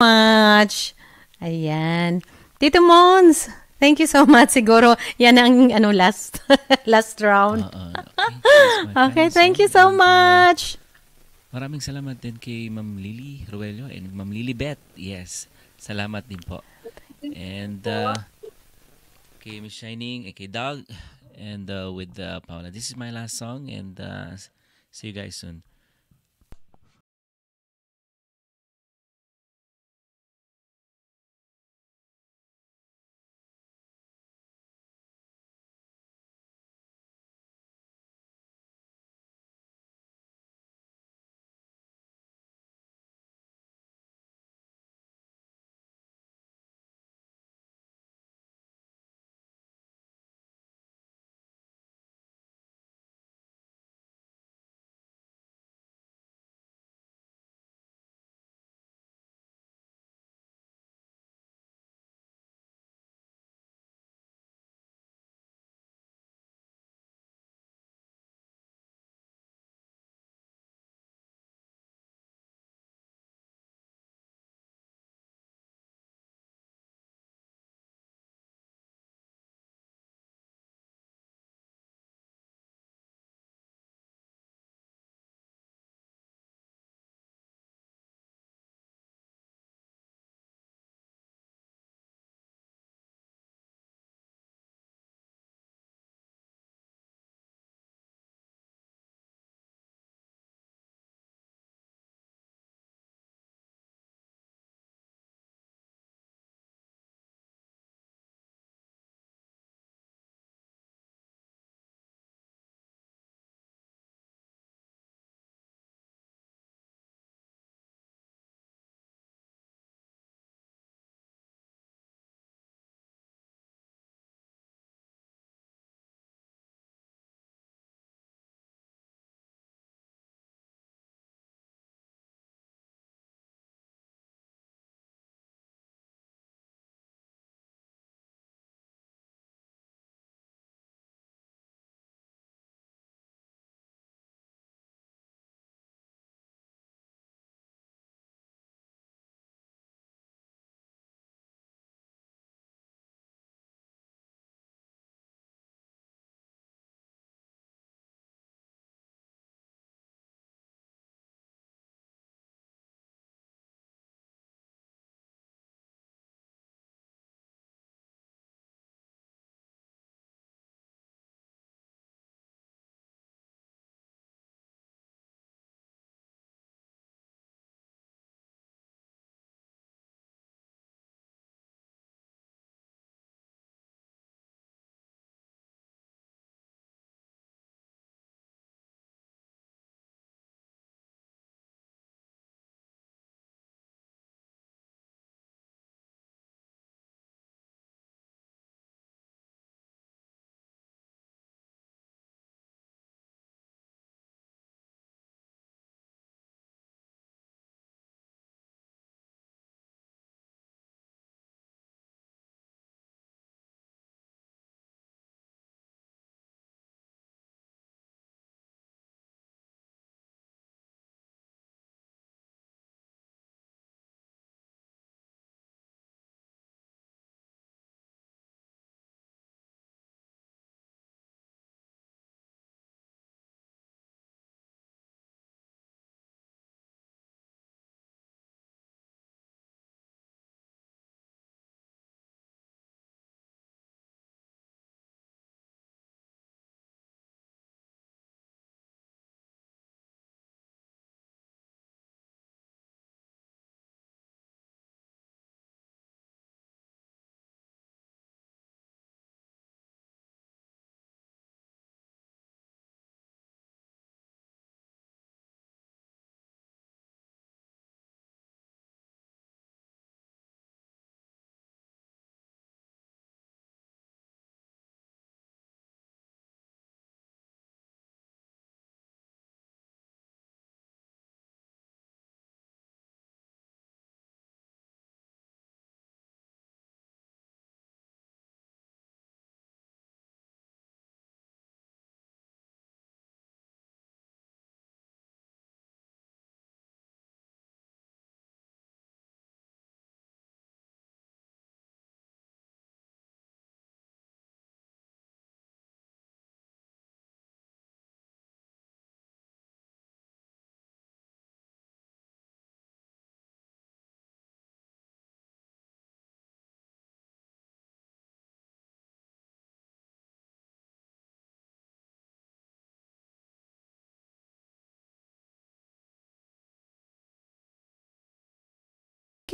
Much. Ayan. Tito Mons, thank you so much. Siguro, yan ang ano last last round. okay, thank you so much. Maraming salamat din kay Ma'am Lily Ruelio and Ma'am Lily Beth. Yes, salamat din po. And uh, kay Miss Shining, and kay Doug, and uh, with uh, Paula. This is my last song and uh, see you guys soon.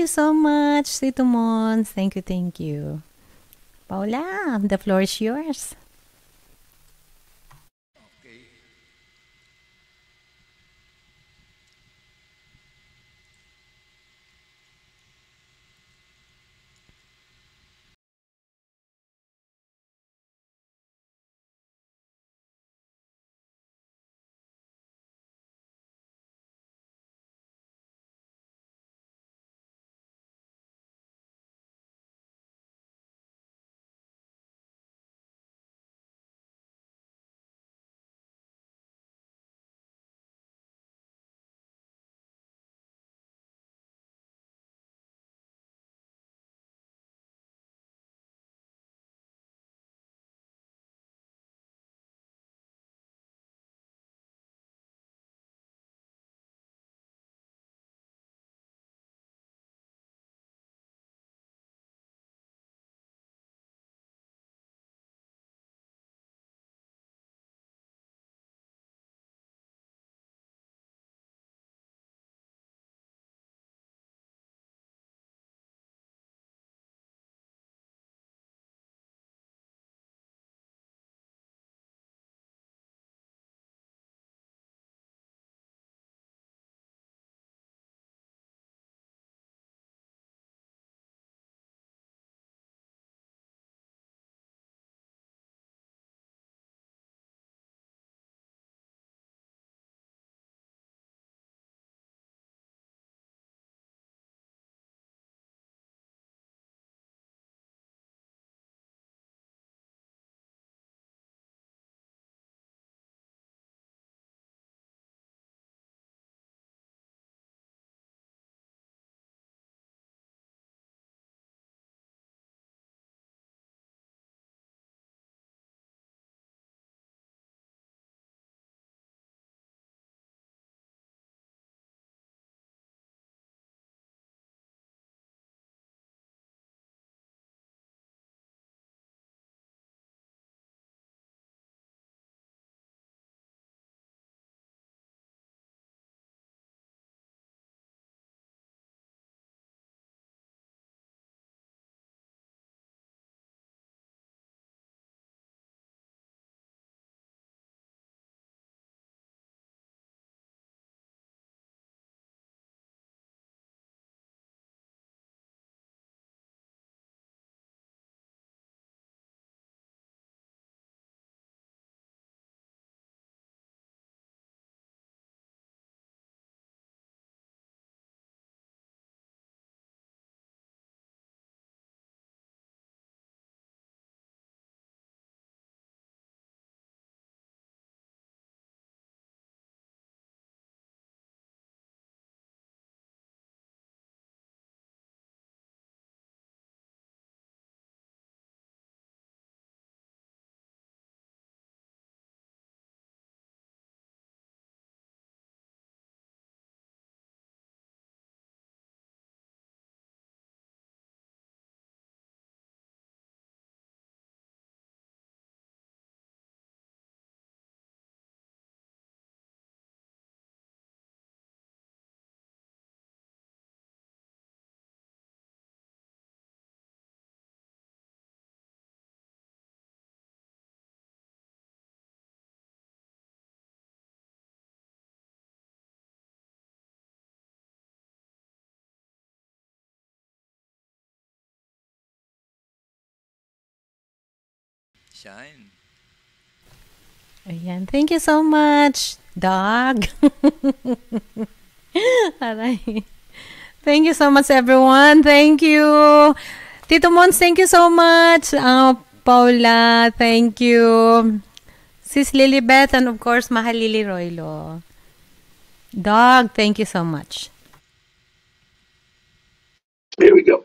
You so much, Tito Mons. Thank you, thank you. Paula, the floor is yours. Shine. Ayan. Thank you so much, dog. Aray. Thank you so much, everyone. Thank you. Tito Mons, thank you so much. Uh, Paula, thank you. Sis Lilibet, and of course, Mahal Lily Roylo. Dog, thank you so much. Here we go.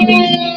Yeah.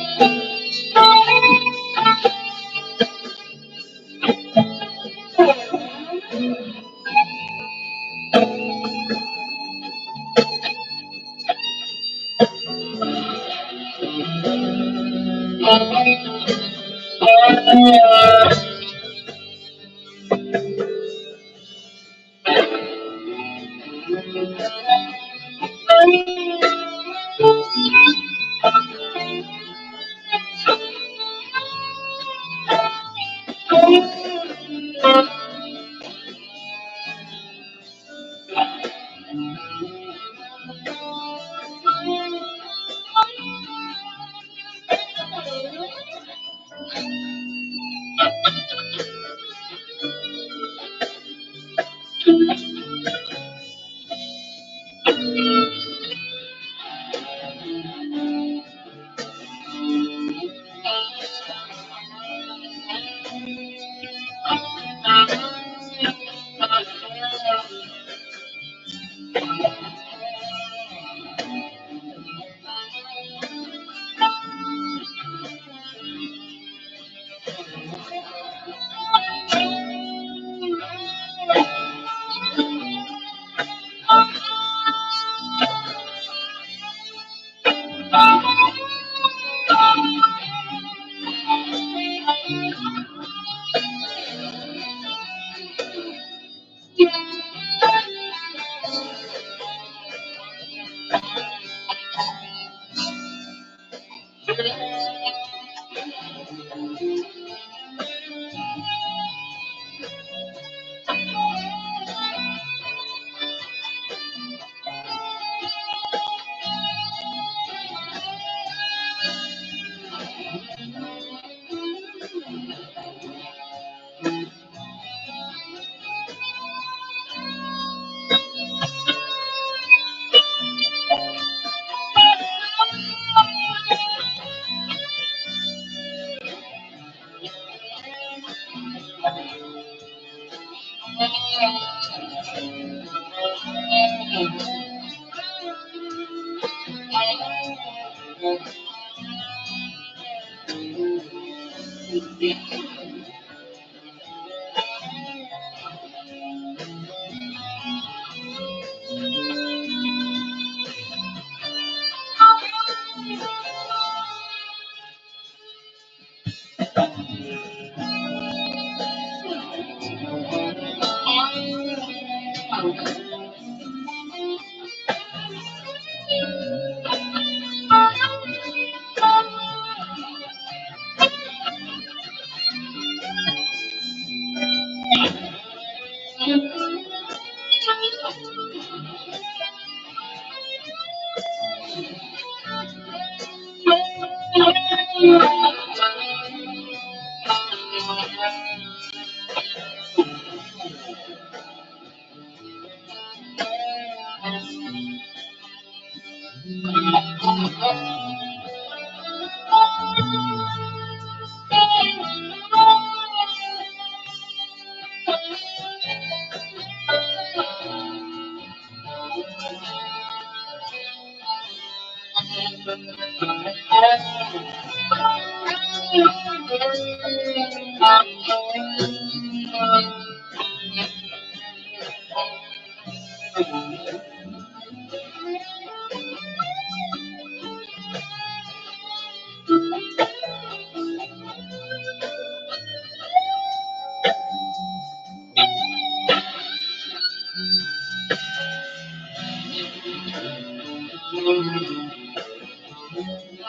Thank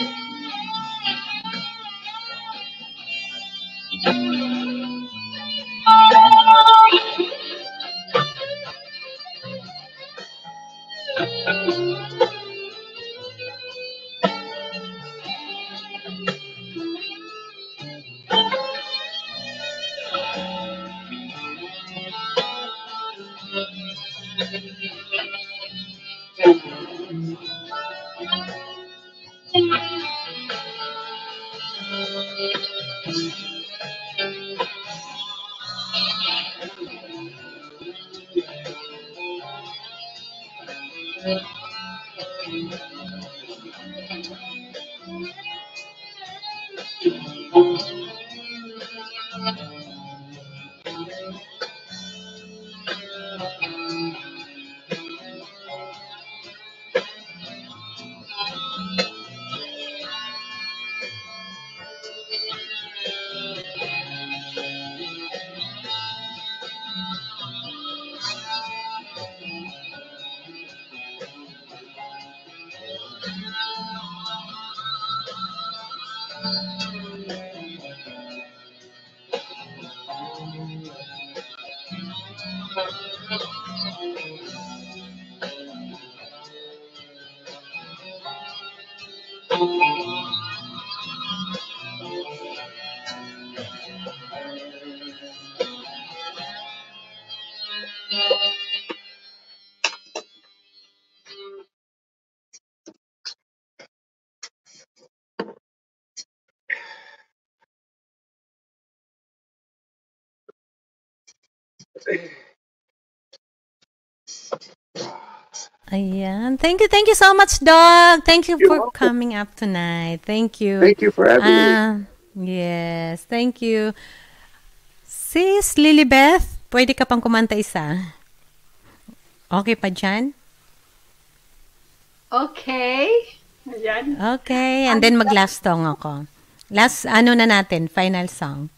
you. Ayan. Thank you, thank you so much, Dog. Thank you for coming up tonight. Thank you. Thank you for having me. Ah, Yes, thank you. Sis Lilibeth, pwede ka pang kumanta isa. Okay pa dyan? Okay. Ayan. Okay, and then mag-last song ako. Last, ano na natin, final song.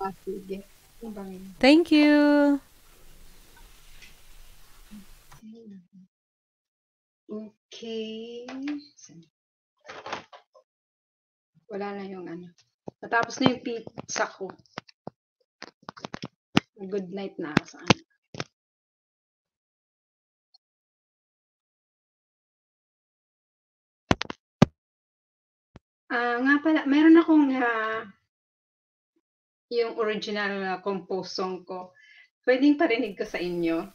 Ah, sige. Thank you. Okay. Wala na yung ano. Natapos na yung pizza ko. Good night na sa ano. Ah, nga pala, meron akong ah, yung original na compose song ko. Pwedeng parinig ko sa inyo.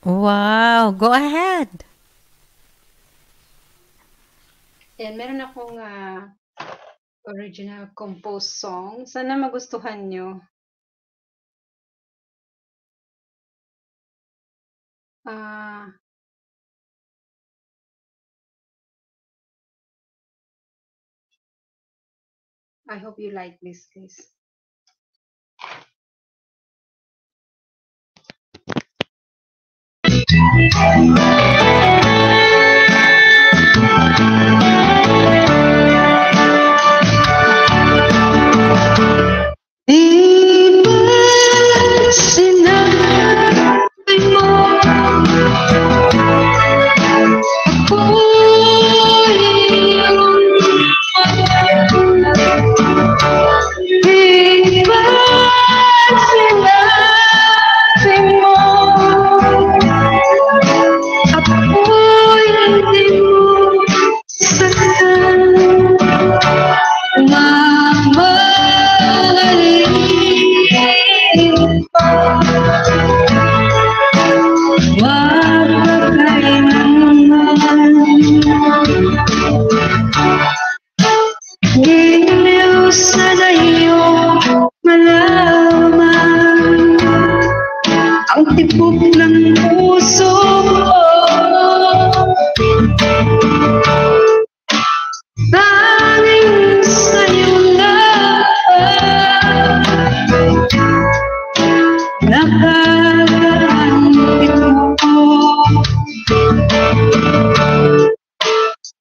Wow, go ahead. Ayan, meron akong ah, original compose song. Sana magustuhan nyo. Ah, I hope you like this, guys.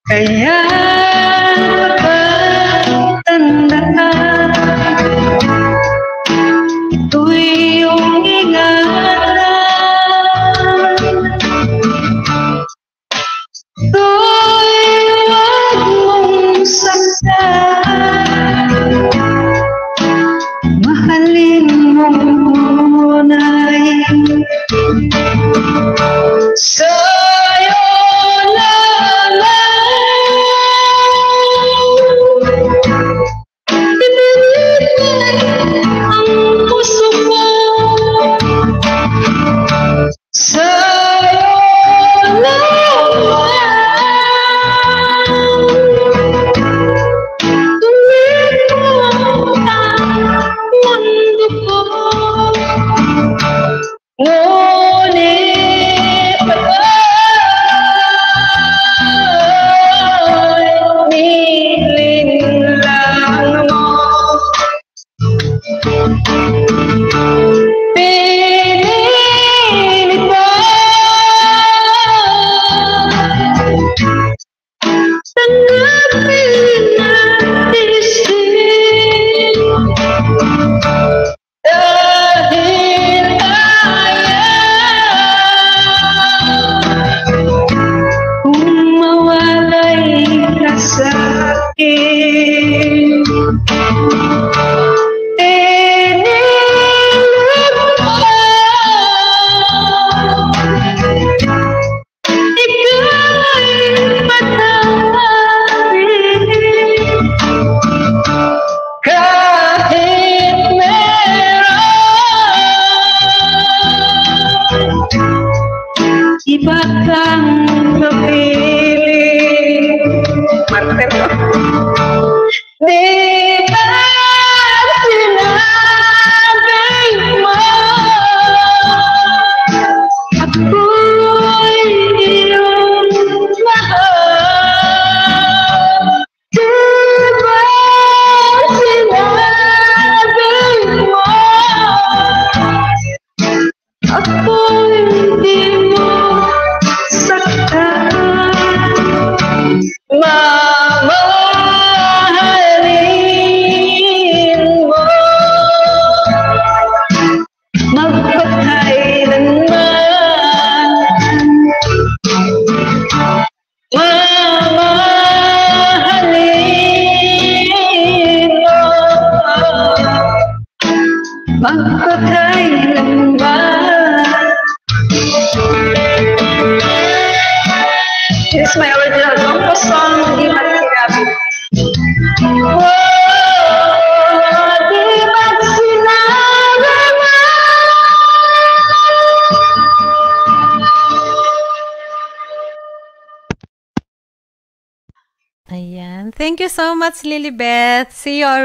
Kaya pagtandaan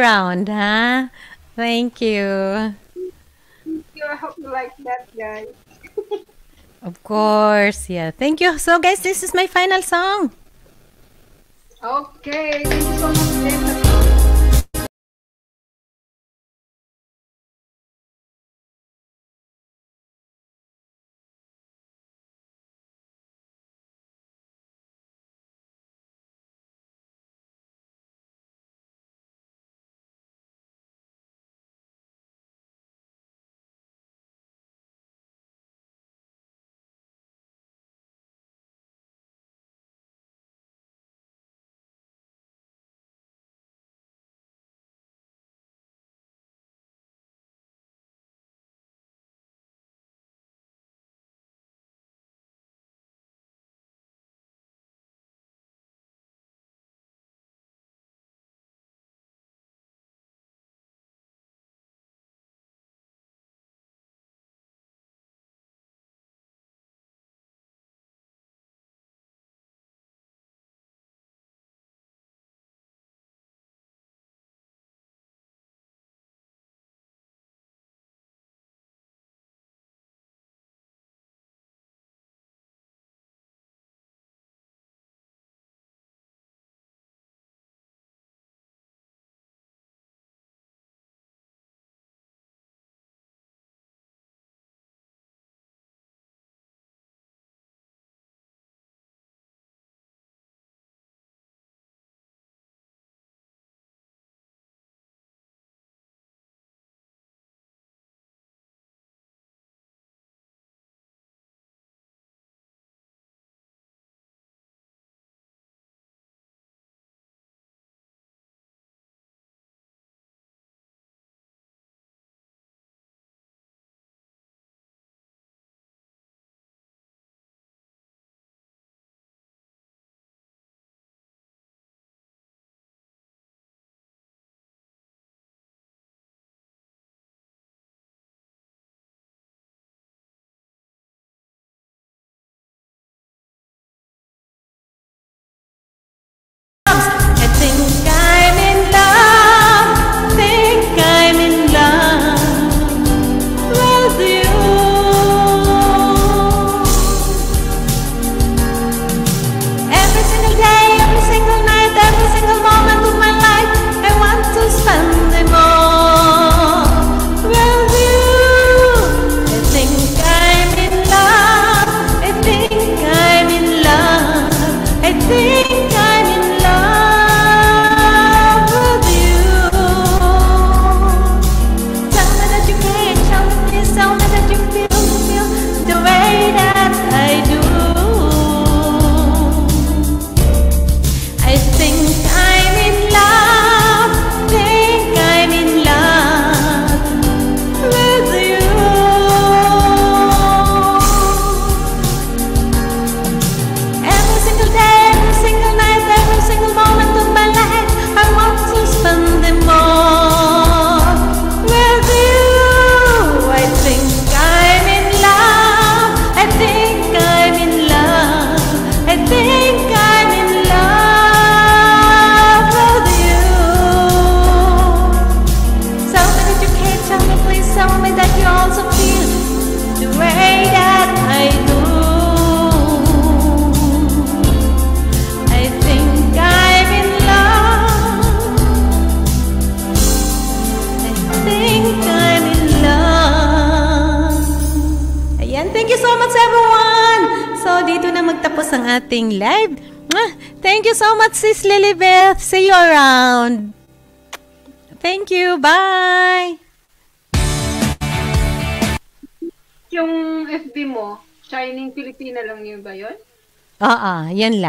See you around, ha? Thank you. I hope you like that, guys. Of course, yeah. Thank you. So, guys, this is my final song. Okay, thank you so much,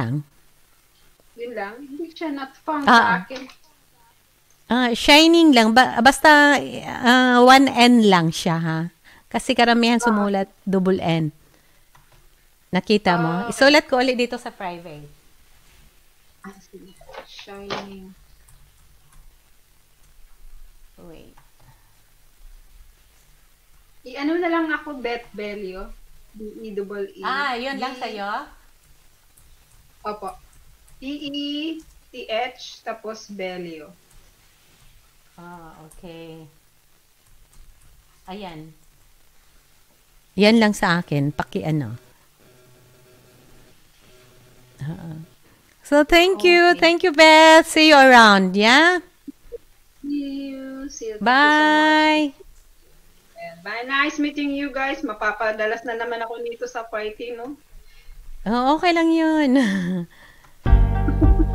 lang. Yun lang? Hindi siya not found Ah. sa akin. Ah, shining lang. Ba- basta ah, one N lang siya ha. Kasi karamihan sumulat double N. Nakita mo? Isulat ko ulit dito sa private. Ah, sige. Shining. Wait. I-ano na lang ako, Beth Belio. B-E-double-E. Ah, yun lang B- sa'yo? Opo. E-E-T-H, tapos Belio. Ah, okay. Ayan. Yan lang sa akin. Paki ano. Ah. So, thank you. Thank you, Beth. See you around, yeah? See you. See you. You so Bye. Bye. Nice meeting you guys. Mapapadalas na naman ako dito sa party, no? Oh, okay lang yun.